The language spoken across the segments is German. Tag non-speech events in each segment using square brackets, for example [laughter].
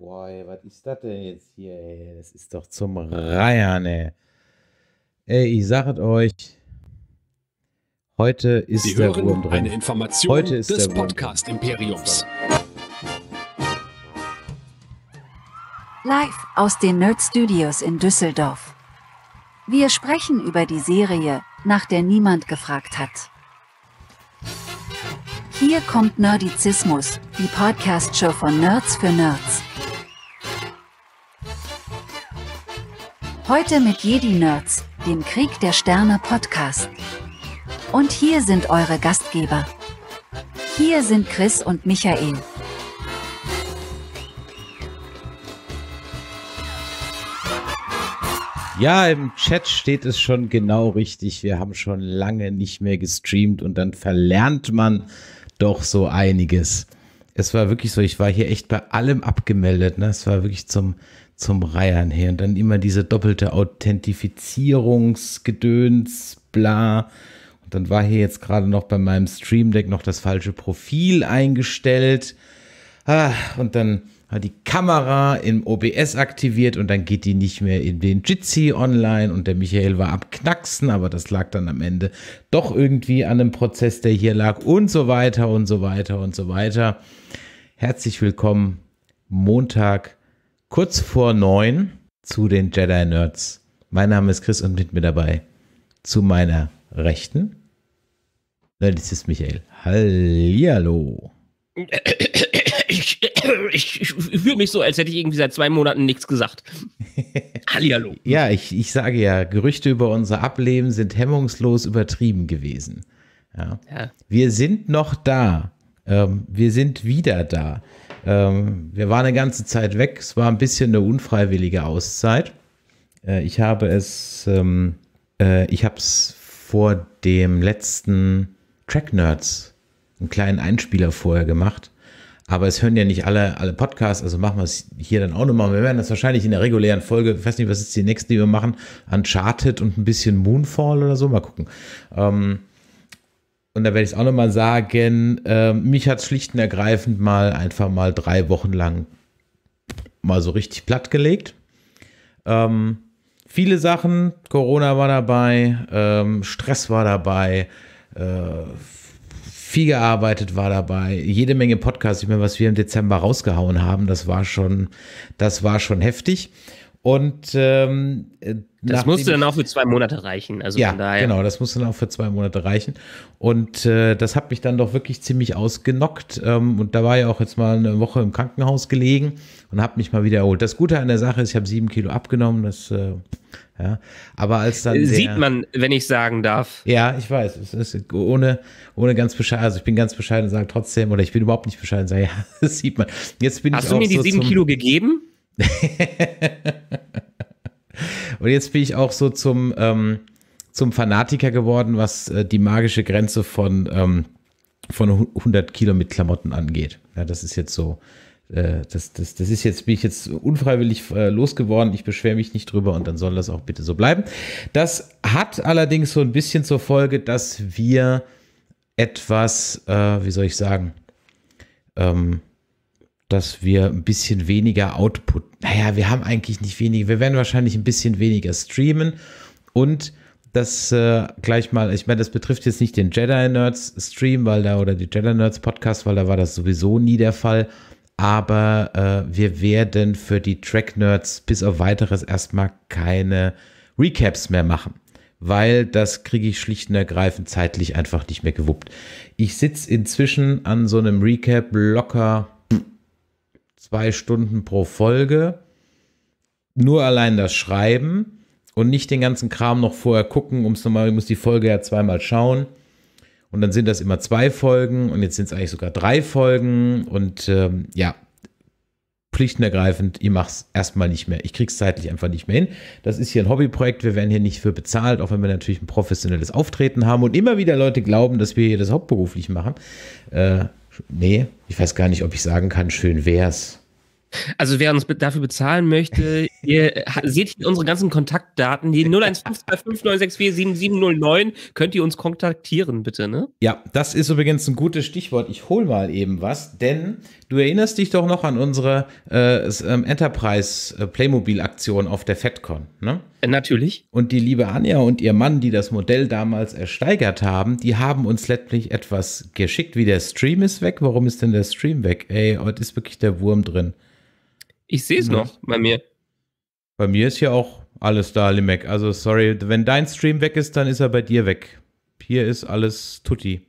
Boah, ey, was ist das denn jetzt hier, ey? Das ist doch zum Reiern, ey. Ey, ich sag es euch. Heute ist Sie der hören Wurm drin. eine Information Heute ist des der Wurm Podcast Imperiums. Live aus den Nerd Studios in Düsseldorf. Wir sprechen über die Serie, nach der niemand gefragt hat. Hier kommt Nerdizismus, die Podcast-Show von Nerds für Nerds. Heute mit Jedi Nerds, dem Krieg der Sterne Podcast. Und hier sind eure Gastgeber. Hier sind Chris und Michael. Ja, im Chat steht es schon genau richtig. Wir haben schon lange nicht mehr gestreamt und dann verlernt man doch so einiges. Es war wirklich so, ich war hier echt bei allem abgemeldet. Ne? Es war wirklich zum, zum Reiern her. Und dann immer diese doppelte Authentifizierungsgedöns, bla. Und dann war hier jetzt gerade noch bei meinem Stream Deck noch das falsche Profil eingestellt. Ah, und dann hat die Kamera im OBS aktiviert und dann geht die nicht mehr in den Jitsi online und der Michael war abknacksen, aber das lag dann am Ende doch irgendwie an einem Prozess, der hier lag und so weiter und so weiter und so weiter. Herzlich willkommen Montag kurz vor neun zu den Jedi Nerds. Mein Name ist Chris und mit mir dabei zu meiner Rechten. Nein, das ist Michael. Hallihallo. Ich, ich, ich fühle mich so, als hätte ich irgendwie seit zwei Monaten nichts gesagt. [laughs] Hallihallo. Ja, ich, ich sage ja, Gerüchte über unser Ableben sind hemmungslos übertrieben gewesen. Ja. Ja. Wir sind noch da. Ähm, wir sind wieder da. Ähm, wir waren eine ganze Zeit weg. Es war ein bisschen eine unfreiwillige Auszeit. Äh, ich habe es, ähm, äh, ich habe es vor dem letzten Track Nerds einen kleinen Einspieler vorher gemacht. Aber es hören ja nicht alle, alle Podcasts, also machen wir es hier dann auch nochmal. Wir werden das wahrscheinlich in der regulären Folge, ich weiß nicht, was ist die nächste, die wir machen, Uncharted und ein bisschen Moonfall oder so, mal gucken. Ähm, und da werde ich es auch nochmal sagen, ähm, mich hat schlicht und ergreifend mal einfach mal drei Wochen lang mal so richtig plattgelegt. Ähm, viele Sachen, Corona war dabei, ähm, Stress war dabei, äh, viel gearbeitet war dabei, jede Menge Podcasts, ich meine, was wir im Dezember rausgehauen haben, das war schon, das war schon heftig. Und ähm, Das nachdem musste dann ich- auch für zwei Monate reichen. Also ja, genau, das musste dann auch für zwei Monate reichen. Und äh, das hat mich dann doch wirklich ziemlich ausgenockt. Ähm, und da war ja auch jetzt mal eine Woche im Krankenhaus gelegen und habe mich mal wieder erholt. Das Gute an der Sache ist, ich habe sieben Kilo abgenommen. Das, äh, ja, aber als dann Äh, der- Sieht man, wenn ich sagen darf. ja, ich weiß. Es ist ohne, ohne ganz bescheiden. Also ich bin ganz bescheiden und sage trotzdem, oder ich bin überhaupt nicht bescheiden, sage ja, [laughs] das sieht man. Jetzt bin Hast ich du mir die so sieben Kilo gegeben? [laughs] Und jetzt bin ich auch so zum, ähm, zum Fanatiker geworden, was äh, die magische Grenze von, ähm, von hu- 100 Kilo mit Klamotten angeht. Ja, das ist jetzt so, äh, das, das, das ist jetzt, bin ich jetzt unfreiwillig äh, losgeworden. Ich beschwere mich nicht drüber und dann soll das auch bitte so bleiben. Das hat allerdings so ein bisschen zur Folge, dass wir etwas, äh, wie soll ich sagen, ähm, dass wir ein bisschen weniger Output, naja, wir haben eigentlich nicht weniger, wir werden wahrscheinlich ein bisschen weniger streamen und das äh, gleich mal, ich meine, das betrifft jetzt nicht den Jedi Nerds Stream, weil da oder die Jedi Nerds Podcast, weil da war das sowieso nie der Fall. Aber äh, wir werden für die Track Nerds bis auf weiteres erstmal keine Recaps mehr machen, weil das kriege ich schlicht und ergreifend zeitlich einfach nicht mehr gewuppt. Ich sitze inzwischen an so einem Recap locker zwei Stunden pro Folge. Nur allein das Schreiben und nicht den ganzen Kram noch vorher gucken, ums nochmal, ich muss die Folge ja zweimal schauen. Und dann sind das immer zwei Folgen und jetzt sind es eigentlich sogar drei Folgen und ähm, ja, pflichtenergreifend, ich mach's erstmal nicht mehr. Ich krieg's zeitlich einfach nicht mehr hin. Das ist hier ein Hobbyprojekt, wir werden hier nicht für bezahlt, auch wenn wir natürlich ein professionelles Auftreten haben und immer wieder Leute glauben, dass wir hier das hauptberuflich machen. Äh, nee, ich weiß gar nicht, ob ich sagen kann, schön wär's. Also wer uns dafür bezahlen möchte, [laughs] ihr seht hier unsere ganzen Kontaktdaten, die 015259647709, könnt ihr uns kontaktieren, bitte, ne? Ja, das ist übrigens ein gutes Stichwort. Ich hole mal eben was, denn Du erinnerst dich doch noch an unsere äh, ähm, Enterprise äh, Playmobil-Aktion auf der FedCon, ne? Äh, natürlich. Und die liebe Anja und ihr Mann, die das Modell damals ersteigert haben, die haben uns letztlich etwas geschickt, wie der Stream ist weg. Warum ist denn der Stream weg? Ey, heute ist wirklich der Wurm drin. Ich sehe es ja. noch bei mir. Bei mir ist ja auch alles da, Limek. Also sorry, wenn dein Stream weg ist, dann ist er bei dir weg. Hier ist alles tutti.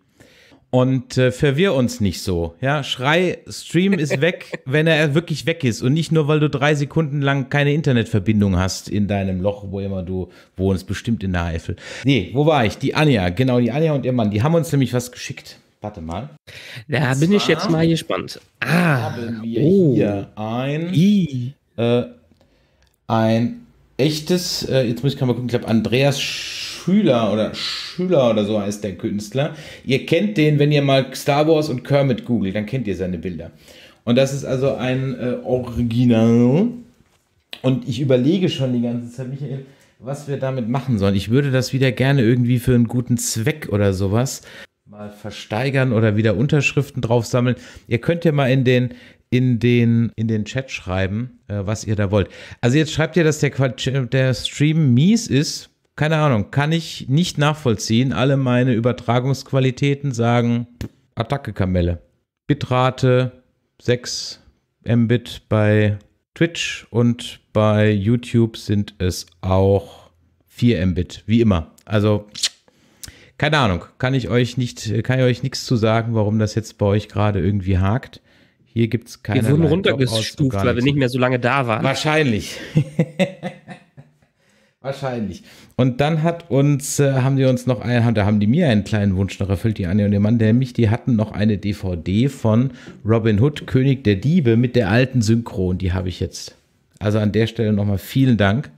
Und äh, verwirr uns nicht so. Ja, Schrei, Stream ist weg, [laughs] wenn er wirklich weg ist. Und nicht nur, weil du drei Sekunden lang keine Internetverbindung hast in deinem Loch, wo immer du wohnst, bestimmt in der Eifel. Nee, wo war ich? Die Anja, genau, die Anja und ihr Mann, die haben uns nämlich was geschickt. Warte mal. Da bin ich jetzt mal gespannt. Ah, haben wir oh. hier ein, äh, ein echtes, äh, jetzt muss ich mal gucken, ich glaube, Andreas Schüler oder Schüler oder so heißt der Künstler. Ihr kennt den, wenn ihr mal Star Wars und Kermit googelt, dann kennt ihr seine Bilder. Und das ist also ein äh, Original. Und ich überlege schon die ganze Zeit, Michael, was wir damit machen sollen. Ich würde das wieder gerne irgendwie für einen guten Zweck oder sowas mal versteigern oder wieder Unterschriften drauf sammeln. Ihr könnt ja mal in den in den, in den Chat schreiben, äh, was ihr da wollt. Also jetzt schreibt ihr, dass der, der Stream mies ist keine Ahnung, kann ich nicht nachvollziehen. Alle meine Übertragungsqualitäten sagen Attacke Kamelle. Bitrate 6 Mbit bei Twitch und bei YouTube sind es auch 4 Mbit, wie immer. Also keine Ahnung, kann ich euch nicht, kann ich euch nichts zu sagen, warum das jetzt bei euch gerade irgendwie hakt. Hier gibt es keine. Wir wurden runtergestuft, weil wir nicht mehr so lange da waren. Wahrscheinlich. [laughs] Wahrscheinlich. Und dann hat uns, äh, haben die uns noch einen, da haben die mir einen kleinen Wunsch noch erfüllt, die Anne und der Mann, nämlich die hatten noch eine DVD von Robin Hood, König der Diebe, mit der alten Synchron. Die habe ich jetzt. Also an der Stelle nochmal vielen Dank.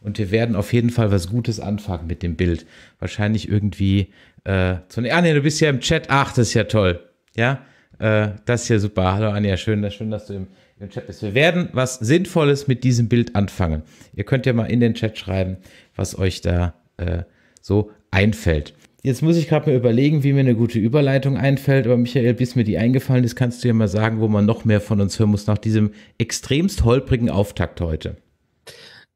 Und wir werden auf jeden Fall was Gutes anfangen mit dem Bild. Wahrscheinlich irgendwie äh, zu Anja, du bist ja im Chat. Ach, das ist ja toll. Ja, äh, das ist ja super. Hallo Anja, schön, schön, dass du im im Chat ist. Wir werden was Sinnvolles mit diesem Bild anfangen. Ihr könnt ja mal in den Chat schreiben, was euch da äh, so einfällt. Jetzt muss ich gerade mal überlegen, wie mir eine gute Überleitung einfällt. Aber Michael, bis mir die eingefallen ist, kannst du ja mal sagen, wo man noch mehr von uns hören muss nach diesem extremst holprigen Auftakt heute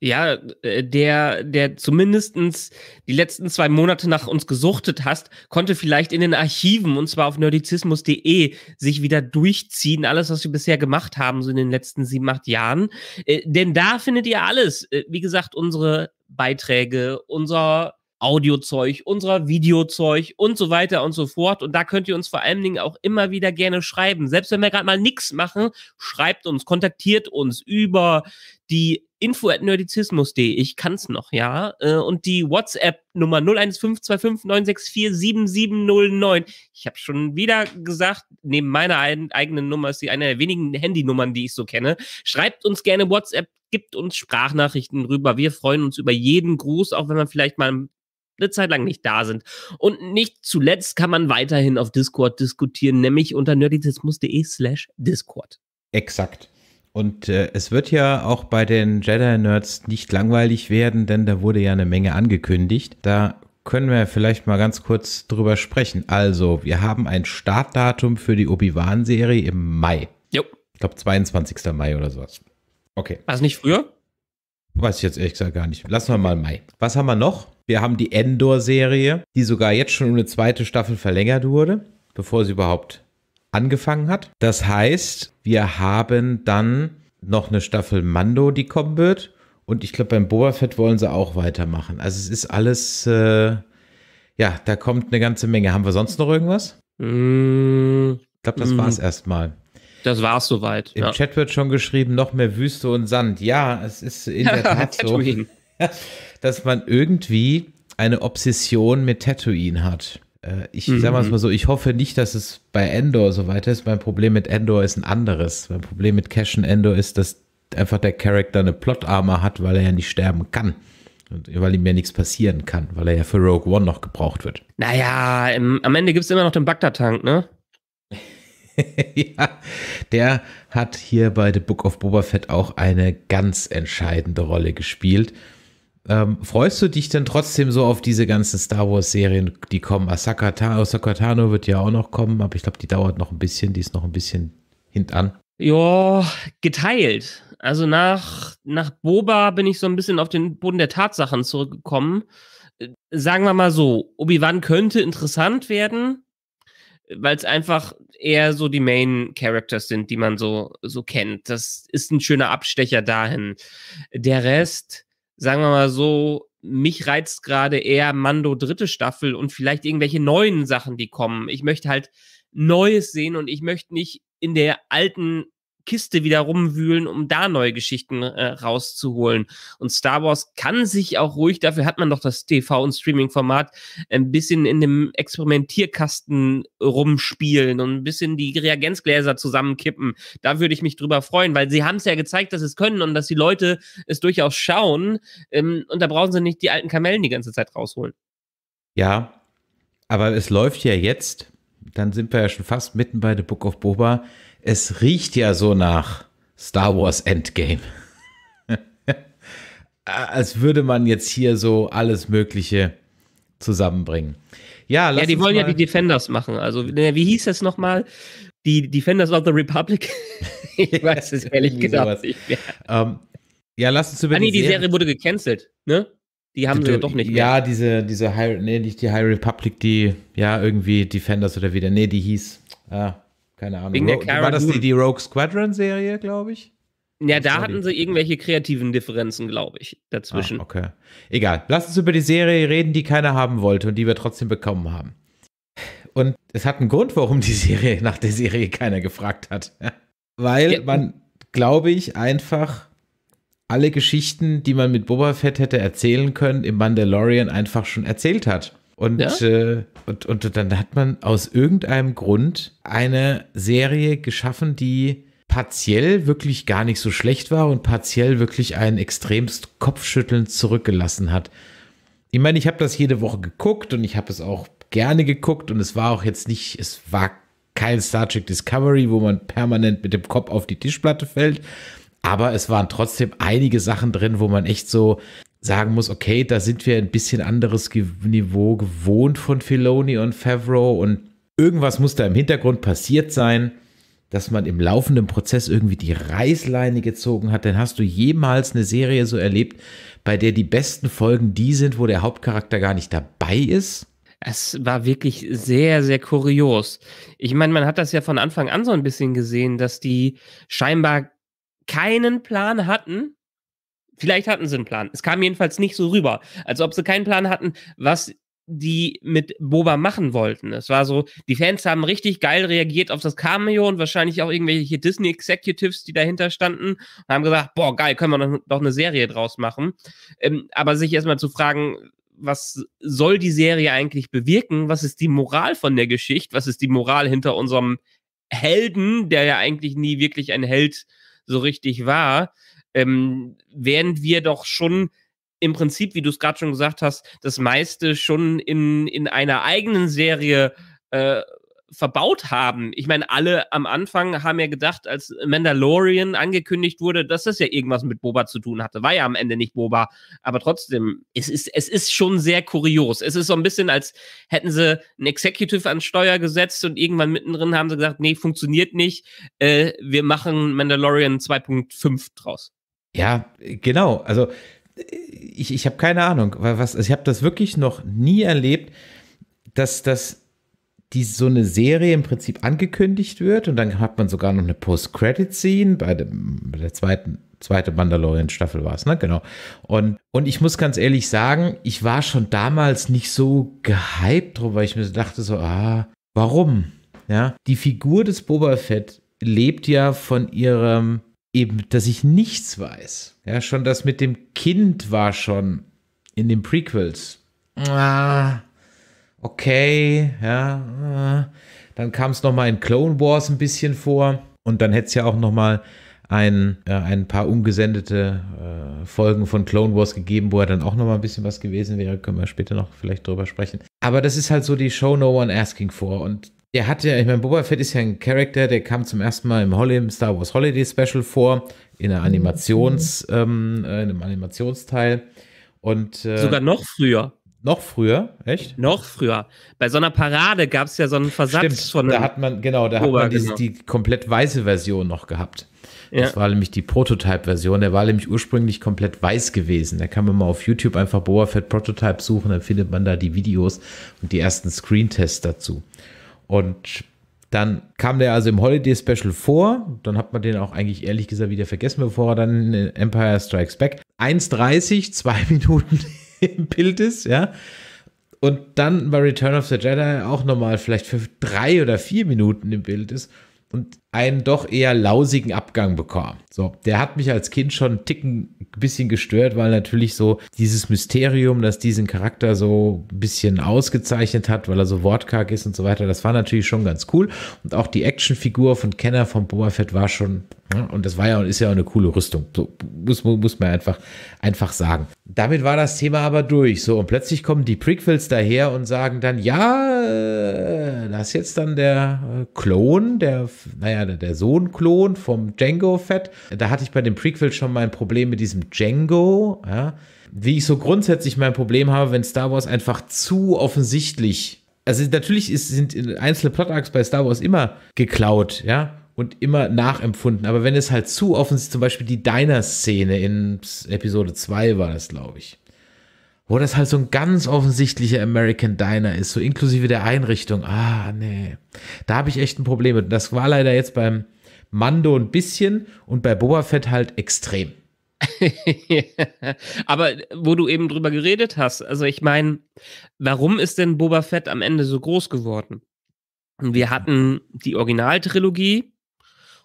ja, äh, der, der zumindestens die letzten zwei Monate nach uns gesuchtet hast, konnte vielleicht in den Archiven, und zwar auf nerdizismus.de, sich wieder durchziehen, alles, was wir bisher gemacht haben, so in den letzten sieben, acht Jahren. Äh, denn da findet ihr alles. Äh, wie gesagt, unsere Beiträge, unser Audiozeug, unser Videozeug und so weiter und so fort. Und da könnt ihr uns vor allen Dingen auch immer wieder gerne schreiben. Selbst wenn wir gerade mal nichts machen, schreibt uns, kontaktiert uns über die info at nerdizismus.de. Ich kann's noch, ja. Äh, und die WhatsApp-Nummer 0152596477709. Ich habe schon wieder gesagt, neben meiner eigenen Nummer ist sie eine der wenigen Handynummern, die ich so kenne. Schreibt uns gerne WhatsApp, gibt uns Sprachnachrichten rüber. Wir freuen uns über jeden Gruß, auch wenn man vielleicht mal eine Zeit lang nicht da sind. Und nicht zuletzt kann man weiterhin auf Discord diskutieren, nämlich unter nerdizismus.de slash Discord. Exakt. Und äh, es wird ja auch bei den Jedi-Nerds nicht langweilig werden, denn da wurde ja eine Menge angekündigt. Da können wir vielleicht mal ganz kurz drüber sprechen. Also, wir haben ein Startdatum für die Obi-Wan-Serie im Mai. Jo. Ich glaube, 22. Mai oder sowas. Okay. War es nicht früher? Weiß ich jetzt ehrlich gesagt gar nicht. Lassen wir mal Mai. Was haben wir noch? Wir haben die Endor-Serie, die sogar jetzt schon um eine zweite Staffel verlängert wurde, bevor sie überhaupt angefangen hat. Das heißt, wir haben dann noch eine Staffel Mando, die kommen wird. Und ich glaube, beim Boba Fett wollen sie auch weitermachen. Also es ist alles, äh, ja, da kommt eine ganze Menge. Haben wir sonst noch irgendwas? Mm, ich glaube, das mm. war es erstmal. Das war es soweit. Im ja. Chat wird schon geschrieben, noch mehr Wüste und Sand. Ja, es ist in der [laughs] Tat so, [laughs] dass man irgendwie eine Obsession mit Tatooine hat. Äh, ich mhm. sag mal so, ich hoffe nicht, dass es bei Endor so weiter ist. Mein Problem mit Endor ist ein anderes. Mein Problem mit Cashen Endor ist, dass einfach der Charakter eine Plot-Armor hat, weil er ja nicht sterben kann. Und weil ihm ja nichts passieren kann, weil er ja für Rogue One noch gebraucht wird. Naja, im, am Ende gibt es immer noch den Bagdad-Tank, ne? [laughs] ja, der hat hier bei The Book of Boba Fett auch eine ganz entscheidende Rolle gespielt. Ähm, freust du dich denn trotzdem so auf diese ganzen Star Wars-Serien, die kommen? Asaka, Tano wird ja auch noch kommen, aber ich glaube, die dauert noch ein bisschen, die ist noch ein bisschen hintan? Ja, geteilt. Also nach, nach Boba bin ich so ein bisschen auf den Boden der Tatsachen zurückgekommen. Äh, sagen wir mal so, Obi-Wan könnte interessant werden, weil es einfach eher so die Main Characters sind, die man so, so kennt. Das ist ein schöner Abstecher dahin. Der Rest, sagen wir mal so, mich reizt gerade eher Mando dritte Staffel und vielleicht irgendwelche neuen Sachen, die kommen. Ich möchte halt Neues sehen und ich möchte nicht in der alten Kiste wieder rumwühlen, um da neue Geschichten äh, rauszuholen. Und Star Wars kann sich auch ruhig, dafür hat man doch das TV- und Streaming-Format, ein bisschen in dem Experimentierkasten rumspielen und ein bisschen die Reagenzgläser zusammenkippen. Da würde ich mich drüber freuen, weil sie haben es ja gezeigt, dass sie es können und dass die Leute es durchaus schauen. Ähm, und da brauchen sie nicht die alten Kamellen die ganze Zeit rausholen. Ja, aber es läuft ja jetzt, dann sind wir ja schon fast mitten bei The Book of Boba es riecht ja so nach Star Wars Endgame. [laughs] Als würde man jetzt hier so alles Mögliche zusammenbringen. Ja, ja die wollen ja die Defenders machen. Also, wie hieß das nochmal? Die Defenders of the Republic? [laughs] ich [laughs] weiß es ehrlich gesagt nicht mehr. Um, ja, lass uns über ah, nee, die Serie, Serie wurde gecancelt, ne? Die haben sie ja doch nicht mehr. Ja, diese, diese High, nee, nicht die High Republic, die, ja, irgendwie Defenders oder wieder, nee, die hieß, ah, keine Ahnung. Wegen der War das die, die Rogue Squadron-Serie, glaube ich? Ja, da hatten sie irgendwelche kreativen Differenzen, glaube ich, dazwischen. Ah, okay. Egal. Lass uns über die Serie reden, die keiner haben wollte und die wir trotzdem bekommen haben. Und es hat einen Grund, warum die Serie nach der Serie keiner gefragt hat. [laughs] Weil ja. man, glaube ich, einfach alle Geschichten, die man mit Boba Fett hätte erzählen können, im Mandalorian einfach schon erzählt hat. Und, ja? äh, und, und dann hat man aus irgendeinem Grund eine Serie geschaffen, die partiell wirklich gar nicht so schlecht war und partiell wirklich einen extremst Kopfschütteln zurückgelassen hat. Ich meine, ich habe das jede Woche geguckt und ich habe es auch gerne geguckt und es war auch jetzt nicht, es war kein Star Trek Discovery, wo man permanent mit dem Kopf auf die Tischplatte fällt. Aber es waren trotzdem einige Sachen drin, wo man echt so sagen muss, okay, da sind wir ein bisschen anderes Niveau gewohnt von Filoni und Favreau und irgendwas muss da im Hintergrund passiert sein, dass man im laufenden Prozess irgendwie die Reißleine gezogen hat. Denn hast du jemals eine Serie so erlebt, bei der die besten Folgen die sind, wo der Hauptcharakter gar nicht dabei ist? Es war wirklich sehr, sehr kurios. Ich meine, man hat das ja von Anfang an so ein bisschen gesehen, dass die scheinbar keinen Plan hatten, Vielleicht hatten sie einen Plan. Es kam jedenfalls nicht so rüber, als ob sie keinen Plan hatten, was die mit Boba machen wollten. Es war so, die Fans haben richtig geil reagiert auf das Cameo und wahrscheinlich auch irgendwelche Disney Executives, die dahinter standen und haben gesagt, boah, geil, können wir doch eine Serie draus machen. Ähm, aber sich erstmal zu fragen, was soll die Serie eigentlich bewirken? Was ist die Moral von der Geschichte? Was ist die Moral hinter unserem Helden, der ja eigentlich nie wirklich ein Held so richtig war? Ähm, während wir doch schon im Prinzip, wie du es gerade schon gesagt hast, das meiste schon in, in einer eigenen Serie äh, verbaut haben. Ich meine, alle am Anfang haben ja gedacht, als Mandalorian angekündigt wurde, dass das ja irgendwas mit Boba zu tun hatte. War ja am Ende nicht Boba, aber trotzdem, es ist, es ist schon sehr kurios. Es ist so ein bisschen, als hätten sie ein Executive an Steuer gesetzt und irgendwann mittendrin haben sie gesagt, nee, funktioniert nicht. Äh, wir machen Mandalorian 2.5 draus. Ja, genau. Also ich, ich habe keine Ahnung, was, also ich habe das wirklich noch nie erlebt, dass das die so eine Serie im Prinzip angekündigt wird und dann hat man sogar noch eine Post-Credit-Scene bei, bei der zweiten zweite Mandalorian-Staffel war es, ne? Genau. Und, und ich muss ganz ehrlich sagen, ich war schon damals nicht so gehypt drüber, weil ich mir dachte so, ah, warum? Ja, die Figur des Boba Fett lebt ja von ihrem eben, dass ich nichts weiß. Ja, schon das mit dem Kind war schon in den Prequels. Ah, okay, ja. Ah. Dann kam es nochmal in Clone Wars ein bisschen vor. Und dann hätte es ja auch nochmal ein, äh, ein paar ungesendete äh, Folgen von Clone Wars gegeben, wo er dann auch nochmal ein bisschen was gewesen wäre. Können wir später noch vielleicht drüber sprechen. Aber das ist halt so die Show No One Asking For. Und der hat ja, ich meine, Boba Fett ist ja ein Charakter, der kam zum ersten Mal im, Hol Star Wars Holiday Special vor, in einer Animations, ähm, äh, in einem Animationsteil. Und, äh, Sogar noch früher. Noch früher, echt? Noch früher. Bei so einer Parade gab es ja so einen Versatz Stimmt, von. Da hat man, genau, da Ober, hat man diese, genau. die komplett weiße Version noch gehabt. Ja. Das war nämlich die Prototype-Version. Der war nämlich ursprünglich komplett weiß gewesen. Da kann man mal auf YouTube einfach Boba Fett Prototype suchen, dann findet man da die Videos und die ersten Screen-Tests dazu. Und dann kam der also im Holiday Special vor. Dann hat man den auch eigentlich ehrlich gesagt wieder vergessen, bevor er dann in Empire Strikes Back 1,30, zwei [laughs] Minuten im Bild ist, ja. Und dann bei Return of the Jedi auch nochmal vielleicht für drei oder vier Minuten im Bild ist und einen doch eher lausigen Abgang bekam. So, der hat mich als Kind schon einen Ticken ein bisschen gestört, weil natürlich so dieses Mysterium, das diesen Charakter so ein bisschen ausgezeichnet hat, weil er so wortkarg ist und so weiter, das war natürlich schon ganz cool. Und auch die Actionfigur von Kenner von Boba Fett war schon, ja, und das war ja und ist ja auch eine coole Rüstung. So muss, muss man einfach, einfach sagen. Damit war das Thema aber durch. So, und plötzlich kommen die Prequels daher und sagen dann, ja, äh, das ist jetzt dann der äh, Klon, der, naja, der, der Sohn-Klon vom Django Fett. Da hatte ich bei dem Prequel schon mein Problem mit diesem Django, ja. Wie ich so grundsätzlich mein Problem habe, wenn Star Wars einfach zu offensichtlich also natürlich ist, sind einzelne Plot-Arcs bei Star Wars immer geklaut, ja, und immer nachempfunden. Aber wenn es halt zu offensichtlich, zum Beispiel die Diner-Szene in Episode 2 war das, glaube ich, wo das halt so ein ganz offensichtlicher American Diner ist, so inklusive der Einrichtung. Ah, nee. Da habe ich echt ein Problem mit. Das war leider jetzt beim Mando ein bisschen und bei Boba Fett halt extrem. [laughs] Aber wo du eben drüber geredet hast, also ich meine, warum ist denn Boba Fett am Ende so groß geworden? Wir hatten die Originaltrilogie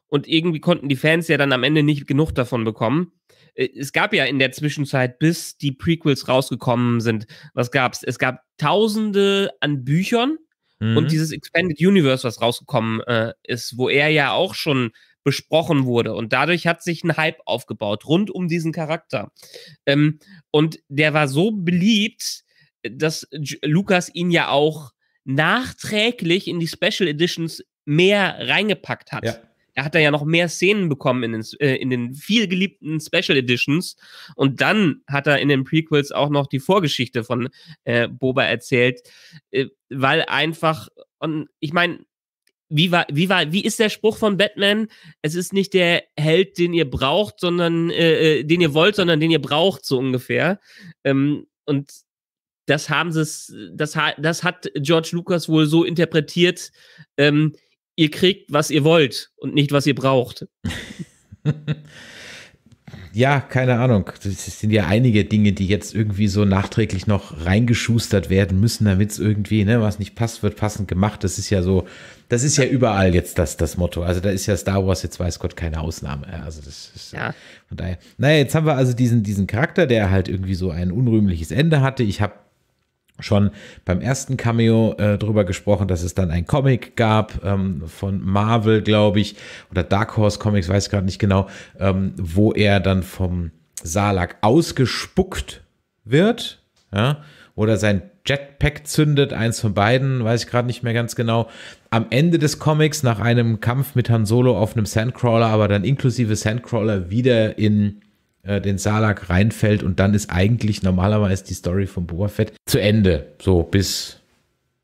und irgendwie konnten die Fans ja dann am Ende nicht genug davon bekommen. Äh, Es gab ja in der Zwischenzeit, bis die Prequels rausgekommen sind, was gab's? Es gab Tausende an Büchern Mhm. und dieses Expanded Universe, was rausgekommen äh, ist, wo er ja auch schon besprochen wurde. Und dadurch hat sich ein Hype aufgebaut rund um diesen Charakter. Ähm, und der war so beliebt, dass Lukas ihn ja auch nachträglich in die Special Editions mehr reingepackt hat. Ja. Er hat da ja noch mehr Szenen bekommen in den, äh, in den viel geliebten Special Editions. Und dann hat er in den Prequels auch noch die Vorgeschichte von äh, Boba erzählt, äh, weil einfach, und ich meine, wie war, wie war, wie ist der Spruch von Batman? Es ist nicht der Held, den ihr braucht, sondern äh, äh, den ihr wollt, sondern den ihr braucht, so ungefähr. Ähm, und das haben sie das, das hat George Lucas wohl so interpretiert, ähm, ihr kriegt, was ihr wollt und nicht, was ihr braucht. [laughs] Ja, keine Ahnung. Das sind ja einige Dinge, die jetzt irgendwie so nachträglich noch reingeschustert werden müssen, damit es irgendwie, ne, was nicht passt, wird passend gemacht. Das ist ja so, das ist ja überall jetzt das, das Motto. Also da ist ja Star Wars jetzt weiß Gott keine Ausnahme. Also das ist Ja. von daher. Naja, jetzt haben wir also diesen, diesen Charakter, der halt irgendwie so ein unrühmliches Ende hatte. Ich habe schon beim ersten Cameo äh, drüber gesprochen, dass es dann ein Comic gab ähm, von Marvel, glaube ich, oder Dark Horse Comics, weiß gerade nicht genau, ähm, wo er dann vom Salak ausgespuckt wird, ja, oder sein Jetpack zündet, eins von beiden, weiß ich gerade nicht mehr ganz genau. Am Ende des Comics, nach einem Kampf mit Han Solo auf einem Sandcrawler, aber dann inklusive Sandcrawler wieder in äh, den Salak reinfällt und dann ist eigentlich normalerweise die Story von Boba Fett zu Ende. So, bis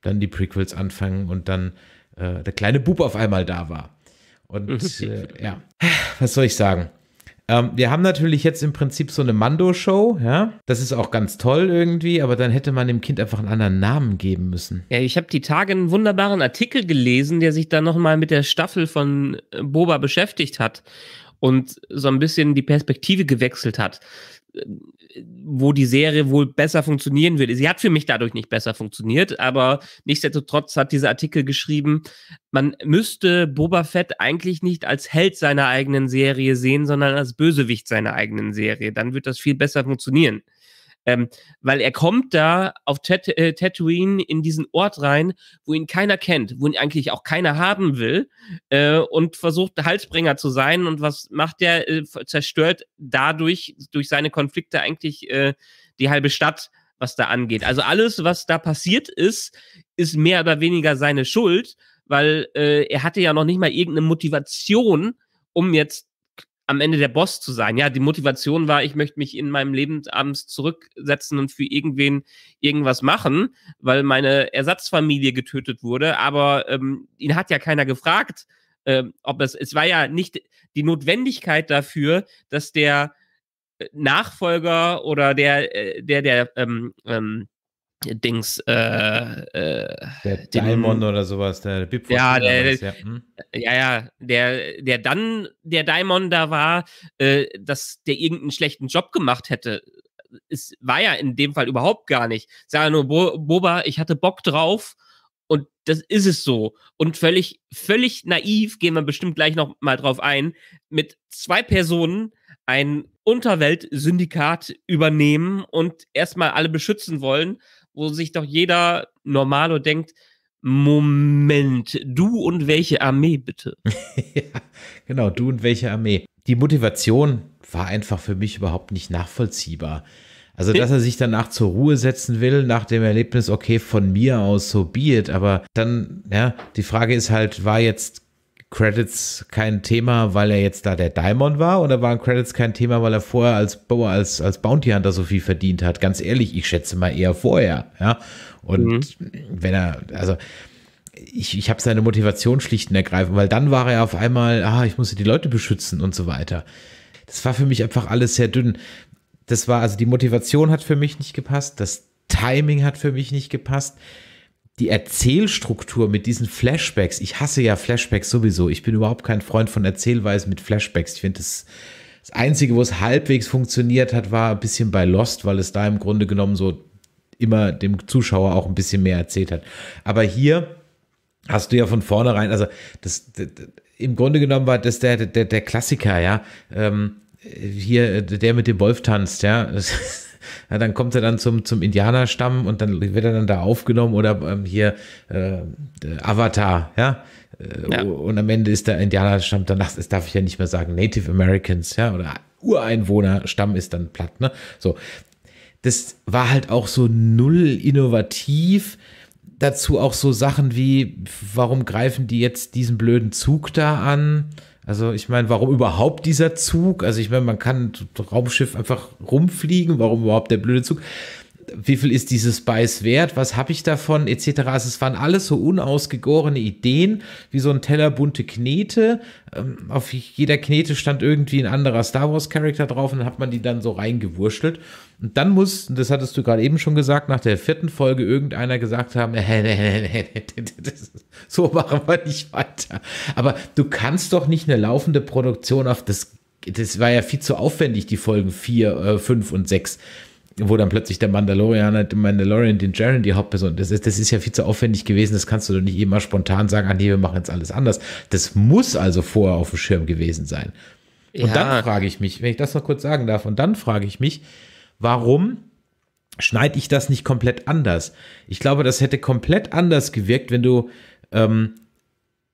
dann die Prequels anfangen und dann äh, der kleine Bub auf einmal da war. Und [laughs] äh, ja, was soll ich sagen? Ähm, wir haben natürlich jetzt im Prinzip so eine Mando-Show, ja. Das ist auch ganz toll irgendwie, aber dann hätte man dem Kind einfach einen anderen Namen geben müssen. Ja, ich habe die Tage einen wunderbaren Artikel gelesen, der sich dann nochmal mit der Staffel von äh, Boba beschäftigt hat und so ein bisschen die Perspektive gewechselt hat, wo die Serie wohl besser funktionieren würde. Sie hat für mich dadurch nicht besser funktioniert, aber nichtsdestotrotz hat dieser Artikel geschrieben, man müsste Boba Fett eigentlich nicht als Held seiner eigenen Serie sehen, sondern als Bösewicht seiner eigenen Serie. Dann wird das viel besser funktionieren. Ähm, weil er kommt da auf Tat äh, Tatooine in diesen Ort rein, wo ihn keiner kennt, wo ihn eigentlich auch keiner haben will äh, und versucht Halsbringer zu sein und was macht er? Äh, zerstört dadurch durch seine Konflikte eigentlich äh, die halbe Stadt, was da angeht. Also alles, was da passiert ist, ist mehr oder weniger seine Schuld, weil äh, er hatte ja noch nicht mal irgendeine Motivation, um jetzt am Ende der Boss zu sein. Ja, die Motivation war, ich möchte mich in meinem Leben abends zurücksetzen und für irgendwen irgendwas machen, weil meine Ersatzfamilie getötet wurde. Aber ähm, ihn hat ja keiner gefragt, ähm, ob es, es war ja nicht die Notwendigkeit dafür, dass der äh, Nachfolger oder der, äh, der, der, ähm, ähm, Dings, äh, äh, der Daimon oder sowas, der Bip ja, der, was, ja. Hm? ja, ja, der, der dann der Daimon da war, äh, dass der irgendeinen schlechten Job gemacht hätte. Es war ja in dem Fall überhaupt gar nicht. Sag nur, Bo Boba, ich hatte Bock drauf und das ist es so. Und völlig, völlig naiv, gehen wir bestimmt gleich noch mal drauf ein, mit zwei Personen ein Unterweltsyndikat übernehmen und erstmal alle beschützen wollen wo sich doch jeder Normalo denkt, Moment, du und welche Armee bitte? [laughs] ja, genau, du und welche Armee. Die Motivation war einfach für mich überhaupt nicht nachvollziehbar. Also, dass er sich danach zur Ruhe setzen will, nach dem Erlebnis, okay, von mir aus so be it, aber dann, ja, die Frage ist halt, war jetzt Credits kein Thema, weil er jetzt da der Diamond war oder waren Credits kein Thema, weil er vorher als, als, als Bounty Hunter so viel verdient hat? Ganz ehrlich, ich schätze mal eher vorher, ja. Und mhm. wenn er, also ich, ich habe seine Motivation schlicht und ergreifend, weil dann war er auf einmal, ah, ich muss die Leute beschützen und so weiter. Das war für mich einfach alles sehr dünn. Das war, also die Motivation hat für mich nicht gepasst, das Timing hat für mich nicht gepasst die Erzählstruktur mit diesen Flashbacks, ich hasse ja Flashbacks sowieso. Ich bin überhaupt kein Freund von Erzählweisen mit Flashbacks. Ich finde das, das Einzige, wo es halbwegs funktioniert hat, war ein bisschen bei Lost, weil es da im Grunde genommen so immer dem Zuschauer auch ein bisschen mehr erzählt hat. Aber hier hast du ja von vornherein, also das, das im Grunde genommen war das der, der, der Klassiker, ja. Ähm, hier, der mit dem Wolf tanzt, ja. Das, [laughs] ja, dann kommt er dann zum, zum Indianerstamm und dann wird er dann da aufgenommen oder ähm, hier äh, Avatar, ja? Äh, ja. Und am Ende ist der Indianerstamm, danach, das darf ich ja nicht mehr sagen, Native Americans, ja, oder Ureinwohnerstamm ist dann platt, ne? So. Das war halt auch so null innovativ. Dazu auch so Sachen wie, warum greifen die jetzt diesen blöden Zug da an? Also ich meine, warum überhaupt dieser Zug? Also ich meine, man kann Raumschiff einfach rumfliegen, warum überhaupt der blöde Zug? Wie viel ist dieses Spice wert? Was habe ich davon? Etc. Also es waren alles so unausgegorene Ideen, wie so ein Teller bunte Knete. Ähm, auf jeder Knete stand irgendwie ein anderer Star Wars Charakter drauf und dann hat man die dann so reingewurschtelt. Und dann muss, das hattest du gerade eben schon gesagt, nach der vierten Folge irgendeiner gesagt haben, so machen wir nicht weiter. Aber du kannst doch nicht eine laufende Produktion auf das, das war ja viel zu aufwendig, die Folgen 4, 5 äh, und 6 wo dann plötzlich der Mandalorianer, der Mandalorian, den Jaren die Hauptperson, das ist, das ist ja viel zu aufwendig gewesen, das kannst du doch nicht immer spontan sagen, ah nee, wir machen jetzt alles anders. Das muss also vorher auf dem Schirm gewesen sein. Und ja. dann frage ich mich, wenn ich das noch kurz sagen darf, und dann frage ich mich, Warum schneide ich das nicht komplett anders? Ich glaube, das hätte komplett anders gewirkt, wenn du ähm,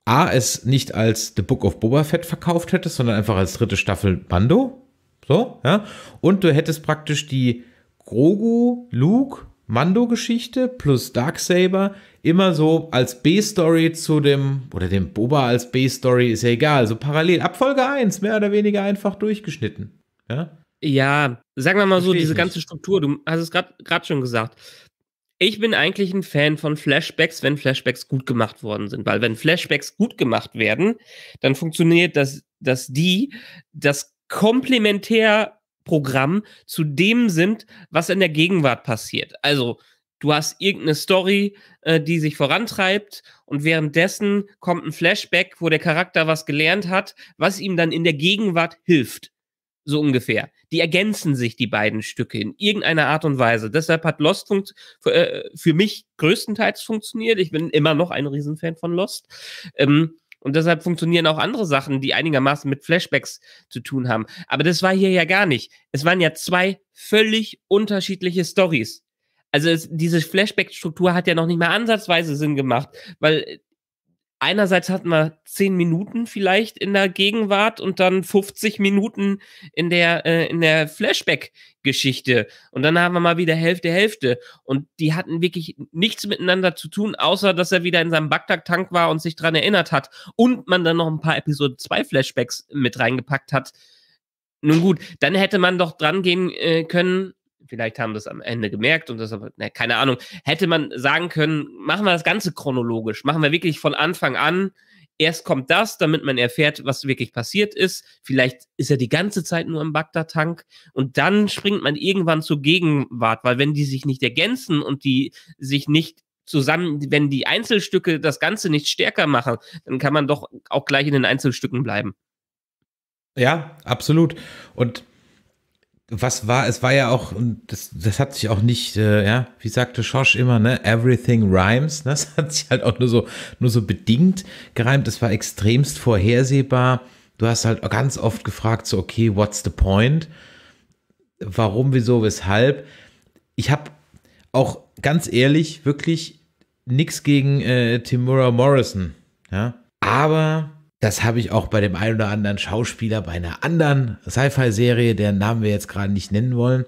A, es nicht als The Book of Boba Fett verkauft hättest, sondern einfach als dritte Staffel Mando. So, ja. Und du hättest praktisch die Grogu, Luke, Mando-Geschichte plus Darksaber immer so als B-Story zu dem, oder dem Boba als B-Story, ist ja egal, so parallel. Ab Folge 1, mehr oder weniger einfach durchgeschnitten. Ja. Ja, sagen wir mal so, diese ganze Struktur, du hast es gerade schon gesagt. Ich bin eigentlich ein Fan von Flashbacks, wenn Flashbacks gut gemacht worden sind, weil wenn Flashbacks gut gemacht werden, dann funktioniert das, dass die das Komplementärprogramm zu dem sind, was in der Gegenwart passiert. Also du hast irgendeine Story, äh, die sich vorantreibt und währenddessen kommt ein Flashback, wo der Charakter was gelernt hat, was ihm dann in der Gegenwart hilft. So ungefähr. Die ergänzen sich, die beiden Stücke, in irgendeiner Art und Weise. Deshalb hat Lost für, äh, für mich größtenteils funktioniert. Ich bin immer noch ein Riesenfan von Lost. Ähm, und deshalb funktionieren auch andere Sachen, die einigermaßen mit Flashbacks zu tun haben. Aber das war hier ja gar nicht. Es waren ja zwei völlig unterschiedliche Stories. Also es, diese Flashback-Struktur hat ja noch nicht mal ansatzweise Sinn gemacht, weil einerseits hatten wir zehn Minuten vielleicht in der Gegenwart und dann 50 Minuten in der, äh, in der Flashback-Geschichte. Und dann haben wir mal wieder Hälfte, Hälfte. Und die hatten wirklich nichts miteinander zu tun, außer dass er wieder in seinem Bagdad-Tank war und sich dran erinnert hat. Und man dann noch ein paar Episode 2 Flashbacks mit reingepackt hat. Nun gut, dann hätte man doch dran gehen äh, können, vielleicht haben das am Ende gemerkt und das aber, ne, keine Ahnung, hätte man sagen können, machen wir das Ganze chronologisch, machen wir wirklich von Anfang an, erst kommt das, damit man erfährt, was wirklich passiert ist. Vielleicht ist er die ganze Zeit nur im Bagdad-Tank und dann springt man irgendwann zur Gegenwart, weil wenn die sich nicht ergänzen und die sich nicht zusammen, wenn die Einzelstücke das Ganze nicht stärker machen, dann kann man doch auch gleich in den Einzelstücken bleiben. Ja, absolut. Und was war, es war ja auch, und das, das hat sich auch nicht, äh, ja, wie sagte Schosch immer, ne, everything rhymes, ne? [laughs] das hat sich halt auch nur so, nur so bedingt gereimt, es war extremst vorhersehbar, du hast halt ganz oft gefragt, so, okay, what's the point? Warum, wieso, weshalb? Ich habe auch ganz ehrlich wirklich nichts gegen äh, Timura Morrison, ja, aber das habe ich auch bei dem einen oder anderen Schauspieler bei einer anderen Sci-Fi-Serie, deren Namen wir jetzt gerade nicht nennen wollen.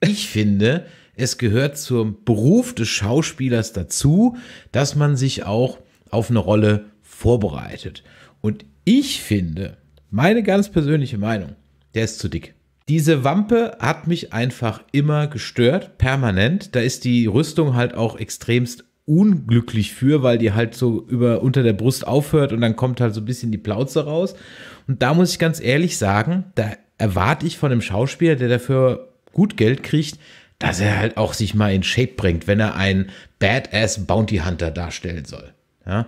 Ich finde, es gehört zum Beruf des Schauspielers dazu, dass man sich auch auf eine Rolle vorbereitet. Und ich finde, meine ganz persönliche Meinung, der ist zu dick. Diese Wampe hat mich einfach immer gestört, permanent. Da ist die Rüstung halt auch extremst unglücklich für, weil die halt so über unter der Brust aufhört und dann kommt halt so ein bisschen die Plauze raus. Und da muss ich ganz ehrlich sagen, da erwarte ich von einem Schauspieler, der dafür gut Geld kriegt, dass er halt auch sich mal in Shape bringt, wenn er einen Badass Bounty Hunter darstellen soll. Ja,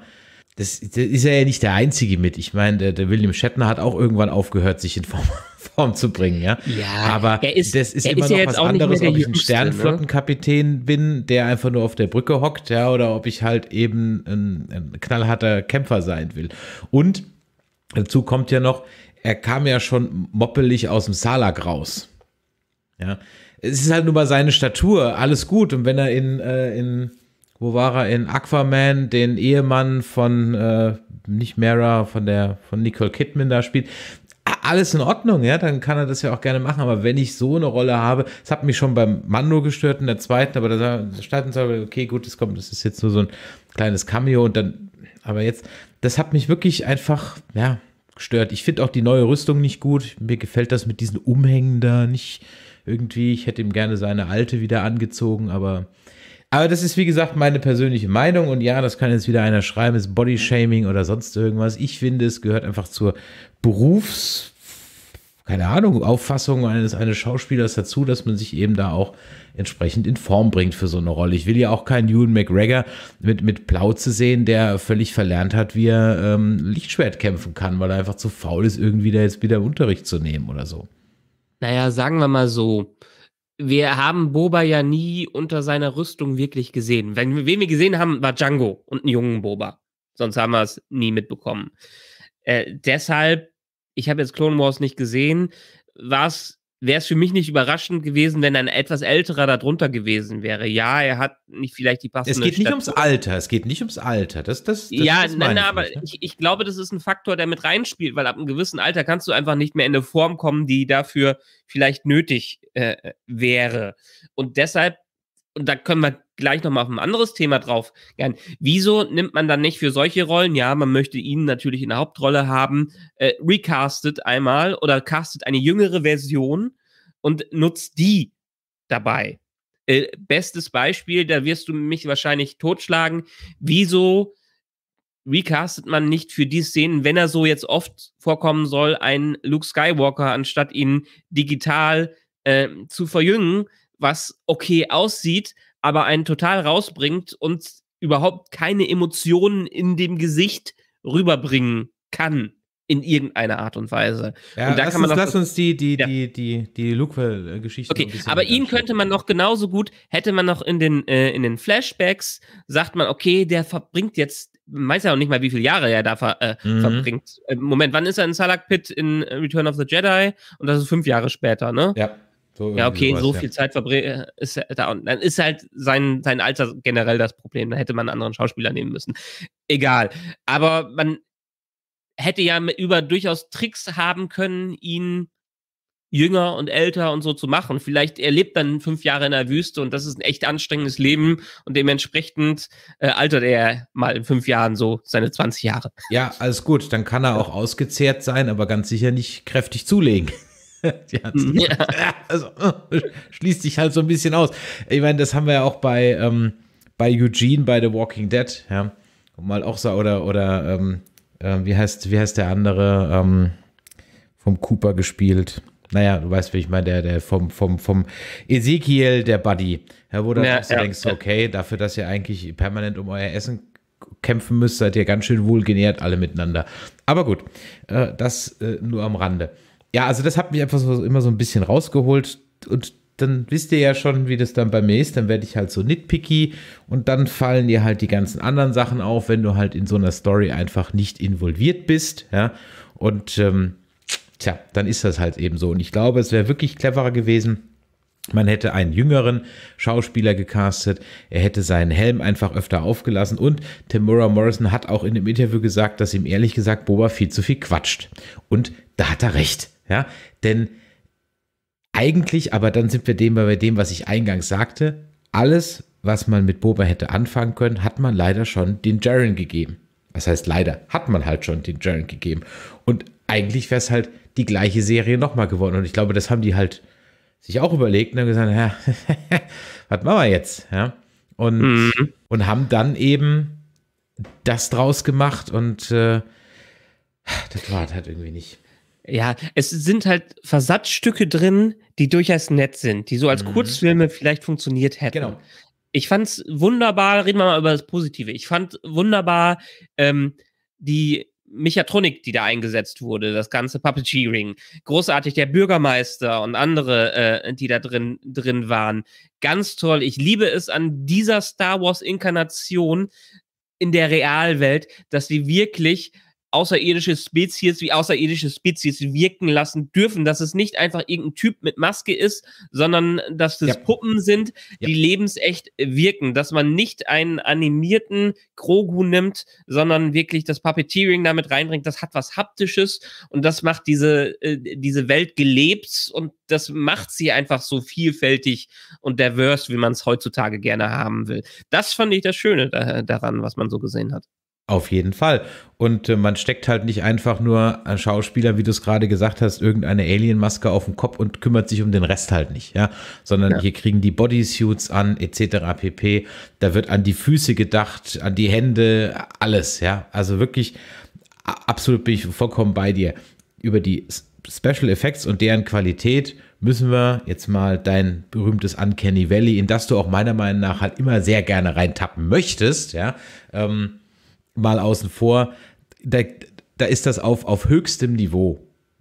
das, das ist er ja nicht der Einzige mit. Ich meine, der, der William Shatner hat auch irgendwann aufgehört, sich in Form, [laughs] Form zu bringen, ja. Ja, aber ist, das ist immer ist noch ja was anderes, ob ich ein ne? Sternflottenkapitän ne? bin, der einfach nur auf der Brücke hockt, ja, oder ob ich halt eben ein, ein knallharter Kämpfer sein will. Und dazu kommt ja noch, er kam ja schon moppelig aus dem Salak raus. Ja. Es ist halt nur mal seine Statur, alles gut. Und wenn er in, äh, in wo war er in Aquaman, den Ehemann von, äh, nicht Mara, von der, von Nicole Kidman da spielt. Alles in Ordnung, ja, dann kann er das ja auch gerne machen, aber wenn ich so eine Rolle habe, es hat mich schon beim Mando gestört in der zweiten, aber da starten soll, okay, gut, das kommt, das ist jetzt nur so ein kleines Cameo und dann, aber jetzt, das hat mich wirklich einfach, ja, gestört. Ich finde auch die neue Rüstung nicht gut. Mir gefällt das mit diesen Umhängen da nicht irgendwie. Ich hätte ihm gerne seine alte wieder angezogen, aber aber das ist, wie gesagt, meine persönliche Meinung. Und ja, das kann jetzt wieder einer schreiben, ist Bodyshaming oder sonst irgendwas. Ich finde, es gehört einfach zur Berufs- keine Ahnung, Auffassung eines, eines Schauspielers dazu, dass man sich eben da auch entsprechend in Form bringt für so eine Rolle. Ich will ja auch keinen Ewan McGregor mit, mit Plauze sehen, der völlig verlernt hat, wie er ähm, Lichtschwert kämpfen kann, weil er einfach zu faul ist, irgendwie da jetzt wieder Unterricht zu nehmen oder so. Naja, sagen wir mal so, wir haben Boba ja nie unter seiner Rüstung wirklich gesehen. Wenn, wen wir gesehen haben, war Django und einen jungen Boba. Sonst haben wir es nie mitbekommen. Äh, deshalb, ich habe jetzt Clone Wars nicht gesehen, war es wäre es für mich nicht überraschend gewesen, wenn ein etwas älterer darunter gewesen wäre. Ja, er hat nicht vielleicht die passende Es geht nicht Statur. ums Alter, es geht nicht ums Alter. Das, das, das ja, das nein, nein, aber nicht, ne? ich, ich glaube, das ist ein Faktor, der mit reinspielt, weil ab einem gewissen Alter kannst du einfach nicht mehr in eine Form kommen, die dafür vielleicht nötig äh, wäre. Und deshalb und da können wir gleich nochmal auf ein anderes Thema drauf gern. Wieso nimmt man dann nicht für solche Rollen, ja, man möchte ihn natürlich in der Hauptrolle haben, äh, recastet einmal oder castet eine jüngere Version und nutzt die dabei. Äh, bestes Beispiel, da wirst du mich wahrscheinlich totschlagen. Wieso recastet man nicht für die Szenen, wenn er so jetzt oft vorkommen soll, einen Luke Skywalker, anstatt ihn digital äh, zu verjüngen? was okay aussieht, aber einen total rausbringt und überhaupt keine Emotionen in dem Gesicht rüberbringen kann in irgendeiner Art und Weise. Ja, und da lass, kann man uns, lass uns die, die, ja. die, die, die Luke-Geschichte. Okay, aber ihn könnte man noch genauso gut, hätte man noch in den, äh, in den Flashbacks, sagt man, okay, der verbringt jetzt, weiß ja auch nicht mal, wie viele Jahre er da ver, äh, mhm. verbringt. Äh, Moment, wann ist er in Salak Pit in Return of the Jedi? Und das ist fünf Jahre später, ne? Ja. So ja, okay, sowas, so viel ja. Zeit verbringen ist da und dann ist halt sein, sein Alter generell das Problem. Da hätte man einen anderen Schauspieler nehmen müssen. Egal. Aber man hätte ja über durchaus Tricks haben können, ihn jünger und älter und so zu machen. Vielleicht er lebt dann fünf Jahre in der Wüste und das ist ein echt anstrengendes Leben und dementsprechend äh, altert er mal in fünf Jahren so seine 20 Jahre. Ja, alles gut. Dann kann er auch ausgezehrt sein, aber ganz sicher nicht kräftig zulegen. [laughs] Hat, ja. [laughs] also, schließt sich halt so ein bisschen aus. Ich meine, das haben wir ja auch bei, ähm, bei Eugene bei The Walking Dead, ja. Und mal auch so, oder, oder ähm, äh, wie, heißt, wie heißt der andere ähm, vom Cooper gespielt? Naja, du weißt, wie ich meine, der, der vom, vom, vom Ezekiel, der Buddy. Ja, wo du ja, ja, denkst, okay, dafür, dass ihr eigentlich permanent um euer Essen kämpfen müsst, seid ihr ganz schön wohl genährt alle miteinander. Aber gut, äh, das äh, nur am Rande. Ja, also das hat mich einfach so, immer so ein bisschen rausgeholt und dann wisst ihr ja schon, wie das dann bei mir ist. Dann werde ich halt so nitpicky und dann fallen dir halt die ganzen anderen Sachen auf, wenn du halt in so einer Story einfach nicht involviert bist. Ja, und ähm, tja, dann ist das halt eben so. Und ich glaube, es wäre wirklich cleverer gewesen. Man hätte einen jüngeren Schauspieler gecastet, er hätte seinen Helm einfach öfter aufgelassen und Tamura Morrison hat auch in dem Interview gesagt, dass ihm ehrlich gesagt Boba viel zu viel quatscht. Und da hat er recht, ja, denn eigentlich, aber dann sind wir dem bei dem, was ich eingangs sagte, alles, was man mit Boba hätte anfangen können, hat man leider schon den Jaren gegeben. Was heißt leider? Hat man halt schon den Jaren gegeben. Und eigentlich wäre es halt die gleiche Serie nochmal geworden. Und ich glaube, das haben die halt sich auch überlegt und haben gesagt, ja, [laughs] was machen wir jetzt? Ja? Und, mhm. und haben dann eben das draus gemacht und äh, das war halt irgendwie nicht. Ja, es sind halt Versatzstücke drin, die durchaus nett sind, die so als mhm. Kurzfilme vielleicht funktioniert hätten. Genau. Ich fand's wunderbar, reden wir mal über das Positive. Ich fand wunderbar ähm, die Mechatronik, die da eingesetzt wurde, das ganze Puppeteering. Großartig, der Bürgermeister und andere, äh, die da drin, drin waren. Ganz toll. Ich liebe es an dieser Star Wars-Inkarnation in der Realwelt, dass sie wirklich außerirdische Spezies wie außerirdische Spezies wirken lassen dürfen, dass es nicht einfach irgendein Typ mit Maske ist, sondern dass es ja. Puppen sind, die ja. lebensecht wirken, dass man nicht einen animierten Grogu nimmt, sondern wirklich das Puppeteering damit reinbringt, das hat was haptisches und das macht diese äh, diese Welt gelebt und das macht sie einfach so vielfältig und diverse, wie man es heutzutage gerne haben will. Das fand ich das Schöne da, daran, was man so gesehen hat. Auf jeden Fall. Und äh, man steckt halt nicht einfach nur ein Schauspieler, wie du es gerade gesagt hast, irgendeine Alien-Maske auf den Kopf und kümmert sich um den Rest halt nicht, ja. Sondern ja. hier kriegen die Bodysuits an, etc. pp. Da wird an die Füße gedacht, an die Hände, alles, ja. Also wirklich, absolut bin ich vollkommen bei dir. Über die Special Effects und deren Qualität müssen wir jetzt mal dein berühmtes Uncanny Valley, in das du auch meiner Meinung nach halt immer sehr gerne reintappen möchtest, ja. Ähm, mal außen vor. Da, da ist das auf, auf höchstem Niveau.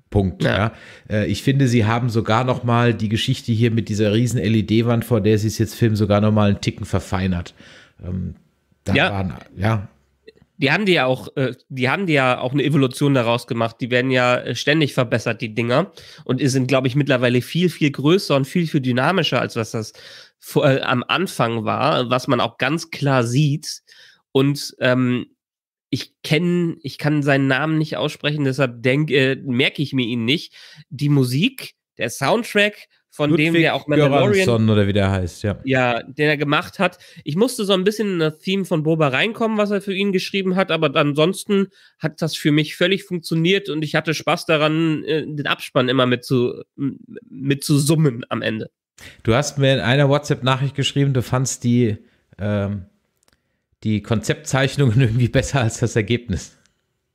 Punkt. Ja. ja. Äh, ich finde, sie haben sogar noch mal die Geschichte hier mit dieser riesen LED-Wand, vor der sie es jetzt filmen, sogar noch mal einen Ticken verfeinert. Ähm, da ja. Waren, ja. Die haben die ja auch, äh, die haben die ja auch eine Evolution daraus gemacht. Die werden ja äh, ständig verbessert, die Dinger. Und sind, glaube ich, mittlerweile viel, viel größer und viel, viel dynamischer, als was das vor, am Anfang war, was man auch ganz klar sieht. Und ähm, ich kenne, ich kann seinen Namen nicht aussprechen, deshalb denk, äh, merke ich mir ihn nicht. Die Musik, der Soundtrack, von Ludwig dem der auch Mandalorian oder wie der heißt, ja. Ja, den er gemacht hat. Ich musste so ein bisschen in das Theme von Boba reinkommen, was er für ihn geschrieben hat, aber ansonsten hat das für mich völlig funktioniert und ich hatte Spaß daran, äh, den Abspann immer mit zu, mit zu summen am Ende. Du hast mir in einer WhatsApp-Nachricht geschrieben, du fandst die ähm, die Konzeptzeichnungen [laughs] irgendwie besser als das Ergebnis.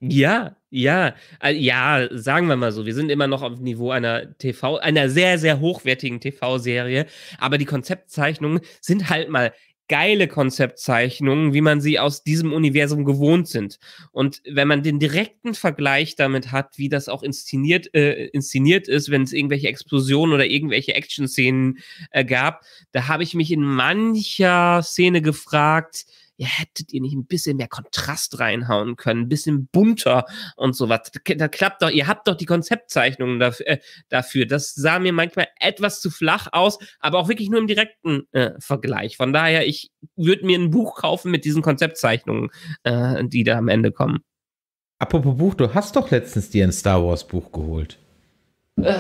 Ja, ja, ja, sagen wir mal so, wir sind immer noch auf dem Niveau einer TV, einer sehr, sehr hochwertigen TV-Serie, aber die Konzeptzeichnungen sind halt mal geile Konzeptzeichnungen, wie man sie aus diesem Universum gewohnt sind. Und wenn man den direkten Vergleich damit hat, wie das auch inszeniert, äh, inszeniert ist, wenn es irgendwelche Explosionen oder irgendwelche Action-Szenen äh, gab, da habe ich mich in mancher Szene gefragt, ja, hättet ihr nicht ein bisschen mehr Kontrast reinhauen können, ein bisschen bunter und sowas. Da klappt doch, ihr habt doch die Konzeptzeichnungen dafür, äh, dafür. Das sah mir manchmal etwas zu flach aus, aber auch wirklich nur im direkten äh, Vergleich. Von daher, ich würde mir ein Buch kaufen mit diesen Konzeptzeichnungen, äh, die da am Ende kommen. Apropos Buch, du hast doch letztens dir ein Star Wars Buch geholt. Äh.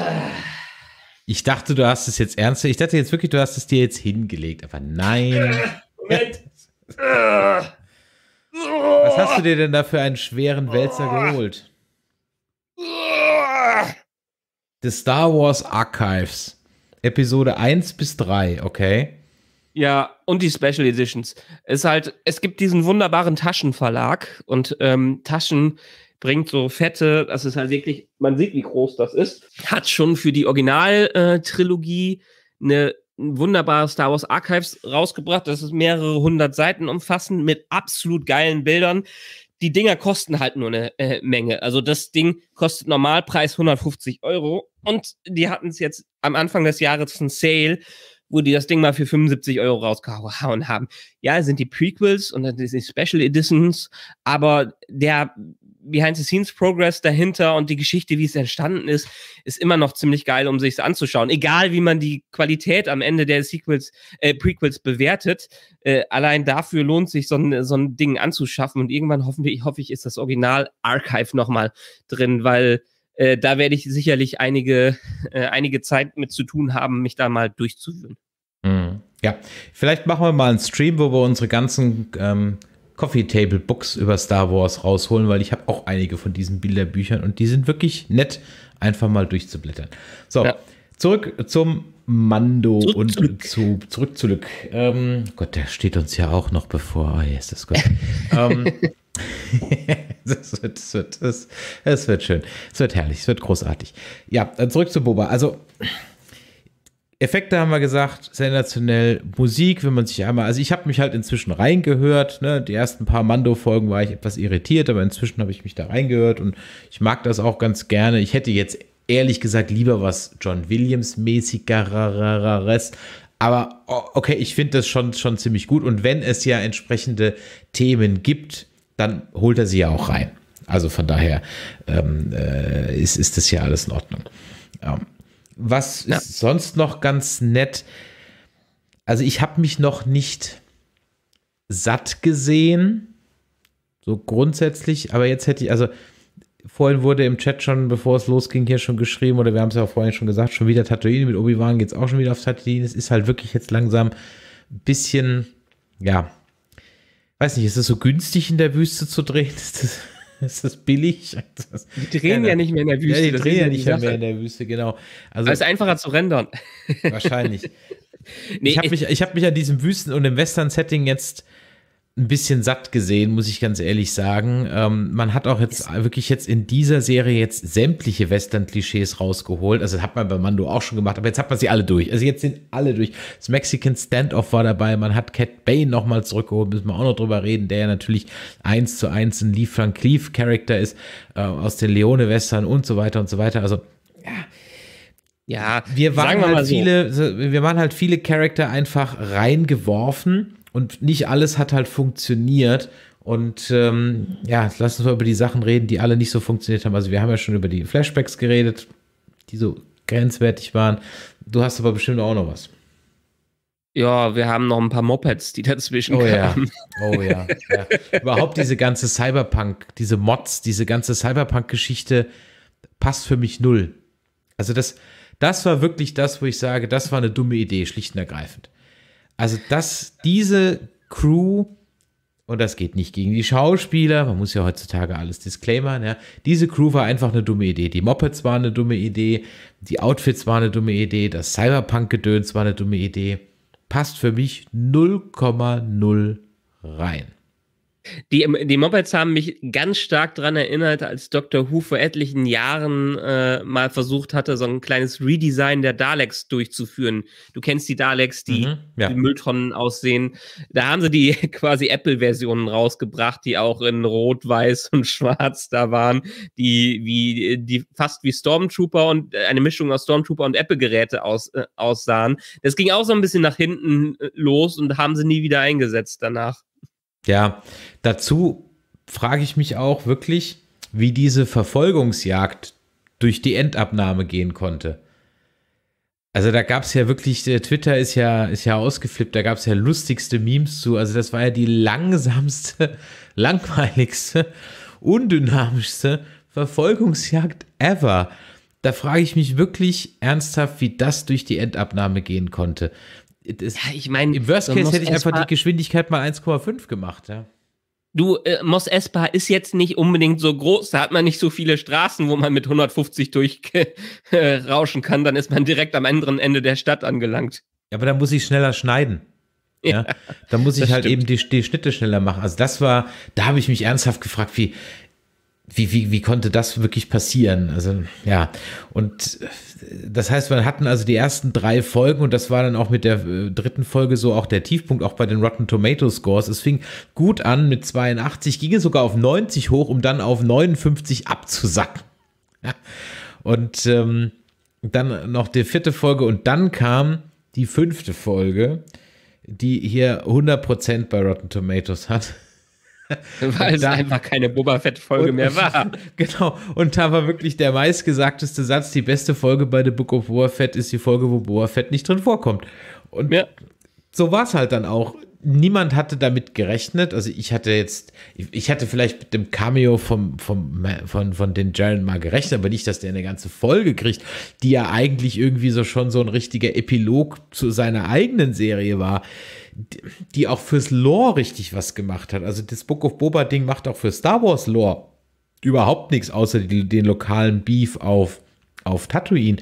Ich dachte, du hast es jetzt ernst. Ich dachte jetzt wirklich, du hast es dir jetzt hingelegt, aber nein. Moment. Was hast du dir denn da für einen schweren Wälzer geholt? The Star Wars Archives. Episode 1 bis 3, okay? Ja, und die Special Editions. Es halt, es gibt diesen wunderbaren Taschenverlag und ähm, Taschen bringt so fette, das ist halt wirklich, man sieht, wie groß das ist. Hat schon für die Original-Trilogie eine wunderbare Star Wars Archives rausgebracht. Das ist mehrere hundert Seiten umfassend mit absolut geilen Bildern. Die Dinger kosten halt nur eine äh, Menge. Also das Ding kostet Normalpreis 150 Euro und die hatten es jetzt am Anfang des Jahres ein Sale wo die das Ding mal für 75 Euro rausgehauen haben. Ja, sind die Prequels und dann sind die Special Editions, aber der Behind-the-Scenes-Progress dahinter und die Geschichte, wie es entstanden ist, ist immer noch ziemlich geil, um sich anzuschauen. Egal, wie man die Qualität am Ende der Sequels, äh, Prequels bewertet, äh, allein dafür lohnt sich so ein, so ein Ding anzuschaffen und irgendwann hoffentlich, hoffe ich, ist das Original Archive nochmal drin, weil äh, da werde ich sicherlich einige, äh, einige Zeit mit zu tun haben, mich da mal durchzuführen. Mhm. Ja, vielleicht machen wir mal einen Stream, wo wir unsere ganzen ähm, Coffee Table Books über Star Wars rausholen, weil ich habe auch einige von diesen Bilderbüchern und die sind wirklich nett, einfach mal durchzublättern. So, ja. zurück zum Mando zurück, und zurück. zu zurück zu Luke. Ähm, Gott, der steht uns ja auch noch bevor. Oh, yes, das ist gut. [laughs] ähm, [laughs] das, wird, das, wird, das, das wird schön. Es wird herrlich, es wird großartig. Ja, zurück zu Boba. Also, Effekte haben wir gesagt, sensationell. Musik, wenn man sich einmal, also ich habe mich halt inzwischen reingehört. Ne? Die ersten paar Mando-Folgen war ich etwas irritiert, aber inzwischen habe ich mich da reingehört und ich mag das auch ganz gerne. Ich hätte jetzt ehrlich gesagt lieber was John Williams-mäßigeres, aber okay, ich finde das schon, schon ziemlich gut. Und wenn es ja entsprechende Themen gibt, dann holt er sie ja auch rein. Also von daher ähm, äh, ist, ist das ja alles in Ordnung. Ja. Was ja. ist sonst noch ganz nett? Also ich habe mich noch nicht satt gesehen, so grundsätzlich, aber jetzt hätte ich, also vorhin wurde im Chat schon, bevor es losging, hier schon geschrieben, oder wir haben es ja auch vorhin schon gesagt, schon wieder Tatooine mit Obi-Wan geht es auch schon wieder auf Tatooine. Es ist halt wirklich jetzt langsam ein bisschen, ja, weiß nicht, ist es so günstig in der Wüste zu drehen? [laughs] Ist das, [laughs] ist das billig? Das, die drehen ja nicht mehr in der Wüste. Ja, die drehen ja nicht mehr in der Wüste, genau. Also, ist einfacher zu rendern. Wahrscheinlich. [laughs] nee, ich habe mich, hab mich an diesem Wüsten- und im Western-Setting jetzt ein bisschen satt gesehen, muss ich ganz ehrlich sagen. Ähm, man hat auch jetzt wirklich jetzt in dieser Serie jetzt sämtliche Western-Klischees rausgeholt. Also das hat man bei Mando auch schon gemacht, aber jetzt hat man sie alle durch. Also jetzt sind alle durch. Das Mexican Standoff war dabei, man hat Cat Bane nochmal zurückgeholt, müssen wir auch noch drüber reden, der ja natürlich eins zu eins ein Lee Frank Cleave Charakter ist, äh, aus den Leone-Western und so weiter und so weiter. Also, ja. Ja, wir waren wir halt so. viele, wir waren halt viele Charakter einfach reingeworfen und nicht alles hat halt funktioniert. Und ähm, ja, lass uns mal über die Sachen reden, die alle nicht so funktioniert haben. Also wir haben ja schon über die Flashbacks geredet, die so grenzwertig waren. Du hast aber bestimmt auch noch was. Ja, wir haben noch ein paar Mopeds, die dazwischen oh, kamen. Ja. Oh ja. ja. Überhaupt diese ganze Cyberpunk, diese Mods, diese ganze Cyberpunk-Geschichte passt für mich null. Also das, das war wirklich das, wo ich sage, das war eine dumme Idee, schlicht und ergreifend. Also, dass diese Crew, und das geht nicht gegen die Schauspieler, man muss ja heutzutage alles disclaimern, ja, diese Crew war einfach eine dumme Idee. Die Mopeds waren eine dumme Idee, die Outfits waren eine dumme Idee, das Cyberpunk-Gedöns war eine dumme Idee. Passt für mich 0,0 rein. Die, die Mopeds haben mich ganz stark daran erinnert, als Dr. Who vor etlichen Jahren äh, mal versucht hatte, so ein kleines Redesign der Daleks durchzuführen. Du kennst die Daleks, die mhm, ja. wie Mülltonnen aussehen. Da haben sie die [laughs] quasi Apple-Versionen rausgebracht, die auch in Rot, Weiß und [laughs] Schwarz da waren, die wie die fast wie Stormtrooper und äh, eine Mischung aus Stormtrooper und Apple-Geräte aus, äh, aussahen. Das ging auch so ein bisschen nach hinten äh, los und haben sie nie wieder eingesetzt danach. Ja, dazu frage ich mich auch wirklich, wie diese Verfolgungsjagd durch die Endabnahme gehen konnte. Also da gab es ja wirklich, Twitter ist ja, ist ja ausgeflippt, da gab es ja lustigste Memes zu. Also das war ja die langsamste, [laughs] langweiligste, undynamischste Verfolgungsjagd ever. Da frage ich mich wirklich ernsthaft, wie das durch die Endabnahme gehen konnte. Das, ja, ich meine, im Worst Case hätte ich einfach die Geschwindigkeit mal 1,5 gemacht, ja. Du, äh, Mos Espa ist jetzt nicht unbedingt so groß, da hat man nicht so viele Straßen, wo man mit 150 durchrauschen [laughs] kann, dann ist man direkt am anderen Ende der Stadt angelangt. Ja, aber da muss ich schneller schneiden. [laughs] Ja, ja da muss ich halt stimmt. eben die, die Schnitte schneller machen. Also das war, da habe ich mich ernsthaft gefragt, wie, wie, wie, wie konnte das wirklich passieren? Also, ja. Und das heißt, wir hatten also die ersten drei Folgen und das war dann auch mit der äh, dritten Folge so auch der Tiefpunkt, auch bei den Rotten Tomato Scores. Es fing gut an mit 82, ging es sogar auf 90 hoch, um dann auf 59 abzusacken. Ja. Und ähm, dann noch die vierte Folge und dann kam die fünfte Folge, die hier 100% bei Rotten Tomatoes hat. Weil es einfach keine Boba Fett-Folge mehr war. [laughs] Genau. Und da war wirklich der meistgesagteste Satz: Die beste Folge bei The Book of Boba Fett ist die Folge, wo Boba Fett nicht drin vorkommt. Und ja. so war es halt dann auch. Niemand hatte damit gerechnet. Also ich hatte jetzt, ich hatte vielleicht mit dem Cameo vom, vom, von, von den Jaren mal gerechnet, aber nicht, dass der eine ganze Folge kriegt, die ja eigentlich irgendwie so schon so ein richtiger Epilog zu seiner eigenen Serie war die auch fürs Lore richtig was gemacht hat. Also das Book of Boba Ding macht auch für Star Wars Lore überhaupt nichts, außer die, den lokalen Beef auf, auf Tatooine.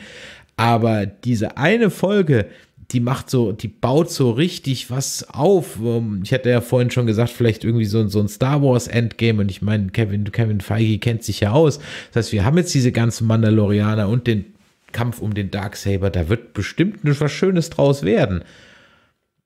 Aber diese eine Folge, die macht so, die baut so richtig was auf. Ähm, ich hatte ja vorhin schon gesagt, vielleicht irgendwie so, so ein Star Wars Endgame und ich meine, Kevin, Kevin Feige kennt sich ja aus. Das heißt, wir haben jetzt diese ganzen Mandalorianer und den Kampf um den Darksaber, da wird bestimmt was Schönes draus werden.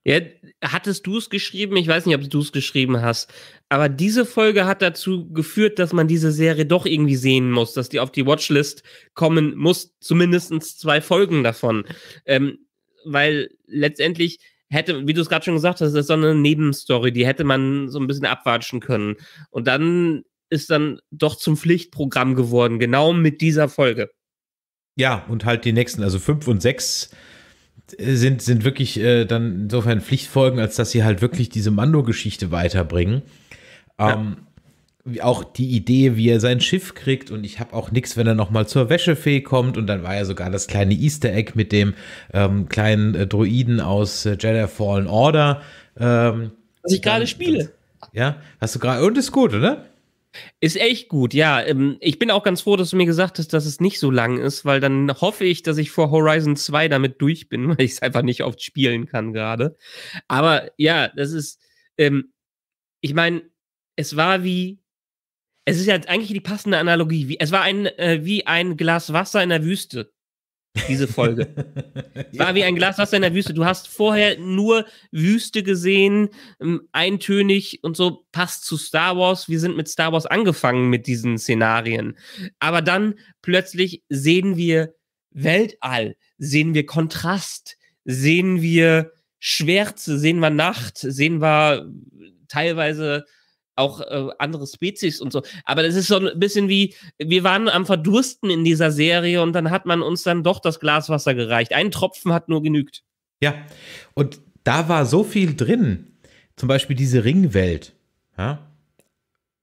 Ja, hattest du es geschrieben? Ich weiß nicht, ob du es geschrieben hast. Aber diese Folge hat dazu geführt, dass man diese Serie doch irgendwie sehen muss, dass die auf die Watchlist kommen muss, zumindest zwei Folgen davon. Ähm, weil letztendlich hätte, wie du es gerade schon gesagt hast, das ist so eine Nebenstory, die hätte man so ein bisschen abwatschen können. Und dann ist dann doch zum Pflichtprogramm geworden, genau mit dieser Folge. Ja, und halt die nächsten, also fünf und sechs sind, sind wirklich äh, dann insofern Pflichtfolgen, als dass sie halt wirklich diese Mando-Geschichte weiterbringen. Ja. Ähm, auch die Idee, wie er sein Schiff kriegt und ich habe auch nichts, wenn er nochmal zur Wäschefee kommt und dann war ja sogar das kleine Easter Egg mit dem ähm, kleinen äh, Droiden aus äh, Jedi Fallen Order. Ähm, Was ich gerade spiele. Ja, hast du gerade, und ist gut, oder? Ist echt gut, ja. Ähm, ich bin auch ganz froh, dass du mir gesagt hast, dass es nicht so lang ist, weil dann hoffe ich, dass ich vor Horizon 2 damit durch bin, [laughs] weil ich es einfach nicht oft spielen kann gerade. Aber ja, das ist, ähm, ich meine, es war wie, es ist ja eigentlich die passende Analogie. Wie, es war ein, äh, wie ein Glas Wasser in der Wüste diese Folge. [laughs] War wie ein Glas Wasser in der Wüste. Du hast vorher nur Wüste gesehen, ähm, eintönig und so passt zu Star Wars. Wir sind mit Star Wars angefangen mit diesen Szenarien. Aber dann plötzlich sehen wir Weltall, sehen wir Kontrast, sehen wir Schwärze, sehen wir Nacht, sehen wir teilweise auch äh, andere Spezies und so. Aber das ist so ein bisschen wie, wir waren am Verdursten in dieser Serie und dann hat man uns dann doch das Glaswasser gereicht. Ein Tropfen hat nur genügt. Ja, und da war so viel drin. Zum Beispiel diese Ringwelt. Ja.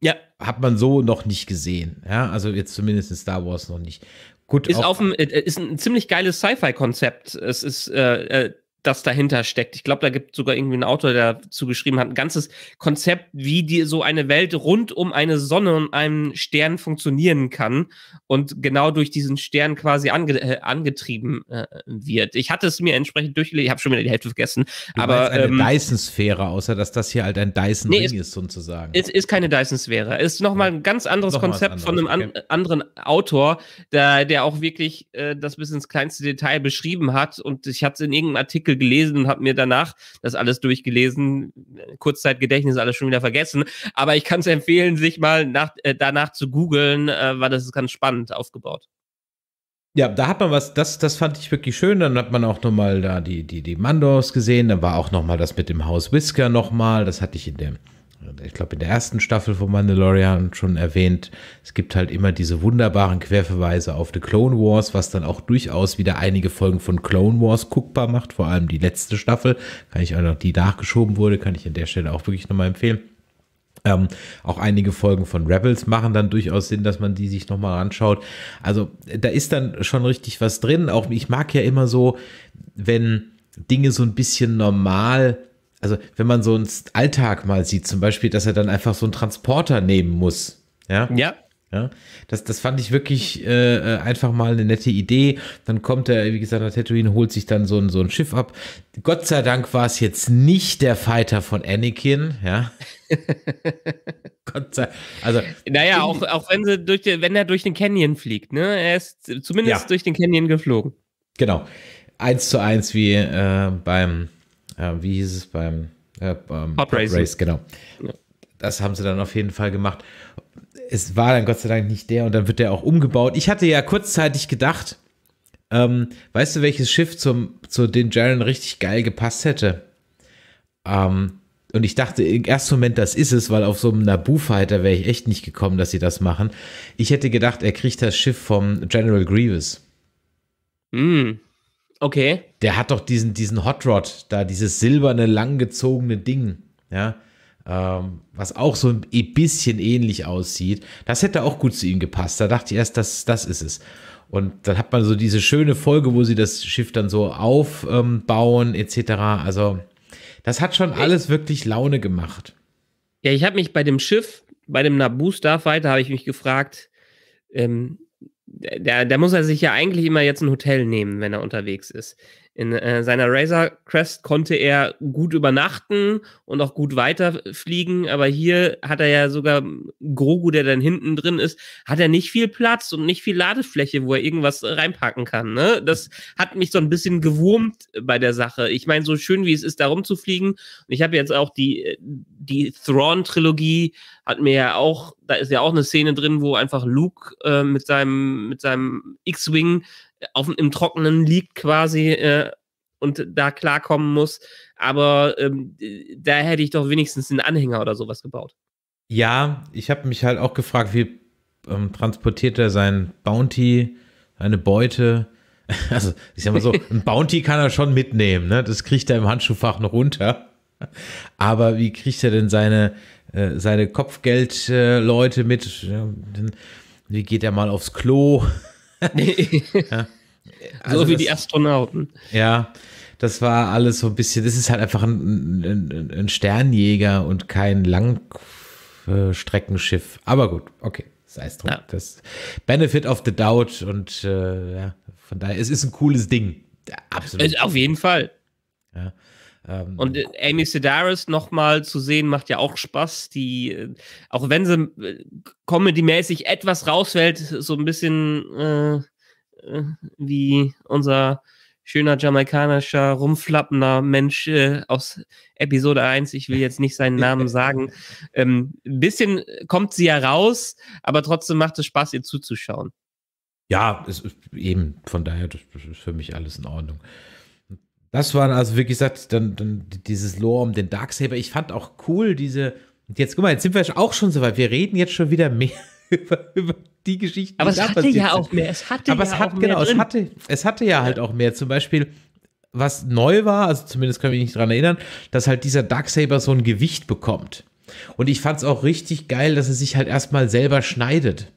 Ja. Hat man so noch nicht gesehen. Ja, also jetzt zumindest in Star Wars noch nicht. Gut, ist, auf dem, äh, ist ein ziemlich geiles Sci-Fi-Konzept. Es ist äh, äh das dahinter steckt. Ich glaube, da gibt es sogar irgendwie einen Autor, der dazu geschrieben hat, ein ganzes Konzept, wie die so eine Welt rund um eine Sonne und einen Stern funktionieren kann und genau durch diesen Stern quasi ange äh, angetrieben äh, wird. Ich hatte es mir entsprechend durchgelesen, ich habe schon wieder die Hälfte vergessen. Du aber eine ähm, Dyson-Sphäre, außer dass das hier halt ein Dyson-Ring nee, ist sozusagen. Es ist keine Dyson-Sphäre. Es ist nochmal ein ganz anderes noch Konzept anderes, von einem okay. an anderen Autor, der, der auch wirklich äh, das bis ins kleinste Detail beschrieben hat und ich hatte es in irgendeinem Artikel Artikel gelesen und habe mir danach das alles durchgelesen. Kurzzeitgedächtnis alles schon wieder vergessen. Aber ich kann es empfehlen, sich mal nach, äh, danach zu googeln, äh, weil das ist ganz spannend aufgebaut. Ja, da hat man was, das, das fand ich wirklich schön. Dann hat man auch nochmal da die, die, die Mandos gesehen. Dann war auch nochmal das mit dem Haus Whisker nochmal. Das hatte ich in dem ich glaube, in der ersten Staffel von Mandalorian schon erwähnt, es gibt halt immer diese wunderbaren Querverweise auf The Clone Wars, was dann auch durchaus wieder einige Folgen von Clone Wars guckbar macht, vor allem die letzte Staffel, kann ich auch noch, die nachgeschoben wurde, kann ich an der Stelle auch wirklich nochmal empfehlen. Ähm, auch einige Folgen von Rebels machen dann durchaus Sinn, dass man die sich nochmal anschaut. Also da ist dann schon richtig was drin. Auch ich mag ja immer so, wenn Dinge so ein bisschen normal also wenn man so einen Alltag mal sieht, zum Beispiel, dass er dann einfach so einen Transporter nehmen muss. Ja. Ja. Ja, das, das fand ich wirklich äh, einfach mal eine nette Idee. Dann kommt er, wie gesagt, nach Tatooine, holt sich dann so ein, so ein Schiff ab. Gott sei Dank war es jetzt nicht der Fighter von Anakin, ja. [laughs] Gott sei also Naja, auch, auch wenn, sie durch die, wenn er durch den Canyon fliegt, ne? Er ist zumindest ja. durch den Canyon geflogen. Genau. Eins zu eins wie äh, beim, äh, wie hieß es beim äh, Hot, Hot Race, genau. Ja. Das haben sie dann auf jeden Fall gemacht es war dann Gott sei Dank nicht der und dann wird der auch umgebaut. Ich hatte ja kurzzeitig gedacht, ähm, weißt du, welches Schiff zum, zu den Jaren richtig geil gepasst hätte? Ähm, und ich dachte im ersten Moment, das ist es, weil auf so einem Naboo-Fighter wäre ich echt nicht gekommen, dass sie das machen. Ich hätte gedacht, er kriegt das Schiff vom General Grievous. Mm, okay. Der hat doch diesen, diesen Hot Rod, da dieses silberne, langgezogene Ding. Ja ähm, was auch so ein bisschen ähnlich aussieht. Das hätte auch gut zu ihm gepasst. Da dachte ich erst, das, das ist es. Und dann hat man so diese schöne Folge, wo sie das Schiff dann so aufbauen, ähm, etc. Also, das hat schon alles wirklich Laune gemacht. Ja, ich habe mich bei dem Schiff, bei dem Naboo Starfighter, habe ich mich gefragt, ähm, der, der muss er sich ja eigentlich immer jetzt ein Hotel nehmen, wenn er unterwegs ist. In äh, seiner Razor Crest konnte er gut übernachten und auch gut weiterfliegen, aber hier hat er ja sogar Grogu, der dann hinten drin ist, hat er nicht viel Platz und nicht viel Ladefläche, wo er irgendwas reinpacken kann. Ne? Das hat mich so ein bisschen gewurmt bei der Sache. Ich meine, so schön wie es ist, da rumzufliegen. Und ich habe jetzt auch die, die Thrawn-Trilogie, hat mir ja auch, da ist ja auch eine Szene drin, wo einfach Luke äh, mit seinem, mit seinem X-Wing auf, im Trockenen liegt quasi äh, und da klarkommen muss. Aber ähm, da hätte ich doch wenigstens einen Anhänger oder sowas gebaut. Ja, ich habe mich halt auch gefragt, wie ähm, transportiert er sein Bounty, seine Beute? [laughs] Also, ich sag mal so, ein Bounty kann er schon mitnehmen, ne? Das kriegt er im Handschuhfach noch runter. Aber wie kriegt er denn seine, äh, seine Kopfgeldleute äh, mit? Wie geht er mal aufs Klo? [laughs] ja. also so wie das, die Astronauten. Ja, das war alles so ein bisschen, das ist halt einfach ein, ein, ein Sternjäger und kein Langstreckenschiff. Aber gut, okay, sei es drum. Ja. Das Benefit of the Doubt und äh, ja, von daher, es ist ein cooles Ding. absolut. Auf jeden Fall. Ja. Ähm, und äh, Amy Sedaris nochmal zu sehen, macht ja auch Spaß. Die, äh, auch wenn sie äh, comedy-mäßig etwas rausfällt, so ein bisschen äh, wie unser schöner jamaikanischer, rumflappender Mensch äh, aus Episode 1, ich will jetzt nicht seinen Namen [laughs] sagen. Ähm, ein bisschen kommt sie ja raus, aber trotzdem macht es Spaß, ihr zuzuschauen. Ja, es ist eben, von daher, das ist für mich alles in Ordnung. Das waren also wirklich gesagt, dann, dann dieses Lore um den Darksaber. Ich fand auch cool, diese. Jetzt guck mal, jetzt sind wir auch schon so weit. Wir reden jetzt schon wieder mehr [laughs] über, über die Geschichten. Aber es hatte ja auch mehr. Es hatte Aber ja es hat, auch genau, mehr. Es hatte, es hatte ja halt auch mehr. Zum Beispiel, was neu war, also zumindest kann ich mich nicht daran erinnern, dass halt dieser Darksaber so ein Gewicht bekommt. Und ich fand es auch richtig geil, dass er sich halt erstmal selber schneidet.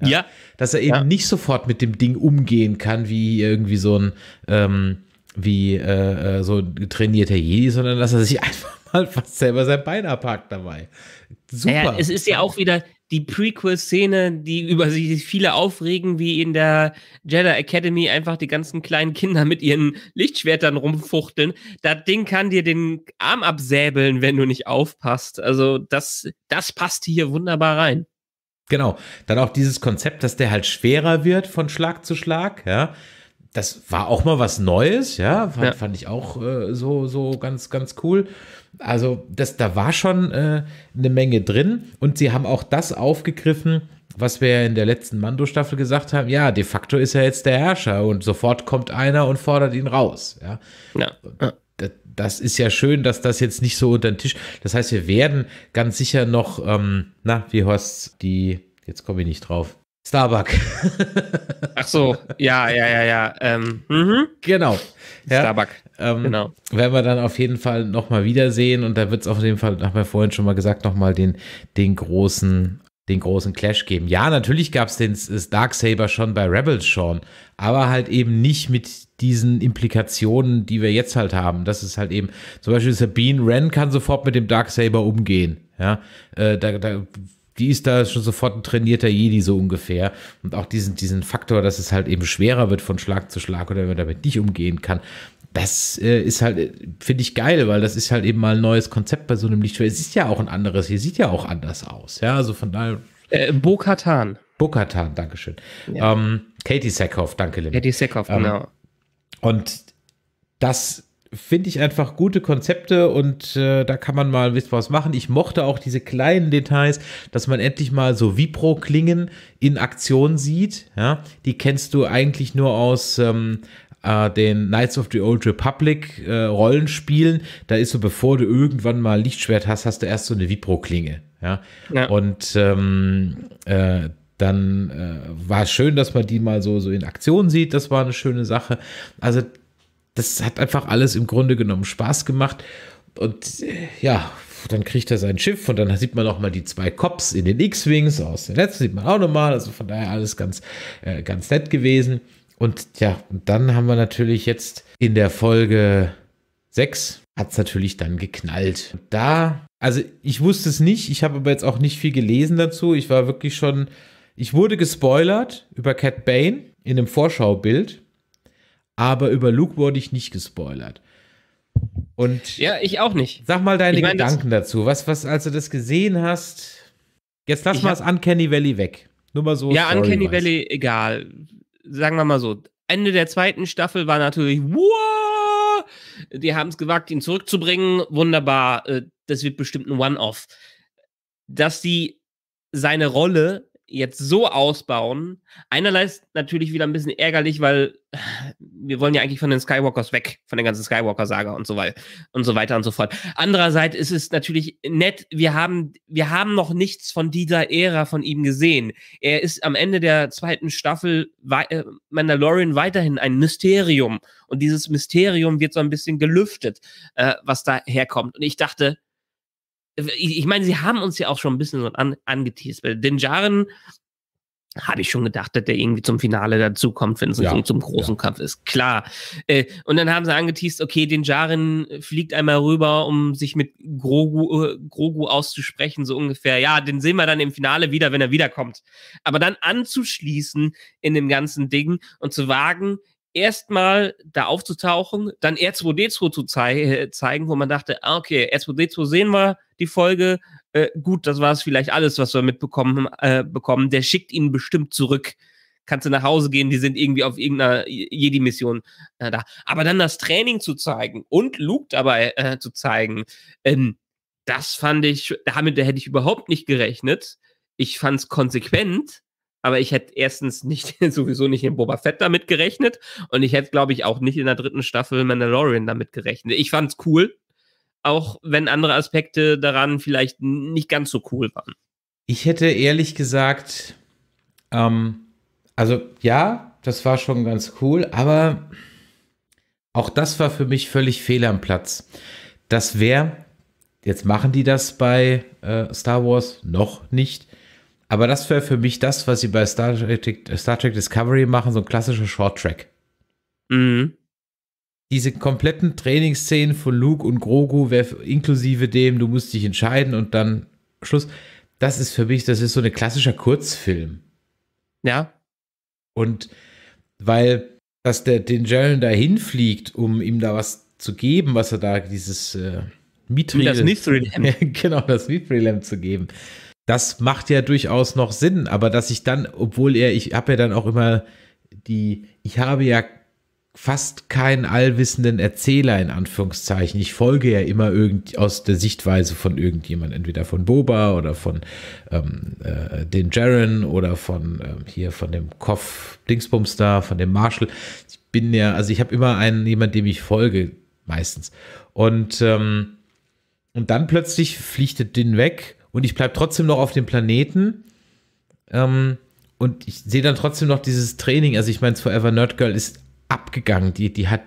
Ja. ja. Dass er eben ja. nicht sofort mit dem Ding umgehen kann, wie irgendwie so ein, ähm, wie äh, äh so trainierter Jedi, sondern dass er sich [laughs] einfach mal fast selber sein Bein abhakt dabei. Super. Naja, es ist ja auch wieder, die Prequel-Szene, die über sich viele aufregen, wie in der Jedi Academy einfach die ganzen kleinen Kinder mit ihren Lichtschwertern rumfuchteln. Das Ding kann dir den Arm absäbeln, wenn du nicht aufpasst. Also das, das passt hier wunderbar rein. Genau. Dann auch dieses Konzept, dass der halt schwerer wird von Schlag zu Schlag, ja. Das war auch mal was Neues, ja. Fand, ja. fand ich auch äh, so, so ganz, ganz cool. Also, das, da war schon äh, eine Menge drin und sie haben auch das aufgegriffen, was wir ja in der letzten Mando-Staffel gesagt haben. Ja, de facto ist er jetzt der Herrscher und sofort kommt einer und fordert ihn raus. Ja. ja. ja. Das, das ist ja schön, dass das jetzt nicht so unter den Tisch. Das heißt, wir werden ganz sicher noch, ähm, na, wie Horst, die, jetzt komme ich nicht drauf, Starbuck. Ach so, ja, ja, ja, ja. Ähm, mhm. Genau. Ja, Starbuck. Ähm, genau. Werden wir dann auf jeden Fall nochmal wiedersehen und da wird es auf jeden Fall, haben wir vorhin schon mal gesagt, nochmal den, den großen den großen Clash geben. Ja, natürlich gab es den Darksaber schon bei Rebels schon, aber halt eben nicht mit diesen Implikationen, die wir jetzt halt haben. Das ist halt eben, zum Beispiel Sabine Wren kann sofort mit dem Darksaber umgehen. Ja, äh, da, da, die ist da schon sofort ein trainierter Jedi so ungefähr. Und auch diesen, diesen Faktor, dass es halt eben schwerer wird von Schlag zu Schlag oder wenn man damit nicht umgehen kann. Das äh, ist halt, finde ich geil, weil das ist halt eben mal ein neues Konzept bei so einem Lichtschwert. Es ist ja auch ein anderes, hier sieht ja auch anders aus. Ja, also von daher. Äh, Bo-Katan. Bo-Katan, Dankeschön. Ja. Ähm, Katie Sackhoff, danke, Lim. Katie Sackhoff, ähm, genau. Und das finde ich einfach gute Konzepte und äh, da kann man mal ein bisschen was machen. Ich mochte auch diese kleinen Details, dass man endlich mal so Vipro-Klingen in Aktion sieht. Ja, die kennst du eigentlich nur aus ähm, äh, den Knights of the Old Republic äh, Rollenspielen. Da ist so, bevor du irgendwann mal Lichtschwert hast, hast du erst so eine Vipro-Klinge. Ja? ja, und ähm, äh, dann äh, war es schön, dass man die mal so, so in Aktion sieht. Das war eine schöne Sache. Also, das hat einfach alles im Grunde genommen Spaß gemacht. Und äh, ja, dann kriegt er sein Schiff und dann sieht man auch mal die zwei Cops in den X-Wings aus dem letzten sieht man auch nochmal. Also von daher alles ganz, äh, ganz nett gewesen. Und ja, und dann haben wir natürlich jetzt in der Folge 6 hat es natürlich dann geknallt. Da, also ich wusste es nicht, ich habe aber jetzt auch nicht viel gelesen dazu. Ich war wirklich schon, ich wurde gespoilert über Cat Bane in einem Vorschaubild, aber über Luke wurde ich nicht gespoilert. Und ja, ich auch nicht. Sag mal deine ich mein, Gedanken dazu. Was, was, als du das gesehen hast, jetzt lass mal das Uncanny Valley weg. Nur mal so. Ja, Uncanny Valley, egal sagen wir mal so, Ende der zweiten Staffel war natürlich, wow, die haben es gewagt, ihn zurückzubringen. Wunderbar, äh, das wird bestimmt ein One-Off. Dass die seine Rolle jetzt so ausbauen. Einerlei ist natürlich wieder ein bisschen ärgerlich, weil [sighs] wir wollen ja eigentlich von den Skywalkers weg, von der ganzen Skywalker-Saga und so weiter und so weiter und so fort. Andererseits ist es natürlich nett, wir haben, wir haben noch nichts von dieser Ära von ihm gesehen. Er ist am Ende der zweiten Staffel äh, Mandalorian weiterhin ein Mysterium und dieses Mysterium wird so ein bisschen gelüftet, äh, was da herkommt. Und ich dachte, ich meine, sie haben uns ja auch schon ein bisschen so an, angeteased. Weil den Jaren habe ich schon gedacht, dass der irgendwie zum Finale dazukommt, wenn es ja, zum großen ja. Kampf ist. Klar. Äh, und dann haben sie angeteased, okay, den Jaren fliegt einmal rüber, um sich mit Grogu, äh, Grogu auszusprechen, so ungefähr. Ja, den sehen wir dann im Finale wieder, wenn er wiederkommt. Aber dann anzuschließen in dem ganzen Ding und zu wagen, erstmal da aufzutauchen, dann R2D2 zu zei äh, zeigen, wo man dachte, ah, okay, R2D2 sehen wir, die Folge, äh, gut, das war es vielleicht alles, was wir mitbekommen äh, bekommen. Der schickt ihn bestimmt zurück. Kannst du nach Hause gehen, die sind irgendwie auf irgendeiner Jedi-Mission äh, da. Aber dann das Training zu zeigen und Luke dabei äh, zu zeigen, ähm, das fand ich, damit hätte ich überhaupt nicht gerechnet. Ich fand es konsequent aber ich hätte erstens nicht, [laughs] sowieso nicht in Boba Fett damit gerechnet und ich hätte, glaube ich, auch nicht in der dritten Staffel Mandalorian damit gerechnet. Ich fand's cool, auch wenn andere Aspekte daran vielleicht nicht ganz so cool waren. Ich hätte ehrlich gesagt, ähm, also ja, das war schon ganz cool, aber auch das war für mich völlig fehl am Platz. Das wäre, jetzt machen die das bei äh, Star Wars noch nicht, aber das wäre für mich das, was sie bei Star Trek, Star Trek Discovery machen, so ein klassischer Short Track. Mhm. Diese kompletten Trainingsszenen von Luke und Grogu, inklusive dem, du musst dich entscheiden und dann Schluss. Das ist für mich, das ist so ein klassischer Kurzfilm. Ja. Und weil, dass der den Jalen da hinfliegt, um ihm da was zu geben, was er da, dieses äh, Mithril. Das Mithril-Lamp. [laughs] genau, das Mithril-Lamp zu geben das macht ja durchaus noch Sinn, aber dass ich dann, obwohl er, ich habe ja dann auch immer die, ich habe ja fast keinen allwissenden Erzähler in Anführungszeichen. Ich folge ja immer irgend aus der Sichtweise von irgendjemand, entweder von Boba oder von ähm, äh, den Jaren oder von ähm, hier von dem Kopf Dingsbums von dem Marshall. Ich bin ja, also ich habe immer einen, jemand, dem ich folge, meistens. Und, ähm, und dann plötzlich fliegt er den weg und ich bleibe trotzdem noch auf dem Planeten. Ähm, und ich sehe dann trotzdem noch dieses Training. Also ich meine, Forever Nerd Girl ist abgegangen. Die, die hat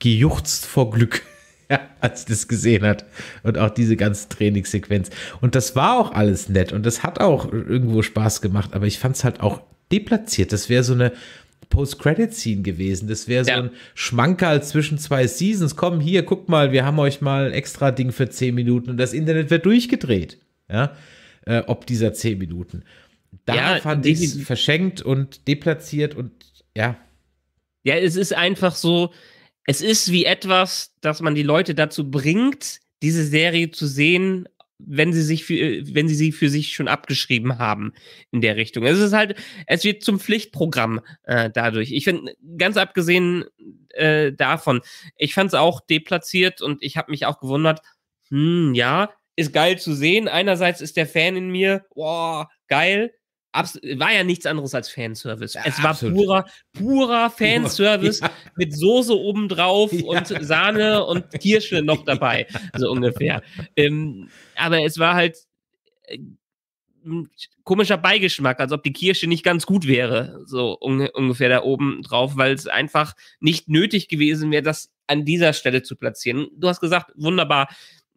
gejuchzt vor Glück. [laughs] Als ich das gesehen hat. Und auch diese ganze Trainingssequenz. Und das war auch alles nett und das hat auch irgendwo Spaß gemacht, aber ich fand es halt auch deplatziert. Das wäre so eine Post-Credit-Scene gewesen. Das wäre so ja. ein Schmankerl zwischen zwei Seasons. Komm, hier, guck mal, wir haben euch mal ein extra Ding für 10 Minuten und das Internet wird durchgedreht. Ja, äh, ob dieser 10 Minuten. Da ja, fand ich es verschenkt und deplatziert und ja. Ja, es ist einfach so, es ist wie etwas, dass man die Leute dazu bringt, diese Serie zu sehen, wenn sie sich für, wenn sie sie für sich schon abgeschrieben haben in der Richtung. Es ist halt, es wird zum Pflichtprogramm äh, dadurch. Ich finde, ganz abgesehen äh, davon, ich fand es auch deplatziert und ich habe mich auch gewundert, hm, ja, ist geil zu sehen. Einerseits ist der Fan in mir, boah, geil. Abs war ja nichts anderes als Fanservice. Ja, es war absolut. purer, purer Fanservice ja. mit Soße obendrauf ja. und Sahne und Kirsche noch dabei, so ungefähr. Ähm, aber es war halt äh, komischer Beigeschmack, als ob die Kirsche nicht ganz gut wäre, so un ungefähr da oben drauf, weil es einfach nicht nötig gewesen wäre, das an dieser Stelle zu platzieren. Du hast gesagt, wunderbar,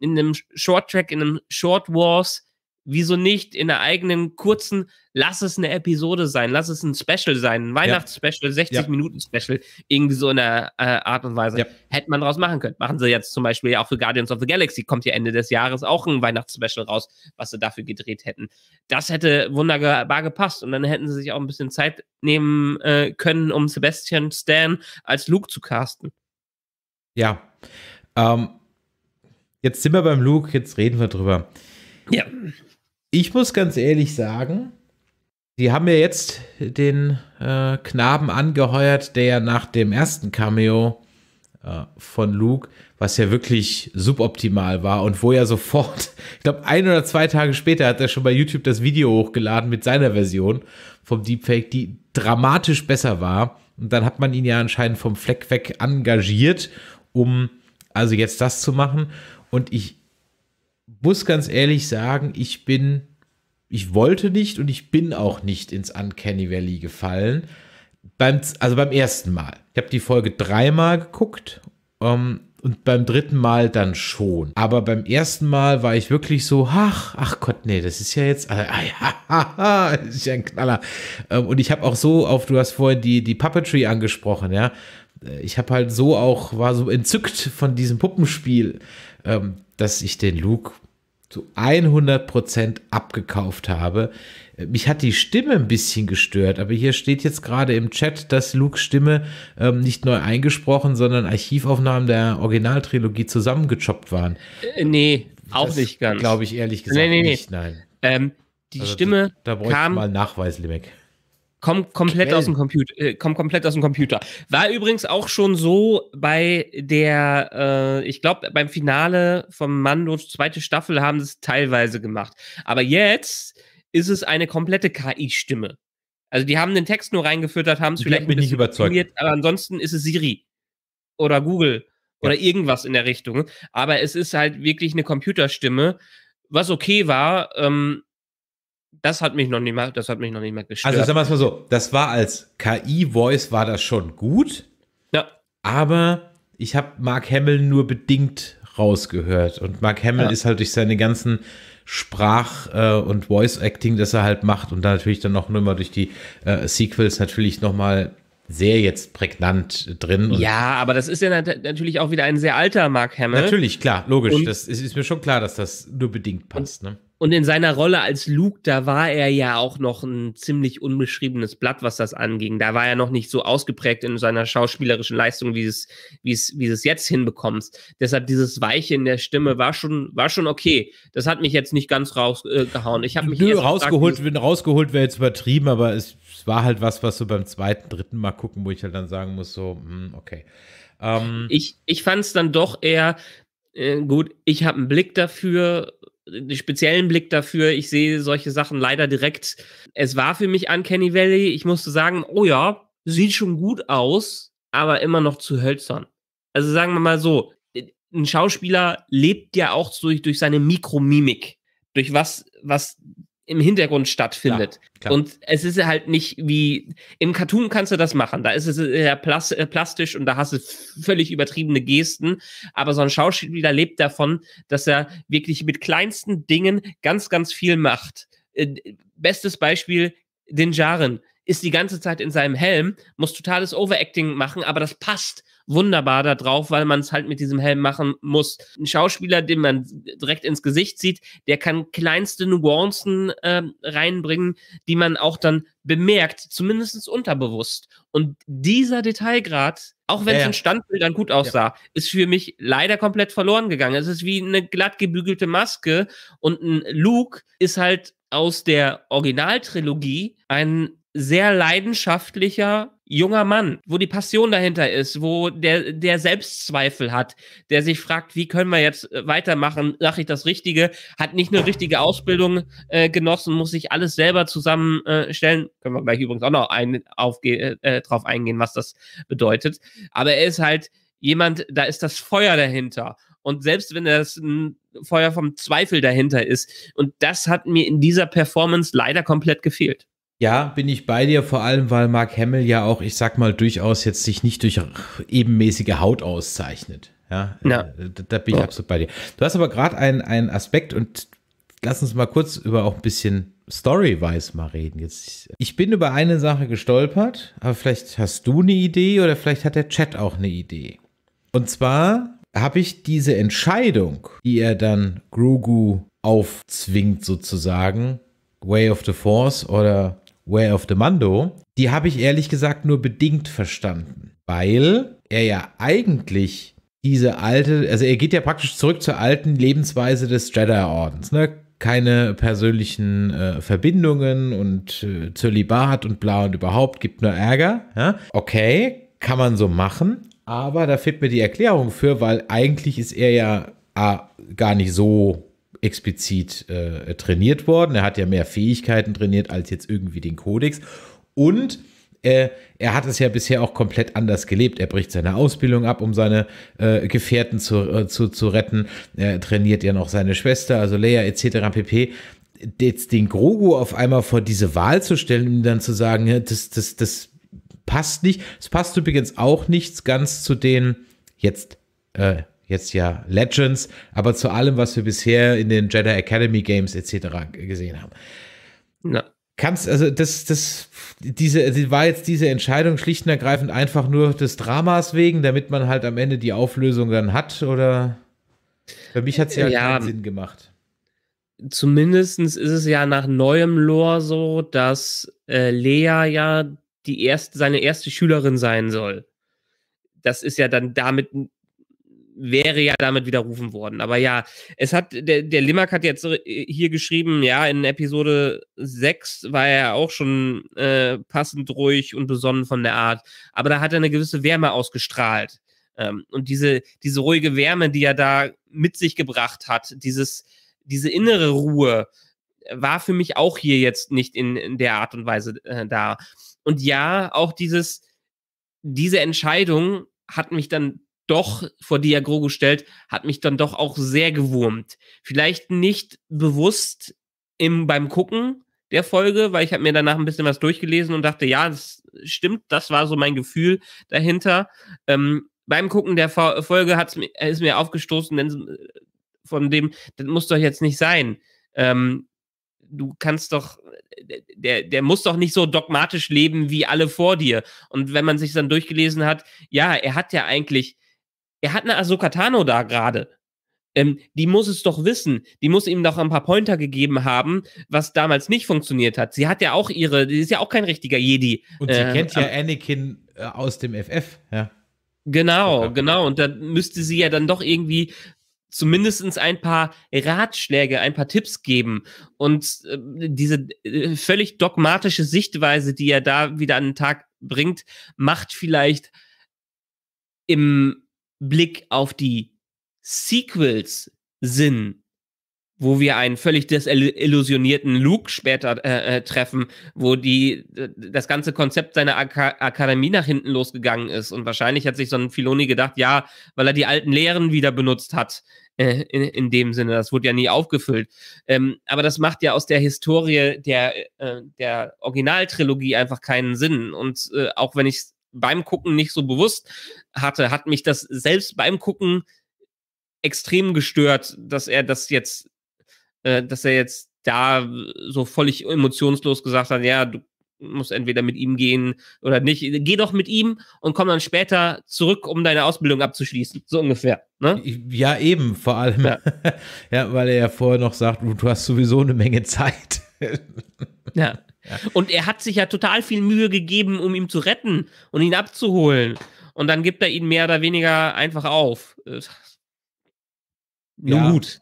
in einem Short Track, in einem Short Wars wieso nicht in der eigenen kurzen, lass es eine Episode sein, lass es ein Special sein, ein Weihnachtsspecial, 60 ja. Minuten Special, irgendwie so in der äh, Art und Weise. Ja. Hätte man daraus machen können. Machen sie jetzt zum Beispiel ja auch für Guardians of the Galaxy, kommt ja Ende des Jahres auch ein Weihnachtsspecial raus, was sie dafür gedreht hätten. Das hätte wunderbar gepasst und dann hätten sie sich auch ein bisschen Zeit nehmen äh, können, um Sebastian Stan als Luke zu casten. Ja. Ähm, jetzt sind wir beim Luke, jetzt reden wir drüber. Ja ich muss ganz ehrlich sagen, die haben ja jetzt den äh, Knaben angeheuert, der ja nach dem ersten Cameo äh, von Luke, was ja wirklich suboptimal war und wo er sofort, [laughs] ich glaube, ein oder zwei Tage später hat er schon bei YouTube das Video hochgeladen mit seiner Version vom Deepfake, die dramatisch besser war. Und dann hat man ihn ja anscheinend vom Fleck weg engagiert, um also jetzt das zu machen. Und ich muss ganz ehrlich sagen, ich bin, ich wollte nicht und ich bin auch nicht ins Uncanny Valley gefallen. Beim, also beim ersten Mal. Ich habe die Folge dreimal geguckt um, ähm, und beim dritten Mal dann schon. Aber beim ersten Mal war ich wirklich so, ach, ach Gott, nee, das ist ja jetzt, ah, ja, [laughs] das ist ja ein Knaller. Ähm, und ich habe auch so auf, du hast vorhin die, die Puppetry angesprochen, ja. Ich habe halt so auch, war so entzückt von diesem Puppenspiel, ähm, dass ich den Luke zu 100% abgekauft habe. Mich hat die Stimme ein bisschen gestört, aber hier steht jetzt gerade im Chat, dass Lukes Stimme ähm, nicht neu eingesprochen, sondern Archivaufnahmen der Originaltrilogie zusammengechoppt waren. Äh, nee, auch das nicht ganz. Glaube ich ehrlich gesagt nee, nee, nicht, nein. Ähm, die also, Stimme da, da kam mal Nachweis, Limek. Kommt komplett Quellen. aus dem Computer, äh, kommt komplett aus dem Computer. War übrigens auch schon so bei der, äh, ich glaube, beim Finale vom Mando zweite Staffel haben sie es teilweise gemacht. Aber jetzt ist es eine komplette KI-Stimme. Also die haben den Text nur reingefüttert, haben es vielleicht mich nicht überzeugt. aber ansonsten ist es Siri oder Google ja. oder irgendwas in der Richtung. Aber es ist halt wirklich eine Computerstimme, was okay war. Ähm, das hat mich noch nicht mal, das hat mich noch nicht mal gestört. Also sagen wir es mal so, das war als KI-Voice war das schon gut. Ja. Aber ich habe Mark Hamill nur bedingt rausgehört. Und Mark Hamill ja. ist halt durch seine ganzen Sprach- äh, und Voice-Acting, das er halt macht und dann natürlich dann noch immer durch die äh, Sequels natürlich nochmal sehr jetzt prägnant drin. ja, aber das ist ja natürlich auch wieder ein sehr alter Mark Hamill. Natürlich, klar, logisch. Und das ist, ist, mir schon klar, dass das nur bedingt passt. Ne? Und in seiner Rolle als Luke, da war er ja auch noch ein ziemlich unbeschriebenes Blatt, was das anging. Da war er noch nicht so ausgeprägt in seiner schauspielerischen Leistung, wie es, wie es, wie es jetzt hinbekommst. Deshalb dieses Weiche in der Stimme war schon, war schon okay. Das hat mich jetzt nicht ganz rausgehauen. Äh, ich habe mich Nö, rausgeholt, gefragt, rausgeholt wäre jetzt übertrieben, aber es, war halt was, was so beim zweiten, dritten Mal gucken, wo ich halt dann sagen muss, so, hm, okay. Ähm, ich ich fand es dann doch eher, äh, gut, ich habe einen Blick dafür, einen speziellen Blick dafür. Ich sehe solche Sachen leider direkt. Es war für mich Uncanny Valley. Ich musste sagen, oh ja, sieht schon gut aus, aber immer noch zu hölzern. Also sagen wir mal so, ein Schauspieler lebt ja auch durch, durch seine Mikromimik. Durch was, was im Hintergrund stattfindet. Klar. Und es ist halt nicht wie im Cartoon kannst du das machen. Da ist es eher plas äh, plastisch und da hast du völlig übertriebene Gesten. Aber so ein Schauspieler lebt davon, dass er wirklich mit kleinsten Dingen ganz, ganz viel macht. Äh, bestes Beispiel, den Jaren ist die ganze Zeit in seinem Helm, muss totales Overacting machen, aber das passt wunderbar da drauf, weil man es halt mit diesem Helm machen muss. Ein Schauspieler, den man direkt ins Gesicht sieht, der kann kleinste Nuancen äh, reinbringen, die man auch dann bemerkt, zumindest unterbewusst. Und dieser Detailgrad, auch wenn es Ja, ja. in Standbildern gut aussah, ist für mich leider komplett verloren gegangen. Es ist wie eine glatt gebügelte Maske und ein Luke ist halt aus der Originaltrilogie ein sehr leidenschaftlicher junger Mann, wo die Passion dahinter ist, wo der, der Selbstzweifel hat, der sich fragt, wie können wir jetzt äh, weitermachen, mache ich das Richtige, hat nicht eine richtige Ausbildung äh, genossen, muss sich alles selber zusammenstellen. Äh. Können wir gleich übrigens auch noch ein, aufge äh, drauf eingehen, was das bedeutet. Aber er ist halt jemand, da ist das Feuer dahinter. Und selbst wenn das ein Feuer vom Zweifel dahinter ist, und das hat mir in dieser Performance leider komplett gefehlt. Ja, bin ich bei dir, vor allem, weil Mark Hamill ja auch, ich sag mal, durchaus jetzt sich nicht durch ebenmäßige Haut auszeichnet. Ja, Ja. äh, da, da bin ich Ja. absolut bei dir. Du hast aber gerade einen, einen Aspekt und lass uns mal kurz über auch ein bisschen Story-wise mal reden. Jetzt, ich bin über eine Sache gestolpert, aber vielleicht hast du eine Idee oder vielleicht hat der Chat auch eine Idee. Und zwar habe ich diese Entscheidung, die er dann Grogu aufzwingt sozusagen, Way of the Force oder Way of the Mando, die habe ich ehrlich gesagt nur bedingt verstanden, weil er ja eigentlich diese alte, also er geht ja praktisch zurück zur alten Lebensweise des Jedi-Ordens, ne? Keine persönlichen äh, Verbindungen und äh, Zölibat und bla und überhaupt, gibt nur Ärger. Ja? Okay, kann man so machen, aber da fehlt mir die Erklärung für, weil eigentlich ist er ja A, gar nicht so explizit äh, trainiert worden. Er hat ja mehr Fähigkeiten trainiert als jetzt irgendwie den Kodex. Und äh, er hat es ja bisher auch komplett anders gelebt. Er bricht seine Ausbildung ab, um seine äh, Gefährten zu, äh, zu, zu retten. Er trainiert ja noch seine Schwester, also Leia etc. pp. Jetzt den Grogu auf einmal vor diese Wahl zu stellen, um dann zu sagen, das, das, das passt nicht. Es passt übrigens auch nichts ganz zu den jetzt, äh, jetzt ja Legends, aber zu allem, was wir bisher in den Jedi Academy Games etc. gesehen haben. Na, Kannst, also das, das, diese, die war jetzt diese Entscheidung schlicht und ergreifend einfach nur des Dramas wegen, damit man halt am Ende die Auflösung dann hat, oder? Für mich hat es ja, Ja. keinen Sinn gemacht. zumindestens ist es ja nach neuem Lore so, dass äh, Lea ja die erste, seine erste Schülerin sein soll. Das ist ja dann damit, wäre ja damit widerrufen worden. Aber ja, es hat, der, der Limak hat jetzt äh, hier geschrieben, ja, in Episode 6 war er auch schon äh, passend ruhig und besonnen von der Art. Aber da hat er eine gewisse Wärme ausgestrahlt. Ähm, und diese, diese ruhige Wärme, die er da mit sich gebracht hat, dieses, diese innere Ruhe war für mich auch hier jetzt nicht in, in der Art und Weise äh, da. Und ja, auch dieses, diese Entscheidung hat mich dann doch, vor die Grogu stellt, hat mich dann doch auch sehr gewurmt. Vielleicht nicht bewusst im, beim Gucken der Folge, weil ich habe mir danach ein bisschen was durchgelesen und dachte, ja, das stimmt, das war so mein Gefühl dahinter. Ähm, beim Gucken der Fo- Folge hat's ist mir aufgestoßen, denn äh, von dem, das muss doch jetzt nicht sein. Ähm, du kannst doch, der, der muss doch nicht so dogmatisch leben wie alle vor dir. Und wenn man sich dann durchgelesen hat, ja, er hat ja eigentlich, er hat eine Ahsoka Tano da gerade. Ähm, die muss es doch wissen. Die muss ihm doch ein paar Pointer gegeben haben, was damals nicht funktioniert hat. Sie hat ja auch ihre, die ist ja auch kein richtiger Jedi. Und sie Äh, kennt ja am- Anakin äh, aus dem FF, ja. Genau, genau. Und da müsste sie ja dann doch irgendwie zumindestens ein paar Ratschläge, ein paar Tipps geben. Und äh, diese äh, völlig dogmatische Sichtweise, die er da wieder an den Tag bringt, macht vielleicht im Blick auf die Sequels Sinn. wo wir einen völlig desillusionierten Luke später äh, äh, treffen, wo die das ganze Konzept seiner Ak Akademie nach hinten losgegangen ist. Und wahrscheinlich hat sich so ein Filoni gedacht, ja, weil er die alten Lehren wieder benutzt hat, äh, in, in dem Sinne. Das wurde ja nie aufgefüllt. Ähm, aber das macht ja aus der Historie der, äh, der Originaltrilogie einfach keinen Sinn. Und äh, auch wenn ich es beim Gucken nicht so bewusst hatte, hat mich das selbst beim Gucken extrem gestört, dass er das jetzt äh, dass er jetzt da so völlig emotionslos gesagt hat, ja, du musst entweder mit ihm gehen oder nicht. Geh doch mit ihm und komm dann später zurück, um deine Ausbildung abzuschließen. So ungefähr. Ne? Ja, eben, vor allem. Ja. [laughs] ja, weil er ja vorher noch sagt, du, du hast sowieso eine Menge Zeit. ja. [laughs] ja. Und er hat sich ja total viel Mühe gegeben, um ihn zu retten und ihn abzuholen. Und dann gibt er ihn mehr oder weniger einfach auf. Nun ja. gut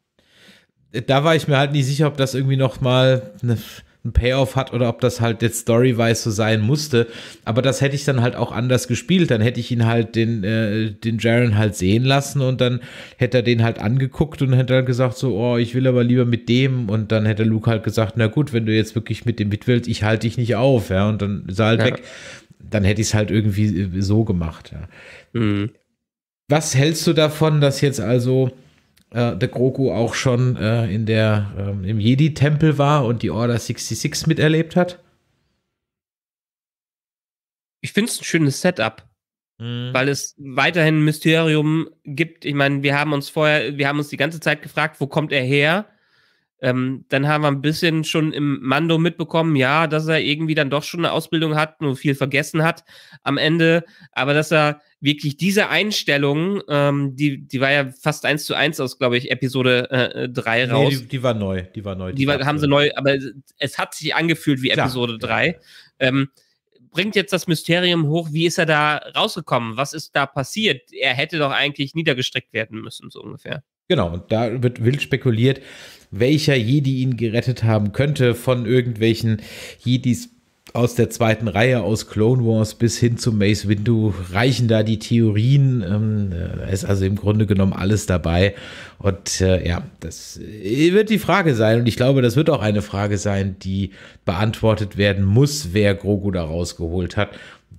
da war ich mir halt nicht sicher, ob das irgendwie noch mal eine, ein Payoff hat oder ob das halt jetzt story-wise so sein musste. Aber das hätte ich dann halt auch anders gespielt. Dann hätte ich ihn halt den, äh, den Jaren halt sehen lassen und dann hätte er den halt angeguckt und hätte dann gesagt so, oh, ich will aber lieber mit dem. Und dann hätte Luke halt gesagt, na gut, wenn du jetzt wirklich mit dem mit willst, ich halte dich nicht auf, ja. Und dann ist er halt ja. weg. Dann hätte ich es halt irgendwie äh, so gemacht, ja. Mhm. Was hältst du davon, dass jetzt also äh, der Grogu auch schon äh, in der, ähm, im Jedi-Tempel war und die Order 66 miterlebt hat? Ich finde es ein schönes Setup. Mhm. Weil es weiterhin ein Mysterium gibt. Ich meine, wir haben uns vorher, wir haben uns die ganze Zeit gefragt, wo kommt er her? Ähm, dann haben wir ein bisschen schon im Mando mitbekommen, ja, dass er irgendwie dann doch schon eine Ausbildung hat, nur viel vergessen hat am Ende, aber dass er wirklich diese Einstellung, ähm, die, die war ja fast eins zu eins aus, glaube ich, Episode äh, 3 raus. Nee, die, die, war neu, die war neu. Die, die war, haben sie neu, aber es hat sich angefühlt wie Klar. Episode 3. Ähm, bringt jetzt das Mysterium hoch, wie ist er da rausgekommen? Was ist da passiert? Er hätte doch eigentlich niedergestreckt werden müssen, so ungefähr. Genau, und da wird wild spekuliert, welcher Jedi ihn gerettet haben könnte von irgendwelchen Jedis aus der zweiten Reihe, aus Clone Wars bis hin zu Mace Windu, reichen da die Theorien. Ähm, da ist also im Grunde genommen alles dabei. Und äh, ja, das wird die Frage sein. Und ich glaube, das wird auch eine Frage sein, die beantwortet werden muss, wer Grogu da rausgeholt hat.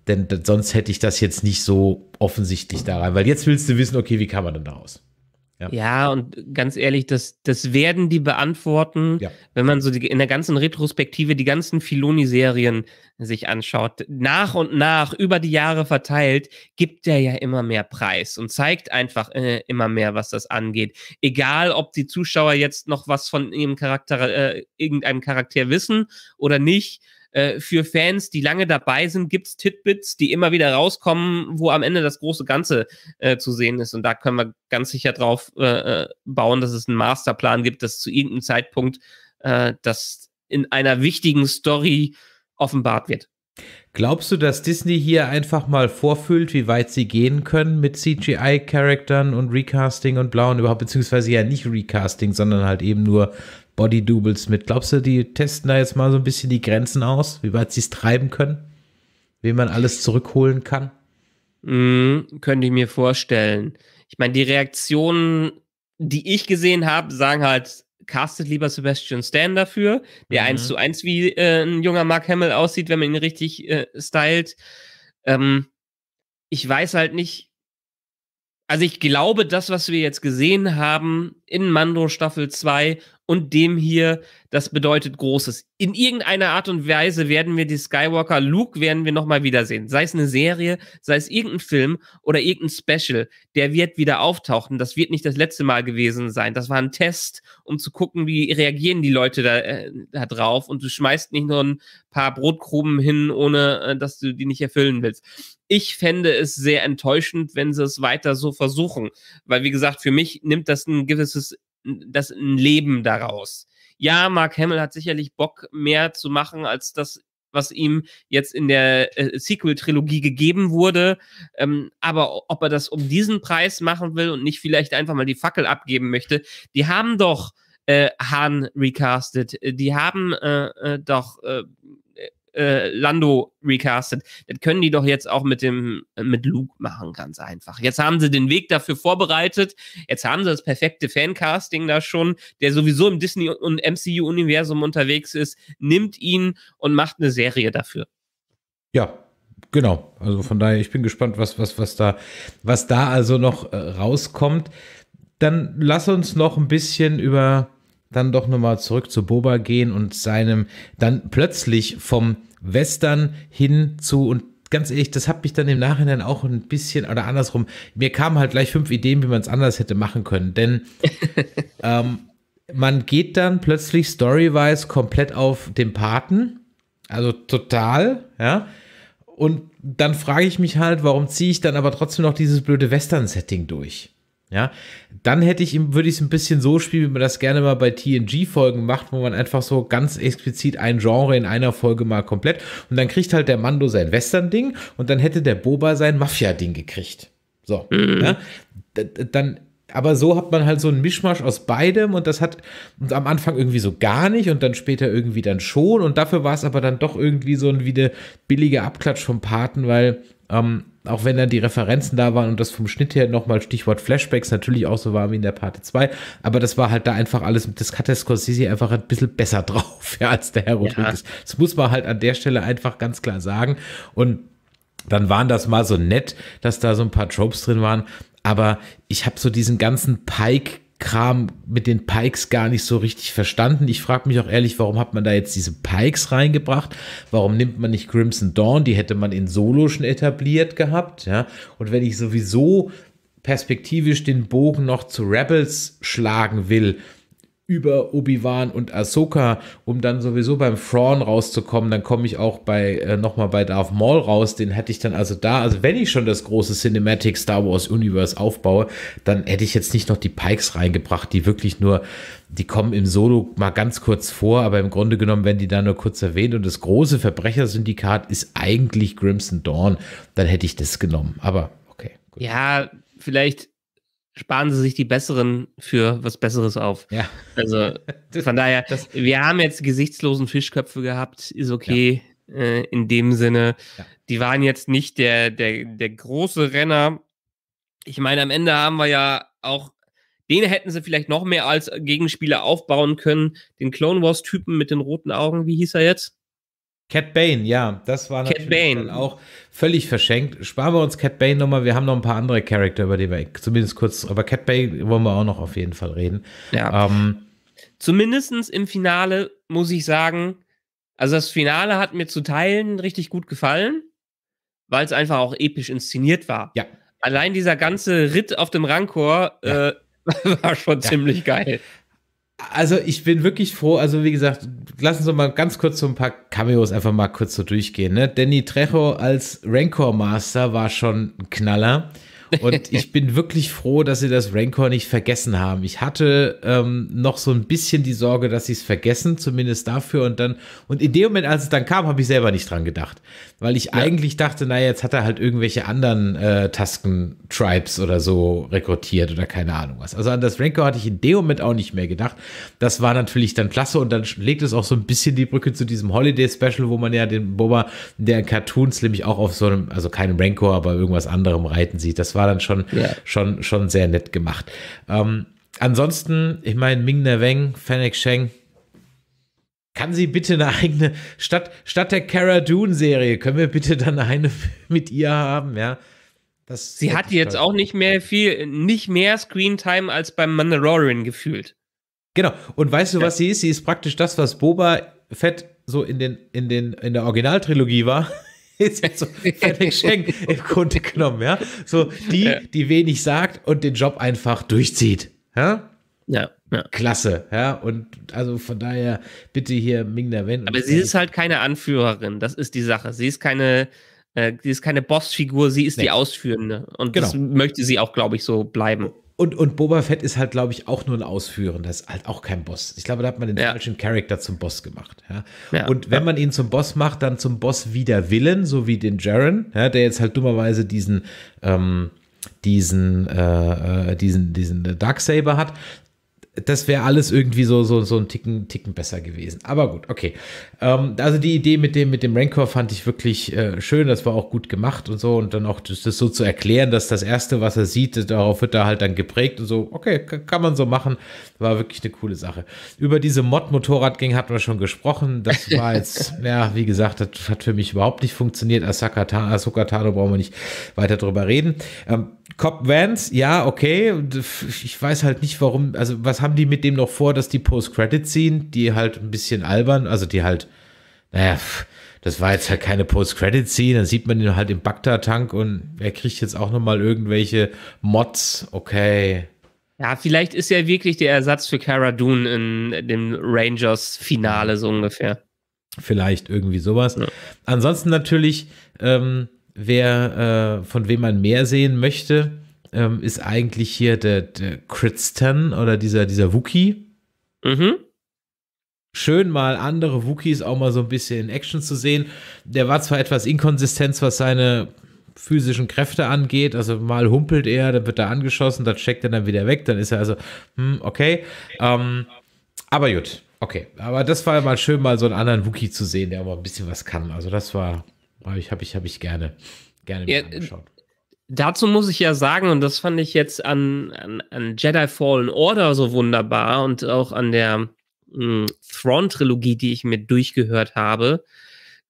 Denn sonst hätte ich das jetzt nicht so offensichtlich da rein. Weil jetzt willst du wissen, okay, wie kann man denn da raus? Ja. ja, und ganz ehrlich, das, das werden die beantworten, ja. wenn man so die, in der ganzen Retrospektive die ganzen Filoni-Serien sich anschaut. Nach und nach, über die Jahre verteilt, gibt der ja immer mehr Preis und zeigt einfach äh, immer mehr, was das angeht. Egal, ob die Zuschauer jetzt noch was von ihrem Charakter, äh, irgendeinem Charakter wissen oder nicht äh, für Fans, die lange dabei sind, gibt es Titbits, die immer wieder rauskommen, wo am Ende das große Ganze äh, zu sehen ist. Und da können wir ganz sicher drauf äh, äh bauen, dass es einen Masterplan gibt, dass zu irgendeinem Zeitpunkt äh, das in einer wichtigen Story offenbart wird. Glaubst du, dass Disney hier einfach mal vorfühlt, wie weit sie gehen können mit CGI-Charaktern und Recasting und Blauen überhaupt, beziehungsweise ja nicht Recasting, sondern halt eben nur Body-Doubles mit. Glaubst du, die testen da jetzt mal so ein bisschen die Grenzen aus, wie weit sie es treiben können? Wie man alles zurückholen kann? Mm, könnte ich mir vorstellen. Ich meine, die Reaktionen, die ich gesehen habe, sagen halt, castet lieber Sebastian Stan dafür, der mhm. eins zu eins wie äh, ein junger Mark Hamill aussieht, wenn man ihn richtig äh, stylt. Ähm, ich weiß halt nicht, also ich glaube, das, was wir jetzt gesehen haben in Mando Staffel 2 und dem hier, das bedeutet Großes. In irgendeiner Art und Weise werden wir die Skywalker Luke werden wir nochmal wiedersehen. Sei es eine Serie, sei es irgendein Film oder irgendein Special, der wird wieder auftauchen. Das wird nicht das letzte Mal gewesen sein. Das war ein Test, um zu gucken, wie reagieren die Leute da, äh, da drauf. Und du schmeißt nicht nur ein paar Brotkrumen hin, ohne äh, dass du die nicht erfüllen willst. Ich fände es sehr enttäuschend, wenn sie es weiter so versuchen. Weil, wie gesagt, für mich nimmt das ein gewisses das ein Leben daraus. Ja, Mark Hamill hat sicherlich Bock, mehr zu machen als das, was ihm jetzt in der äh, Sequel-Trilogie gegeben wurde. Ähm, aber ob er das um diesen Preis machen will und nicht vielleicht einfach mal die Fackel abgeben möchte, die haben doch äh, Han recastet, die haben äh, äh doch äh, äh, Lando recastet. Das können die doch jetzt auch mit dem mit Luke machen, ganz einfach. Jetzt haben sie den Weg dafür vorbereitet. Jetzt haben sie das perfekte Fancasting da schon, der sowieso im Disney und MCU Universum unterwegs ist, nimmt ihn und macht eine Serie dafür. Ja, genau. Also von daher, ich bin gespannt, was was was da was da also noch äh, rauskommt. Dann lass uns noch ein bisschen über dann doch nochmal zurück zu Boba gehen und seinem dann plötzlich vom Western hin zu und ganz ehrlich, das hat mich dann im Nachhinein auch ein bisschen oder andersrum. Mir kamen halt gleich fünf Ideen, wie man es anders hätte machen können, denn [laughs] ähm, man geht dann plötzlich storywise komplett auf den Paten, also total, ja. Und dann frage ich mich halt, warum ziehe ich dann aber trotzdem noch dieses blöde Western-Setting durch? Ja, dann hätte ich ihm, würde ich es ein bisschen so spielen, wie man das gerne mal bei TNG-Folgen macht, wo man einfach so ganz explizit ein Genre in einer Folge mal komplett und dann kriegt halt der Mando sein Western-Ding und dann hätte der Boba sein Mafia-Ding gekriegt. So, mhm. ja, dann aber so hat man halt so einen Mischmasch aus beidem und das hat uns am Anfang irgendwie so gar nicht und dann später irgendwie dann schon und dafür war es aber dann doch irgendwie so ein wieder billiger Abklatsch vom Paten, weil ähm, auch wenn dann die Referenzen da waren und das vom Schnitt her nochmal Stichwort Flashbacks natürlich auch so war wie in der Parte 2, aber das war halt da einfach alles, das hat der Scorsese einfach ein bisschen besser [laughs] drauf, ja, als der Herr Rodriguez. Ja. Das muss man halt an der Stelle einfach ganz klar sagen und dann waren das mal so nett, dass da so ein paar Tropes drin waren, aber ich habe so diesen ganzen Pike Kram mit den Pikes gar nicht so richtig verstanden. Ich frage mich auch ehrlich, warum hat man da jetzt diese Pikes reingebracht? Warum nimmt man nicht Crimson Dawn? Die hätte man in Solo schon etabliert gehabt, ja. Und wenn ich sowieso perspektivisch den Bogen noch zu Rebels schlagen will, über Obi-Wan und Ahsoka, um dann sowieso beim Thrawn rauszukommen, dann komme ich auch bei äh, nochmal bei Darth Maul raus, den hätte ich dann also da, also wenn ich schon das große Cinematic Star Wars Universe aufbaue, dann hätte ich jetzt nicht noch die Pikes reingebracht, die wirklich nur, die kommen im Solo mal ganz kurz vor, aber im Grunde genommen werden die da nur kurz erwähnt und das große Verbrechersyndikat ist eigentlich Crimson Dawn, dann hätte ich das genommen, aber okay. Gut. Ja, vielleicht sparen sie sich die besseren für was Besseres auf. Ja. Also [laughs] von daher, das, wir haben jetzt gesichtslosen Fischköpfe gehabt, ist okay ja. äh, in dem Sinne. Ja. Die waren jetzt nicht der, der, der große Renner. Ich meine, am Ende haben wir ja auch, den hätten sie vielleicht noch mehr als Gegenspieler aufbauen können. Den Clone Wars-Typen mit den roten Augen, wie hieß er jetzt? Cat Bane, ja, das war Cat Bane. auch völlig verschenkt. Sparen wir uns Cat Bane nochmal. Wir haben noch ein paar andere Charakter, über die wir zumindest kurz, aber Cat Bane wollen wir auch noch auf jeden Fall reden. Ja. Ähm, Zumindestens im Finale muss ich sagen, also das Finale hat mir zu Teilen richtig gut gefallen, weil es einfach auch episch inszeniert war. Ja. Allein dieser ganze Ritt auf dem Rancor ja. äh, [laughs] war schon ja. ziemlich geil. Also ich bin wirklich froh, also wie gesagt, lassen Sie mal ganz kurz so ein paar Cameos einfach mal kurz so durchgehen. Ne? Danny Trejo als Rancor Master war schon ein Knaller. Und [laughs] ich bin wirklich froh, dass sie das Rancor nicht vergessen haben. Ich hatte ähm, noch so ein bisschen die Sorge, dass sie es vergessen, zumindest dafür. Und dann, und in dem Moment, als es dann kam, habe ich selber nicht dran gedacht. Weil ich ja. eigentlich dachte, naja, jetzt hat er halt irgendwelche anderen äh, Tasken-Tribes oder so rekrutiert oder keine Ahnung was. Also an das Rancor hatte ich in dem Moment auch nicht mehr gedacht. Das war natürlich dann klasse und dann legt es auch so ein bisschen die Brücke zu diesem Holiday-Special, wo man ja den Boba, der Cartoons nämlich auch auf so einem, also keinem Rancor, aber irgendwas anderem reiten sieht. Das war war dann schon, ja. schon, schon sehr nett gemacht. Ähm, ansonsten, ich meine, Ming Na Weng, Fennec Sheng, kann sie bitte eine eigene, statt, statt der Cara Dune-Serie, können wir bitte dann eine [laughs] mit ihr haben, ja? Das sie hat jetzt auch nicht mehr viel, nicht mehr Screentime als beim Mandalorian gefühlt. Genau. Und weißt du, ja. was sie ist? Sie ist praktisch das, was Boba Fett so in, den, in, den, in der Originaltrilogie war ist jetzt so Fennec [laughs] Schenk im Grunde genommen, ja. So die, ja. die wenig sagt und den Job einfach durchzieht. Ja. Ja, ja. Klasse, ja. Und also von daher bitte hier Ming Na Wen. Aber sie ist halt keine Anführerin, das ist die Sache. Sie ist keine, äh, sie ist keine Bossfigur, sie ist nee. die Ausführende. Und genau. das möchte sie auch, glaube ich, so bleiben. Und, und Boba Fett ist halt, glaube ich, auch nur ein Ausführender, ist halt auch kein Boss. Ich glaube, da hat man den ja. falschen Charakter zum Boss gemacht. Ja? ja und wenn man ihn zum Boss macht, dann zum Boss wider Willen, so wie den Jaren, ja, der jetzt halt dummerweise diesen, ähm, diesen, äh, äh diesen, diesen Darksaber hat. Das wäre alles irgendwie so, so, so ein Ticken, Ticken besser gewesen. Aber gut, okay. Ähm, also die Idee mit dem, mit dem Rancor fand ich wirklich äh, schön. Das war auch gut gemacht und so. Und dann auch das, das, so zu erklären, dass das Erste, was er sieht, darauf wird er halt dann geprägt und so. Okay, kann man so machen. War wirklich eine coole Sache. Über diese Mod-Motorradgang hatten wir schon gesprochen. Das [laughs] war jetzt, ja, wie gesagt, das hat für mich überhaupt nicht funktioniert. Asaka Tano brauchen wir nicht weiter drüber reden. Ähm, Cop Vans, ja, okay. Ich weiß halt nicht, warum. Also, was haben die mit dem noch vor, dass die Post-Credit ziehen? Die halt ein bisschen albern, also die halt, naja, das war jetzt halt keine Post-Credit-Scene, dann sieht man ihn halt im Bagdad-Tank und er kriegt jetzt auch nochmal irgendwelche Mods, okay. Ja, vielleicht ist er wirklich der Ersatz für Cara Dune in dem Rangers-Finale so ungefähr. Vielleicht irgendwie sowas. Ja. Ansonsten natürlich, ähm, wer, äh, von wem man mehr sehen möchte, ähm, ist eigentlich hier der, der Kritstan oder dieser, dieser Wookie. Mhm. Schön mal andere Wookies auch mal so ein bisschen in Action zu sehen. Der war zwar etwas inkonsistent, was seine physischen Kräfte angeht. Also mal humpelt er, dann wird er angeschossen, dann checkt er dann wieder weg, dann ist er also, hm, okay. Ähm, aber gut, okay. Aber das war mal schön, mal so einen anderen Wookie zu sehen, der auch mal ein bisschen was kann. Also das war, habe ich, habe ich, habe ich gerne, gerne ja, angeschaut. Dazu muss ich ja sagen, und das fand ich jetzt an, an, an Jedi Fallen Order so wunderbar und auch an der hm, Thrawn-Trilogie, die ich mir durchgehört habe.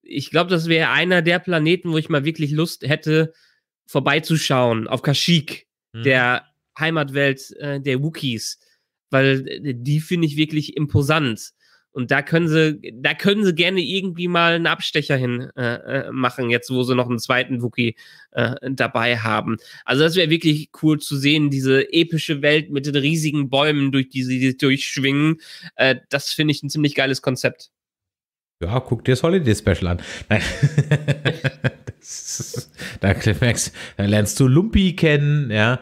Ich glaube, das wäre einer der Planeten, wo ich mal wirklich Lust hätte, vorbeizuschauen, auf Kashyyyk, hm. der Heimatwelt äh, der Wookiees, weil äh, die finde ich wirklich imposant. Und da können sie, da können sie gerne irgendwie mal einen Abstecher hin äh, äh, machen, jetzt wo sie noch einen zweiten Wookie äh, dabei haben. Also das wäre wirklich cool zu sehen, diese epische Welt mit den riesigen Bäumen, durch die sie durchschwingen. Äh, das finde ich ein ziemlich geiles Konzept. Ja, guck dir das Holiday Special an. Nein. [laughs] ist, da, merkst, da lernst du Lumpi kennen, ja.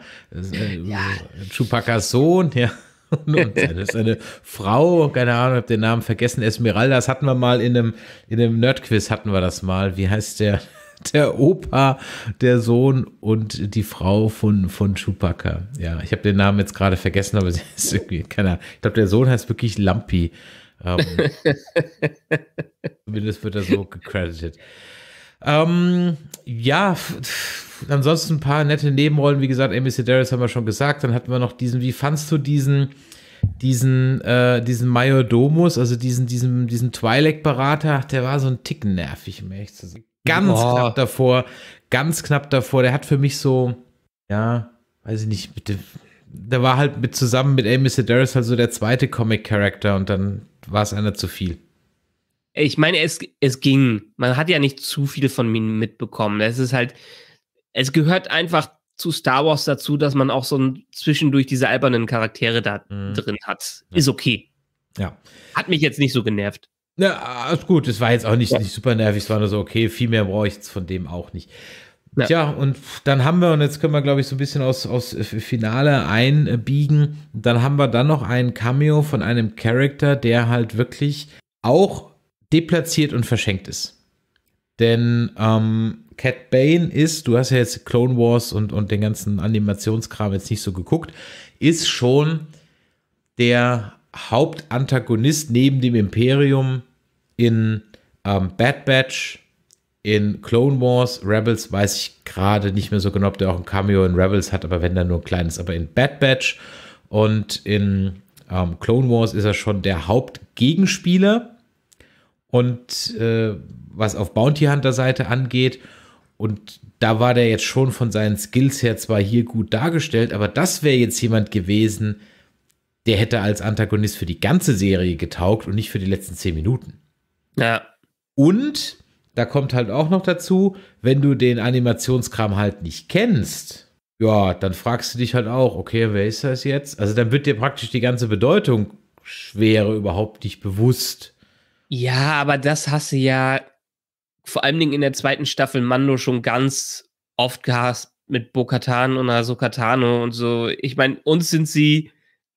Ja. Chewbacca's Sohn, ja. [laughs] Und seine, seine Frau, keine Ahnung, hab den Namen vergessen, Esmeralda, das hatten wir mal in einem, in einem Nerdquiz hatten wir das mal. Wie heißt der? [laughs] Der Opa, der Sohn und die Frau von, von Chewbacca. Ja, ich habe den Namen jetzt gerade vergessen, aber [laughs] sie ist irgendwie, keine Ahnung. Ich glaube, der Sohn heißt wirklich Lampi. Ähm, zumindest wird er so gecredited. Ähm, ja, ansonsten ein paar nette Nebenrollen. Wie gesagt, Amy Sedaris haben wir schon gesagt. Dann hatten wir noch diesen, wie fandst du diesen, diesen, äh, diesen Majordomus, also diesen, diesen, diesen Twi'lek-Berater? Der war so ein Ticken nervig, um ehrlich zu sein. Ganz oh. knapp davor, ganz knapp davor. Der hat für mich so, ja, weiß ich nicht, mit dem, der war halt mit zusammen mit Amy Sedaris halt so der zweite Comic-Charakter und dann war es einer zu viel. Ich meine, es, es ging. Man hat ja nicht zu viel von ihm mitbekommen. Es ist halt, es gehört einfach zu Star Wars dazu, dass man auch so ein, zwischendurch diese albernen Charaktere da mhm. drin hat. Ist okay. Ja. Hat mich jetzt nicht so genervt. Na, alles gut. Es war jetzt auch nicht, ja. nicht super nervig. Es war nur so, okay, viel mehr brauche ich jetzt von dem auch nicht. Ja. Tja, und dann haben wir, und jetzt können wir, glaube ich, so ein bisschen aus, aus Finale einbiegen. Dann haben wir dann noch ein Cameo von einem Charakter, der halt wirklich auch deplatziert und verschenkt ist. Denn ähm, Cat Bane ist, du hast ja jetzt Clone Wars und, und den ganzen Animationskram jetzt nicht so geguckt, ist schon der Hauptantagonist neben dem Imperium in ähm, Bad Batch, in Clone Wars, Rebels weiß ich gerade nicht mehr so genau, ob der auch ein Cameo in Rebels hat, aber wenn dann nur ein kleines. Aber in Bad Batch und in ähm, Clone Wars ist er schon der Hauptgegenspieler und äh, was auf Bounty Hunter Seite angeht. Und da war der jetzt schon von seinen Skills her zwar hier gut dargestellt, aber das wäre jetzt jemand gewesen, der hätte als Antagonist für die ganze Serie getaugt und nicht für die letzten zehn Minuten. Ja. Und da kommt halt auch noch dazu, wenn du den Animationskram halt nicht kennst, ja, dann fragst du dich halt auch, okay, wer ist das jetzt? Also dann wird dir praktisch die ganze Bedeutung schwere überhaupt nicht bewusst. Ja, aber das hast du ja vor allen Dingen in der zweiten Staffel Mando schon ganz oft gehasst mit Bo-Katan und Ahsoka Tano und so. Ich meine, uns sind sie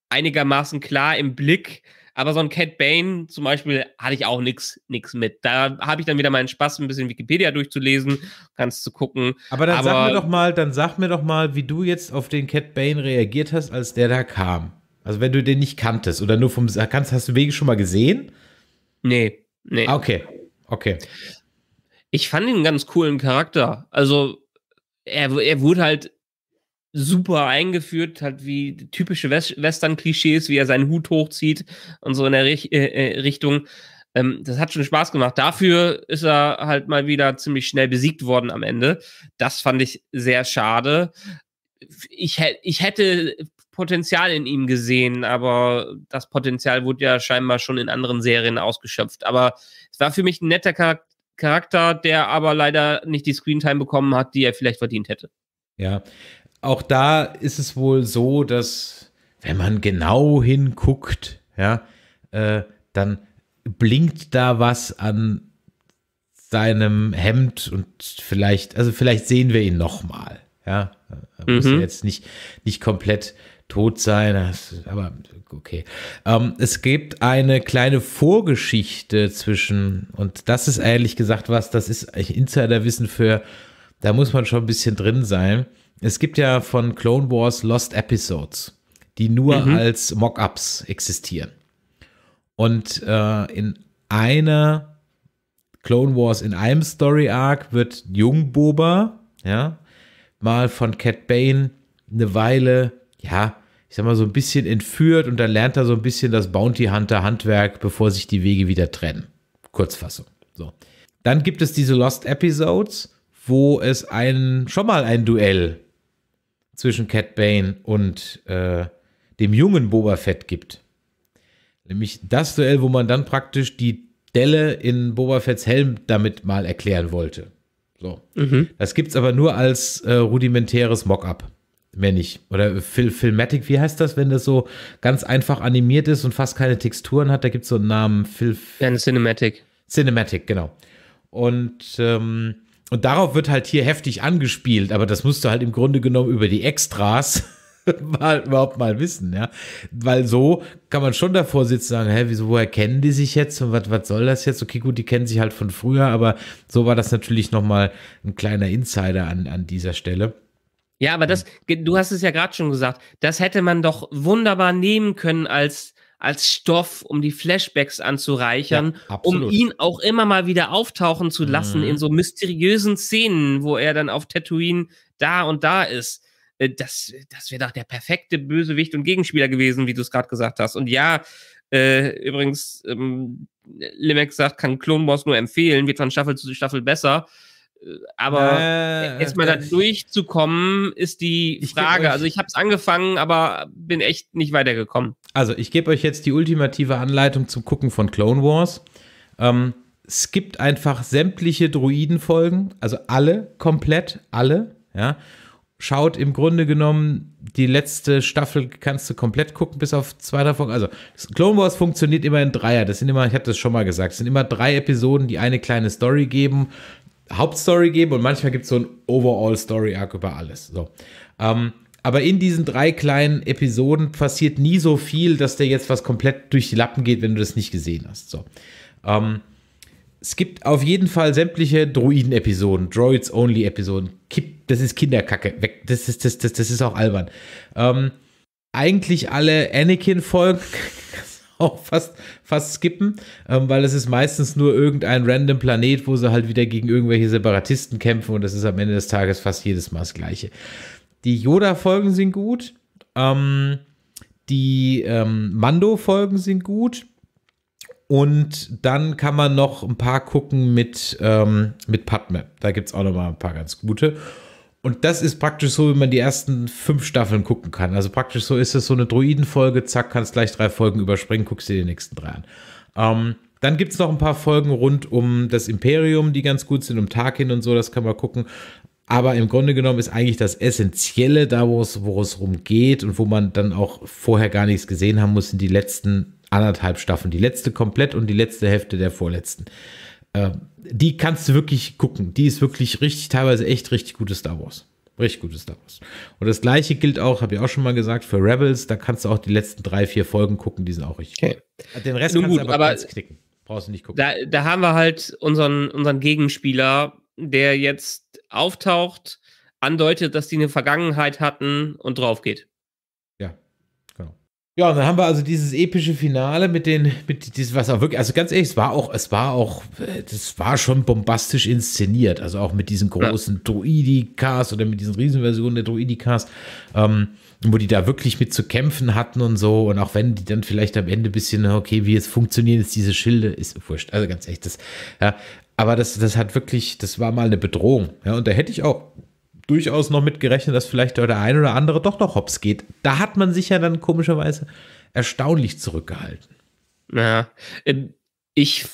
einigermaßen klar im Blick, aber so ein Cat Bane zum Beispiel hatte ich auch nichts nix mit. Da habe ich dann wieder meinen Spaß, ein bisschen Wikipedia durchzulesen, ganz zu gucken. Aber dann aber, sag mir doch mal, dann sag mir doch mal, wie du jetzt auf den Cat Bane reagiert hast, als der da kam. Also wenn du den nicht kanntest oder nur vom kannst, hast du Wege schon mal gesehen? Nee, nee. Ah, okay, okay. Ich fand ihn einen ganz coolen Charakter. Also er, er wurde halt super eingeführt, halt wie typische Western-Klischees, wie er seinen Hut hochzieht und so in der Rich äh, äh, Richtung. Ähm, das hat schon Spaß gemacht. Dafür ist er halt mal wieder ziemlich schnell besiegt worden am Ende. Das fand ich sehr schade. Ich, ich hätte Potenzial in ihm gesehen, aber das Potenzial wurde ja scheinbar schon in anderen Serien ausgeschöpft. Aber es war für mich ein netter Charakter, der aber leider nicht die Screentime bekommen hat, die er vielleicht verdient hätte. Ja, auch da ist es wohl so, dass wenn man genau hinguckt, ja, äh, dann blinkt da was an seinem Hemd und vielleicht, also vielleicht sehen wir ihn noch mal, ja, er muss ja mhm. jetzt nicht, nicht komplett tot sein, aber okay. Ähm, es gibt eine kleine Vorgeschichte zwischen, und das ist ehrlich gesagt was, das ist Insiderwissen für, da muss man schon ein bisschen drin sein es gibt ja von Clone Wars Lost Episodes, die nur mhm. als Mockups existieren. Und äh, in einer Clone Wars, in einem Story Arc wird Jungboba, ja, mal von Cat Bane eine Weile, ja, ich sag mal so ein bisschen entführt und dann lernt er so ein bisschen das Bounty Hunter Handwerk, bevor sich die Wege wieder trennen. Kurzfassung. So. Dann gibt es diese Lost Episodes, wo es ein, schon mal ein Duell zwischen Cat Bane und äh, dem jungen Boba Fett gibt. Nämlich das Duell, wo man dann praktisch die Delle in Boba Fetts Helm damit mal erklären wollte. So. Mhm. Das es aber nur als äh, rudimentäres Mockup. Mehr nicht. Oder Fil Filmatic, wie heißt das, wenn das so ganz einfach animiert ist und fast keine Texturen hat? Da gibt es so einen Namen. Phil ja, Cinematic. Cinematic, genau. Und ähm, und darauf wird halt hier heftig angespielt, aber das musst du halt im Grunde genommen über die Extras [laughs] mal, überhaupt mal wissen, ja. Weil so kann man schon davor sitzen und sagen, hä, wieso, woher kennen die sich jetzt und was, was soll das jetzt? Okay, gut, die kennen sich halt von früher, aber so war das natürlich nochmal ein kleiner Insider an, an dieser Stelle. Ja, aber das, du hast es ja gerade schon gesagt, das hätte man doch wunderbar nehmen können als als Stoff, um die Flashbacks anzureichern, ja, um ihn auch immer mal wieder auftauchen zu lassen mhm. in so mysteriösen Szenen, wo er dann auf Tatooine da und da ist. Äh, das, das wäre doch der perfekte Bösewicht und Gegenspieler gewesen, wie du es gerade gesagt hast. Und ja, äh, übrigens, ähm, Limek sagt, kann Clone Wars nur empfehlen, wird von Staffel zu Staffel besser. Aber äh, jetzt mal da durchzukommen, ist die Frage. also ich habe es angefangen, aber bin echt nicht weitergekommen. Also ich gebe euch jetzt die ultimative Anleitung zum Gucken von Clone Wars. Ähm, skippt einfach sämtliche Druidenfolgen, also alle, komplett alle, ja. Schaut im Grunde genommen, die letzte Staffel kannst du komplett gucken, bis auf zwei davon. Also, Clone Wars funktioniert immer in Dreier. Das sind immer, ich habe das schon mal gesagt, es sind immer drei Episoden, die eine kleine Story geben. Hauptstory geben und manchmal gibt es so ein Overall-Story-Arc über alles. So. Ähm, aber in diesen drei kleinen Episoden passiert nie so viel, dass der jetzt was komplett durch die Lappen geht, wenn du das nicht gesehen hast. So. Ähm, es gibt auf jeden Fall sämtliche Droiden-Episoden, Droids-Only-Episoden. Das ist Kinderkacke. Das ist, das, das, das ist auch albern. Ähm, eigentlich alle Anakin-Folgen [laughs] [laughs] auch fast, fast skippen, ähm, weil es ist meistens nur irgendein random Planet, wo sie halt wieder gegen irgendwelche Separatisten kämpfen und das ist am Ende des Tages fast jedes Mal das Gleiche. Die Yoda-Folgen sind gut, ähm, die ähm, Mando-Folgen sind gut. Und dann kann man noch ein paar gucken mit, ähm, mit Padme. Da gibt es auch noch mal ein paar ganz gute. Und das ist praktisch so, wie man die ersten fünf Staffeln gucken kann. Also praktisch so ist es so eine Druidenfolge, zack, kannst gleich drei Folgen überspringen, guckst dir die nächsten drei an. Ähm, dann gibt es noch ein paar Folgen rund um das Imperium, die ganz gut sind, um Tarkin und so, das kann man gucken. Aber im Grunde genommen ist eigentlich das Essentielle, da wo es, wo es rumgeht und wo man dann auch vorher gar nichts gesehen haben muss, sind die letzten anderthalb Staffeln. Die letzte komplett und die letzte Hälfte der vorletzten. Äh, die kannst du wirklich gucken. Die ist wirklich richtig, teilweise echt richtig gutes Star Wars. Richtig gutes Star Wars. Und das gleiche gilt auch, habe ich auch schon mal gesagt, für Rebels. Da kannst du auch die letzten drei, vier Folgen gucken, die sind auch richtig okay. gut. Den Rest Nun kannst gut, du aber, aber knicken. Brauchst du nicht gucken. Da, da haben wir halt unseren, unseren Gegenspieler, der jetzt auftaucht, andeutet, dass die eine Vergangenheit hatten und drauf geht. Ja, und dann haben wir also dieses epische Finale mit den, mit dieses, was auch wirklich, also ganz ehrlich, es war auch, es war auch, das war schon bombastisch inszeniert, also auch mit diesen großen ja. Droidikas oder mit diesen Riesenversionen der Droidikas, ähm, wo die da wirklich mit zu kämpfen hatten und so, und auch wenn die dann vielleicht am Ende ein bisschen, okay, wie jetzt funktionieren jetzt diese Schilde, ist wurscht, also ganz echt, das, ja, aber das, das hat wirklich, das war mal eine Bedrohung, ja, und da hätte ich auch durchaus noch mit gerechnet, dass vielleicht der ein oder andere doch noch hops geht. Da hat man sich ja dann komischerweise erstaunlich zurückgehalten. Ja, ähm, ich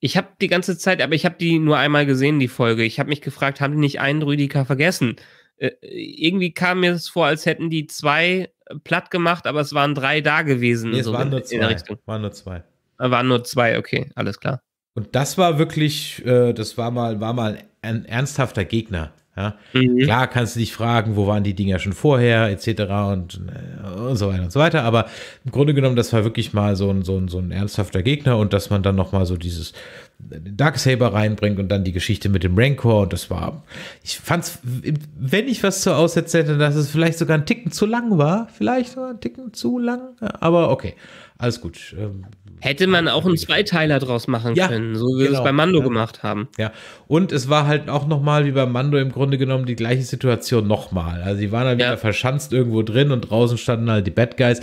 ich habe die ganze Zeit, aber ich habe die nur einmal gesehen, die Folge. Ich habe mich gefragt, haben die nicht einen Rüdiger vergessen? Äh, irgendwie kam mir es vor, als hätten die zwei platt gemacht, aber es waren drei da gewesen. Nee, es so waren, nur zwei. waren nur zwei. Äh, waren nur zwei, okay, alles klar. Und das war wirklich, äh, das war mal, war mal ein ernsthafter Gegner. Ja? Mhm. Klar kannst du dich fragen, wo waren die Dinger schon vorher, etc. Und, äh, und so weiter und so weiter. Aber im Grunde genommen, das war wirklich mal so ein, so ein, so ein ernsthafter Gegner und dass man dann nochmal so dieses Darksaber reinbringt und dann die Geschichte mit dem Rancor. Und das war, ich fand's, wenn ich was zu aussetzen hätte, dass es vielleicht sogar ein Ticken zu lang war. Vielleicht sogar ein Ticken zu lang. Aber okay, alles gut. Ähm, Hätte man auch einen Zweiteiler draus machen ja, können, so wie genau, wir es genau, bei Mando ja. gemacht haben. Ja, und es war halt auch nochmal wie bei Mando im Grunde genommen die gleiche Situation nochmal. Also die waren halt ja. wieder verschanzt irgendwo drin und draußen standen halt die Bad Guys.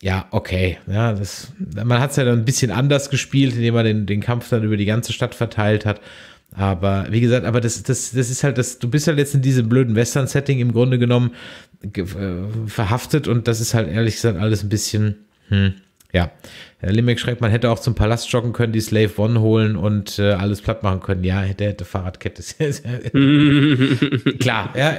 Ja, okay. Ja, das, man hat es ja dann ein bisschen anders gespielt, indem man den, den Kampf dann über die ganze Stadt verteilt hat. Aber wie gesagt, aber das, das, das ist halt, das, du bist halt jetzt in diesem blöden Western-Setting im Grunde genommen äh, verhaftet und das ist halt ehrlich gesagt alles ein bisschen, hm, ja. Herr Limbeck schreibt, man hätte auch zum Palast joggen können, die Slave One holen und äh, alles platt machen können. Ja, hätte, hätte Fahrradkette. [laughs] [laughs] Klar, ja,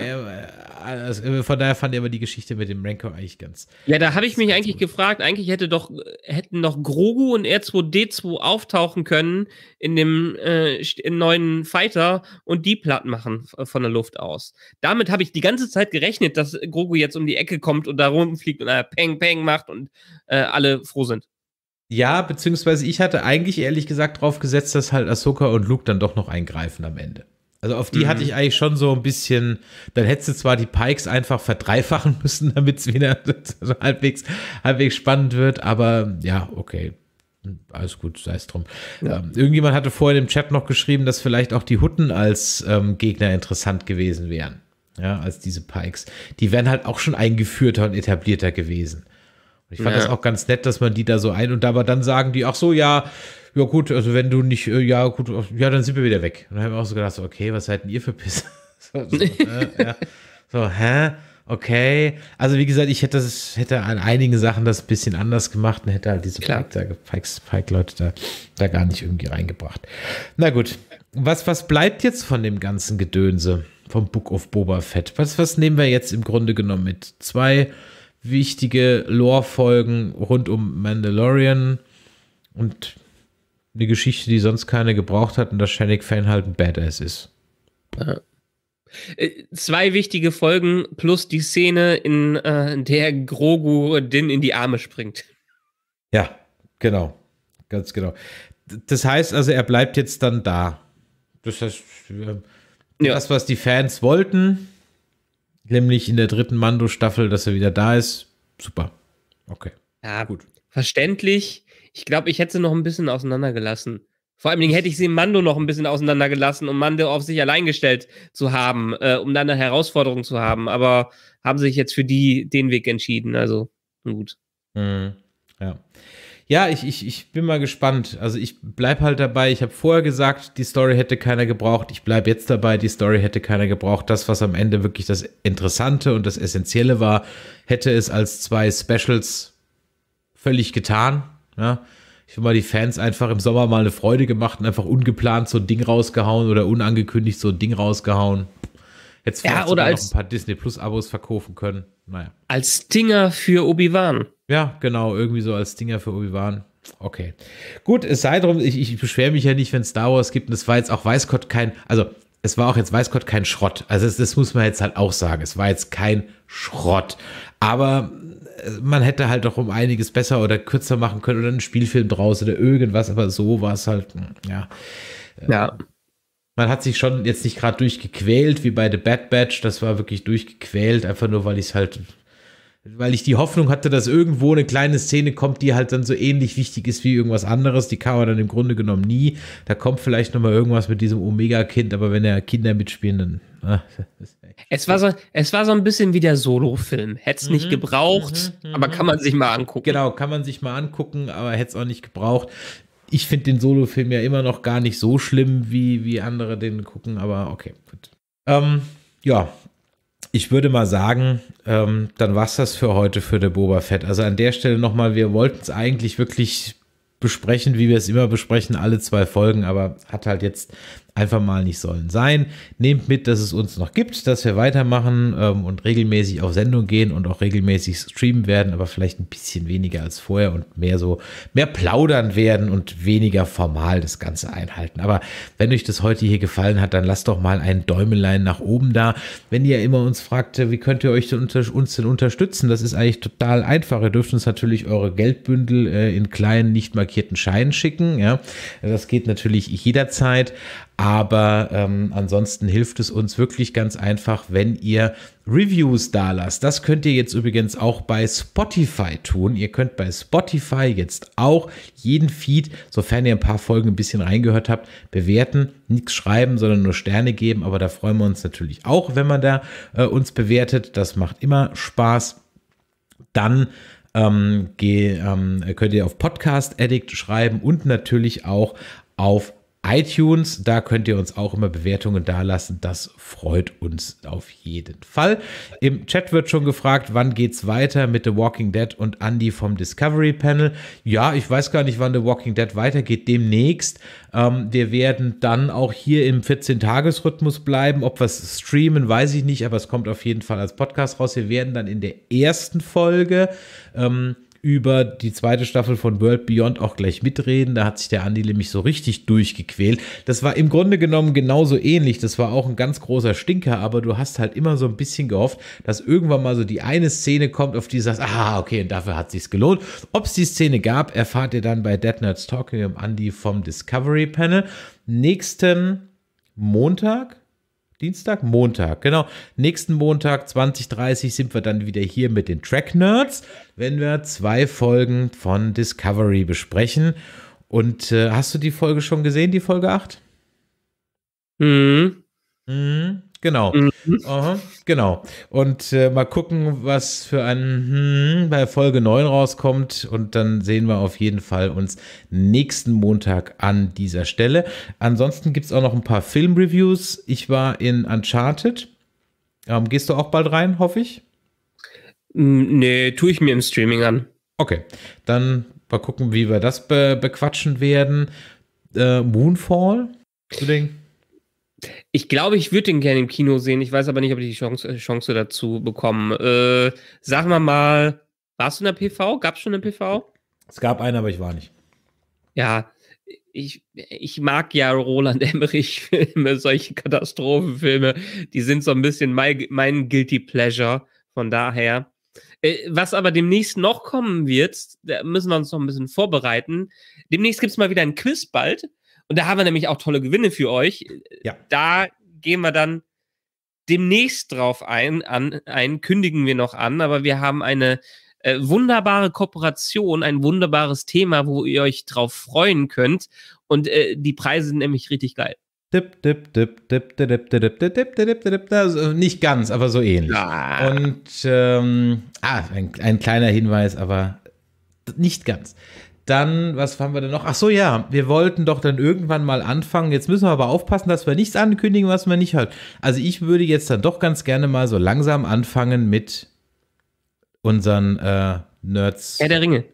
also von daher fand ich aber die Geschichte mit dem Rancor eigentlich ganz. Ja, da habe ich mich eigentlich gut. gefragt, eigentlich hätte doch, hätten noch Grogu und R2D2 auftauchen können in dem äh, neuen Fighter und die platt machen von der Luft aus. Damit habe ich die ganze Zeit gerechnet, dass Grogu jetzt um die Ecke kommt und da rumfliegt und äh, Peng Peng macht und äh, alle froh sind. Ja, beziehungsweise ich hatte eigentlich ehrlich gesagt drauf gesetzt, dass halt Ahsoka und Luke dann doch noch eingreifen am Ende. Also auf die mhm. hatte ich eigentlich schon so ein bisschen, dann hättest du zwar die Pikes einfach verdreifachen [laughs] müssen, damit es wieder [laughs] halbwegs, halbwegs spannend wird, aber ja, okay. Alles gut, sei es drum. Ja. Ähm, irgendjemand hatte vorhin im Chat noch geschrieben, dass vielleicht auch die Hutten als ähm, Gegner interessant gewesen wären. Ja, als diese Pikes. Die wären halt auch schon eingeführter und etablierter gewesen. Ich fand ja. das auch ganz nett, dass man die da so ein und aber dann sagen die, ach so, ja, ja gut, also wenn du nicht, äh, ja gut, ja, dann sind wir wieder weg. Und dann haben wir auch so gedacht, so, okay, was seid denn ihr für Pisser? [laughs] so, so, äh, [laughs] ja. so, hä? Okay. Also wie gesagt, ich hätte das, hätte an einigen Sachen das ein bisschen anders gemacht und hätte halt diese Pike-Leute da, da gar nicht irgendwie reingebracht. Na gut. Was, was bleibt jetzt von dem ganzen Gedönse vom Book of Boba Fett? Was, was nehmen wir jetzt im Grunde genommen mit? Zwei wichtige Lore-Folgen rund um Mandalorian und eine Geschichte, die sonst keine gebraucht hat und dass Shannick Fan halt ein Badass ist. Ja. Äh, zwei wichtige Folgen plus die Szene, in äh, der Grogu Din in die Arme springt. Ja, genau. Ganz genau. Das heißt also, er bleibt jetzt dann da. Das heißt, ja. das, was die Fans wollten, nämlich in der dritten Mando-Staffel, dass er wieder da ist. Super. Okay. Ja, gut. Verständlich. Ich glaube, ich hätte sie noch ein bisschen auseinandergelassen. Vor allem hätte ich sie Mando noch ein bisschen auseinandergelassen, um Mando auf sich allein gestellt zu haben, äh, um dann eine Herausforderung zu haben. Aber haben sich jetzt für die den Weg entschieden. Also gut. Mhm. Ja. Ja, ich, ich, ich bin mal gespannt. Also ich bleibe halt dabei. Ich habe vorher gesagt, die Story hätte keiner gebraucht. Ich bleibe jetzt dabei, die Story hätte keiner gebraucht. Das, was am Ende wirklich das Interessante und das Essentielle war, hätte es als zwei Specials völlig getan. Ja. Ich habe mal die Fans einfach im Sommer mal eine Freude gemacht und einfach ungeplant so ein Ding rausgehauen oder unangekündigt so ein Ding rausgehauen. Jetzt ja, oder als, noch ein paar Disney Plus Abos verkaufen können. Naja. Als Stinger für Obi-Wan. Ja, genau, irgendwie so als Dinger für Obi-Wan. Okay. Gut, es sei drum, ich, ich beschwere mich ja nicht, wenn Star Wars gibt und es war jetzt auch weiß Gott kein, also es war auch jetzt weiß Gott kein Schrott. Also das, das muss man jetzt halt auch sagen. Es war jetzt kein Schrott. Aber man hätte halt doch um einiges besser oder kürzer machen können oder einen Spielfilm draus oder irgendwas, aber so war es halt, hm, ja. Ja. Man hat sich schon jetzt nicht gerade durchgequält wie bei The Bad Batch. Das war wirklich durchgequält, einfach nur, weil ich es halt weil ich die Hoffnung hatte, dass irgendwo eine kleine Szene kommt, die halt dann so ähnlich wichtig ist wie irgendwas anderes. Die kam aber dann im Grunde genommen nie. Da kommt vielleicht noch mal irgendwas mit diesem Omega-Kind, aber wenn er Kinder mitspielen, dann. Es war so, es war so ein bisschen wie der Solo-Film. Hätte es mhm, nicht gebraucht, mhm, aber kann man sich mal angucken. Genau, kann man sich mal angucken, aber hätte es auch nicht gebraucht. Ich finde den Solo-Film ja immer noch gar nicht so schlimm, wie, wie andere den gucken, aber okay, gut. Ähm, ja, ich würde mal sagen, ähm, dann war es das für heute für der Boba Fett. Also an der Stelle nochmal, wir wollten es eigentlich wirklich besprechen, wie wir es immer besprechen, alle zwei Folgen, aber hat halt jetzt einfach mal nicht sollen sein. Nehmt mit, dass es uns noch gibt, dass wir weitermachen ähm, und regelmäßig auf Sendung gehen und auch regelmäßig streamen werden, aber vielleicht ein bisschen weniger als vorher und mehr so, mehr plaudern werden und weniger formal das Ganze einhalten. Aber wenn euch das heute hier gefallen hat, dann lasst doch mal ein Däumelein nach oben da. Wenn ihr immer uns fragt, wie könnt ihr euch denn unter, uns denn unterstützen, das ist eigentlich total einfach. Ihr dürft uns natürlich eure Geldbündel äh, in kleinen, nicht markierten Scheinen schicken. Ja, das geht natürlich jederzeit. Aber ähm, ansonsten hilft es uns wirklich ganz einfach, wenn ihr Reviews da lasst. Das könnt ihr jetzt übrigens auch bei Spotify tun. Ihr könnt bei Spotify jetzt auch jeden Feed, sofern ihr ein paar Folgen ein bisschen reingehört habt, bewerten. Nichts schreiben, sondern nur Sterne geben. Aber da freuen wir uns natürlich auch, wenn man da äh, uns bewertet. Das macht immer Spaß. Dann ähm, geh, ähm, könnt ihr auf Podcast Addict schreiben und natürlich auch auf iTunes. Da könnt ihr uns auch immer Bewertungen dalassen. Das freut uns auf jeden Fall. Im Chat wird schon gefragt, wann geht's weiter mit The Walking Dead und Andy vom Discovery Panel. Ja, ich weiß gar nicht, wann The Walking Dead weitergeht. Demnächst. Ähm, wir werden dann auch hier im 14-Tages-Rhythmus bleiben. Ob wir es streamen, weiß ich nicht, aber es kommt auf jeden Fall als Podcast raus. Wir werden dann in der ersten Folge ähm, über die zweite Staffel von World Beyond auch gleich mitreden. Da hat sich der Andi nämlich so richtig durchgequält. Das war im Grunde genommen genauso ähnlich. Das war auch ein ganz großer Stinker, aber du hast halt immer so ein bisschen gehofft, dass irgendwann mal so die eine Szene kommt, auf die du sagst, ah, okay, und dafür hat sich's gelohnt. Ob es die Szene gab, erfahrt ihr dann bei Dead Nerds Talking im Andi vom Discovery Panel. Nächsten Montag, Dienstag? Montag, genau. Nächsten Montag 2030 sind wir dann wieder hier mit den Track Nerds, wenn wir zwei Folgen von Discovery besprechen. Und äh, hast du die Folge schon gesehen, die Folge 8? Mhm. Mhm. Genau. Mhm. Aha, genau. Und äh, mal gucken, was für ein hm, bei Folge 9 rauskommt. Und dann sehen wir auf jeden Fall uns nächsten Montag an dieser Stelle. Ansonsten gibt es auch noch ein paar Filmreviews. Ich war in Uncharted. Ähm, gehst du auch bald rein, hoffe ich? Nee, tue ich mir im Streaming an. Okay, dann mal gucken, wie wir das be bequatschen werden. Äh, Moonfall, zu den ich glaube, ich würde den gerne im Kino sehen. Ich weiß aber nicht, ob ich die Chance, äh, Chance dazu bekomme. Äh, sagen wir mal, warst du in der PV? Gab es schon eine PV? Es gab eine, aber ich war nicht. Ja, ich, ich mag ja Roland Emmerich-Filme, [laughs] solche Katastrophenfilme. Die sind so ein bisschen mein, mein Guilty Pleasure. Von daher. Äh, was aber demnächst noch kommen wird, da müssen wir uns noch ein bisschen vorbereiten. Demnächst gibt es mal wieder ein Quiz bald. Und da haben wir nämlich auch tolle Gewinne für euch. Ja. Da gehen wir dann demnächst drauf ein, an, ein, kündigen wir noch an, aber wir haben eine äh, wunderbare Kooperation, ein wunderbares Thema, wo ihr euch drauf freuen könnt. Und äh, die Preise sind nämlich richtig geil. Nicht ganz, aber so ähnlich. Ah. Und ähm, ah, ein, ein kleiner Hinweis, aber nicht ganz. Dann, was haben wir denn noch? Ach so, ja, wir wollten doch dann irgendwann mal anfangen. Jetzt müssen wir aber aufpassen, dass wir nichts ankündigen, was man nicht hört. Also ich würde jetzt dann doch ganz gerne mal so langsam anfangen mit unseren äh, Nerds. Herr der Ringe.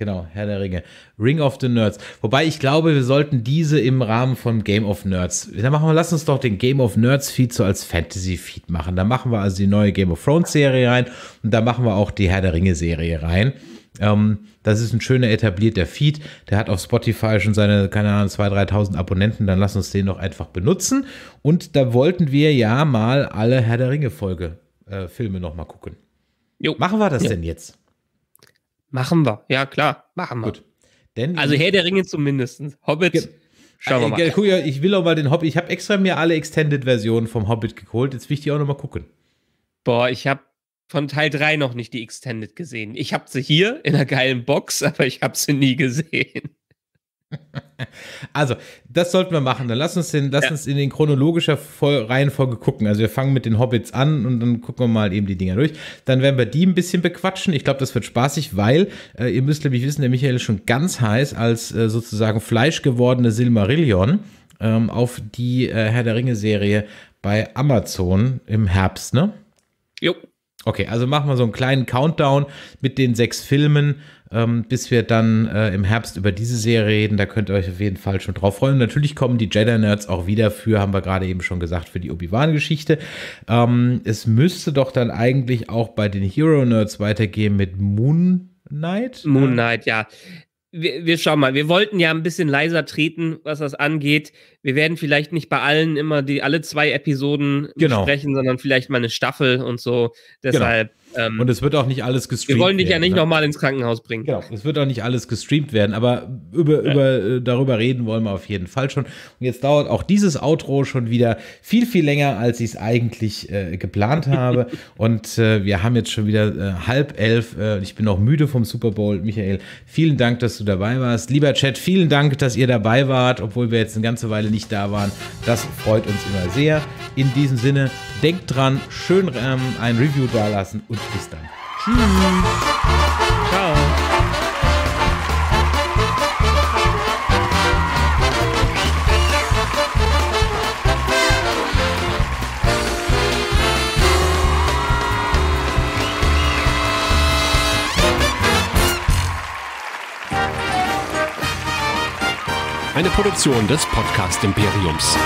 Genau, Herr der Ringe. Ring of the Nerds. Wobei ich glaube, wir sollten diese im Rahmen von Game of Nerds. Da machen wir, lass uns doch den Game of Nerds Feed so als Fantasy Feed machen. Da machen wir also die neue Game of Thrones Serie rein und da machen wir auch die Herr der Ringe Serie rein. Ähm, das ist ein schöner etablierter Feed. Der hat auf Spotify schon seine, keine Ahnung, 2.000, 3.000 Abonnenten. Dann lass uns den doch einfach benutzen. Und da wollten wir ja mal alle Herr der Ringe-Folge, äh, Filme nochmal gucken. Jo. Machen wir das jo. denn jetzt? Machen wir, ja klar, machen wir. Gut. Denn also Herr der Ringe zumindest. Hobbit. Ge Schauen wir mal. Guck, ich will auch mal den Hobbit. Ich habe extra mir alle Extended-Versionen vom Hobbit geholt. Jetzt will ich die auch noch mal gucken. Boah, ich habe von Teil 3 noch nicht die Extended gesehen. Ich habe sie hier in einer geilen Box, [laughs] aber ich habe sie nie gesehen. [laughs] Also, das sollten wir machen. Dann lass uns, den, lass ja. uns in den chronologischer Reihenfolge gucken. Also, wir fangen mit den Hobbits an und dann gucken wir mal eben die Dinger durch. Dann werden wir die ein bisschen bequatschen. Ich glaube, das wird spaßig, weil äh, ihr müsst nämlich wissen, der Michael ist schon ganz heiß als äh, sozusagen fleischgewordene Silmarillion ähm, auf die äh, Herr der Ringe-Serie bei Amazon im Herbst, ne? Jo. Okay, also machen wir so einen kleinen Countdown mit den sechs Filmen ähm, bis wir dann äh, im Herbst über diese Serie reden. Da könnt ihr euch auf jeden Fall schon drauf freuen. natürlich kommen die Jedi-Nerds auch wieder für, haben wir gerade eben schon gesagt, für die Obi-Wan-Geschichte. Ähm, es müsste doch dann eigentlich auch bei den Hero-Nerds weitergehen mit Moon Knight. Moon Knight, ja wir, wir schauen mal, wir wollten ja ein bisschen leiser treten, was das angeht. Wir werden vielleicht nicht bei allen immer die alle zwei Episoden genau. besprechen, sondern vielleicht mal eine Staffel und so. Deshalb. Ähm, und es wird auch nicht alles gestreamt. Wir wollen dich werden, ja nicht ne? nochmal ins Krankenhaus bringen. Genau, es wird auch nicht alles gestreamt werden, aber über, ja. über, äh, darüber reden wollen wir auf jeden Fall schon. Und jetzt dauert auch dieses Outro schon wieder viel, viel länger, als ich es eigentlich äh, geplant [laughs] habe. und äh, wir haben jetzt schon wieder äh, halb elf. Äh, ich bin auch müde vom Super Bowl. Michael, vielen Dank, dass du dabei warst. Lieber Chat, vielen Dank, dass ihr dabei wart, obwohl wir jetzt eine ganze Weile nicht da waren. Das freut uns immer sehr. In diesem Sinne, denkt dran, schön ähm, ein Review dalassen und bis dann. Tschüss. Ciao. Eine Produktion des Podcast Imperiums.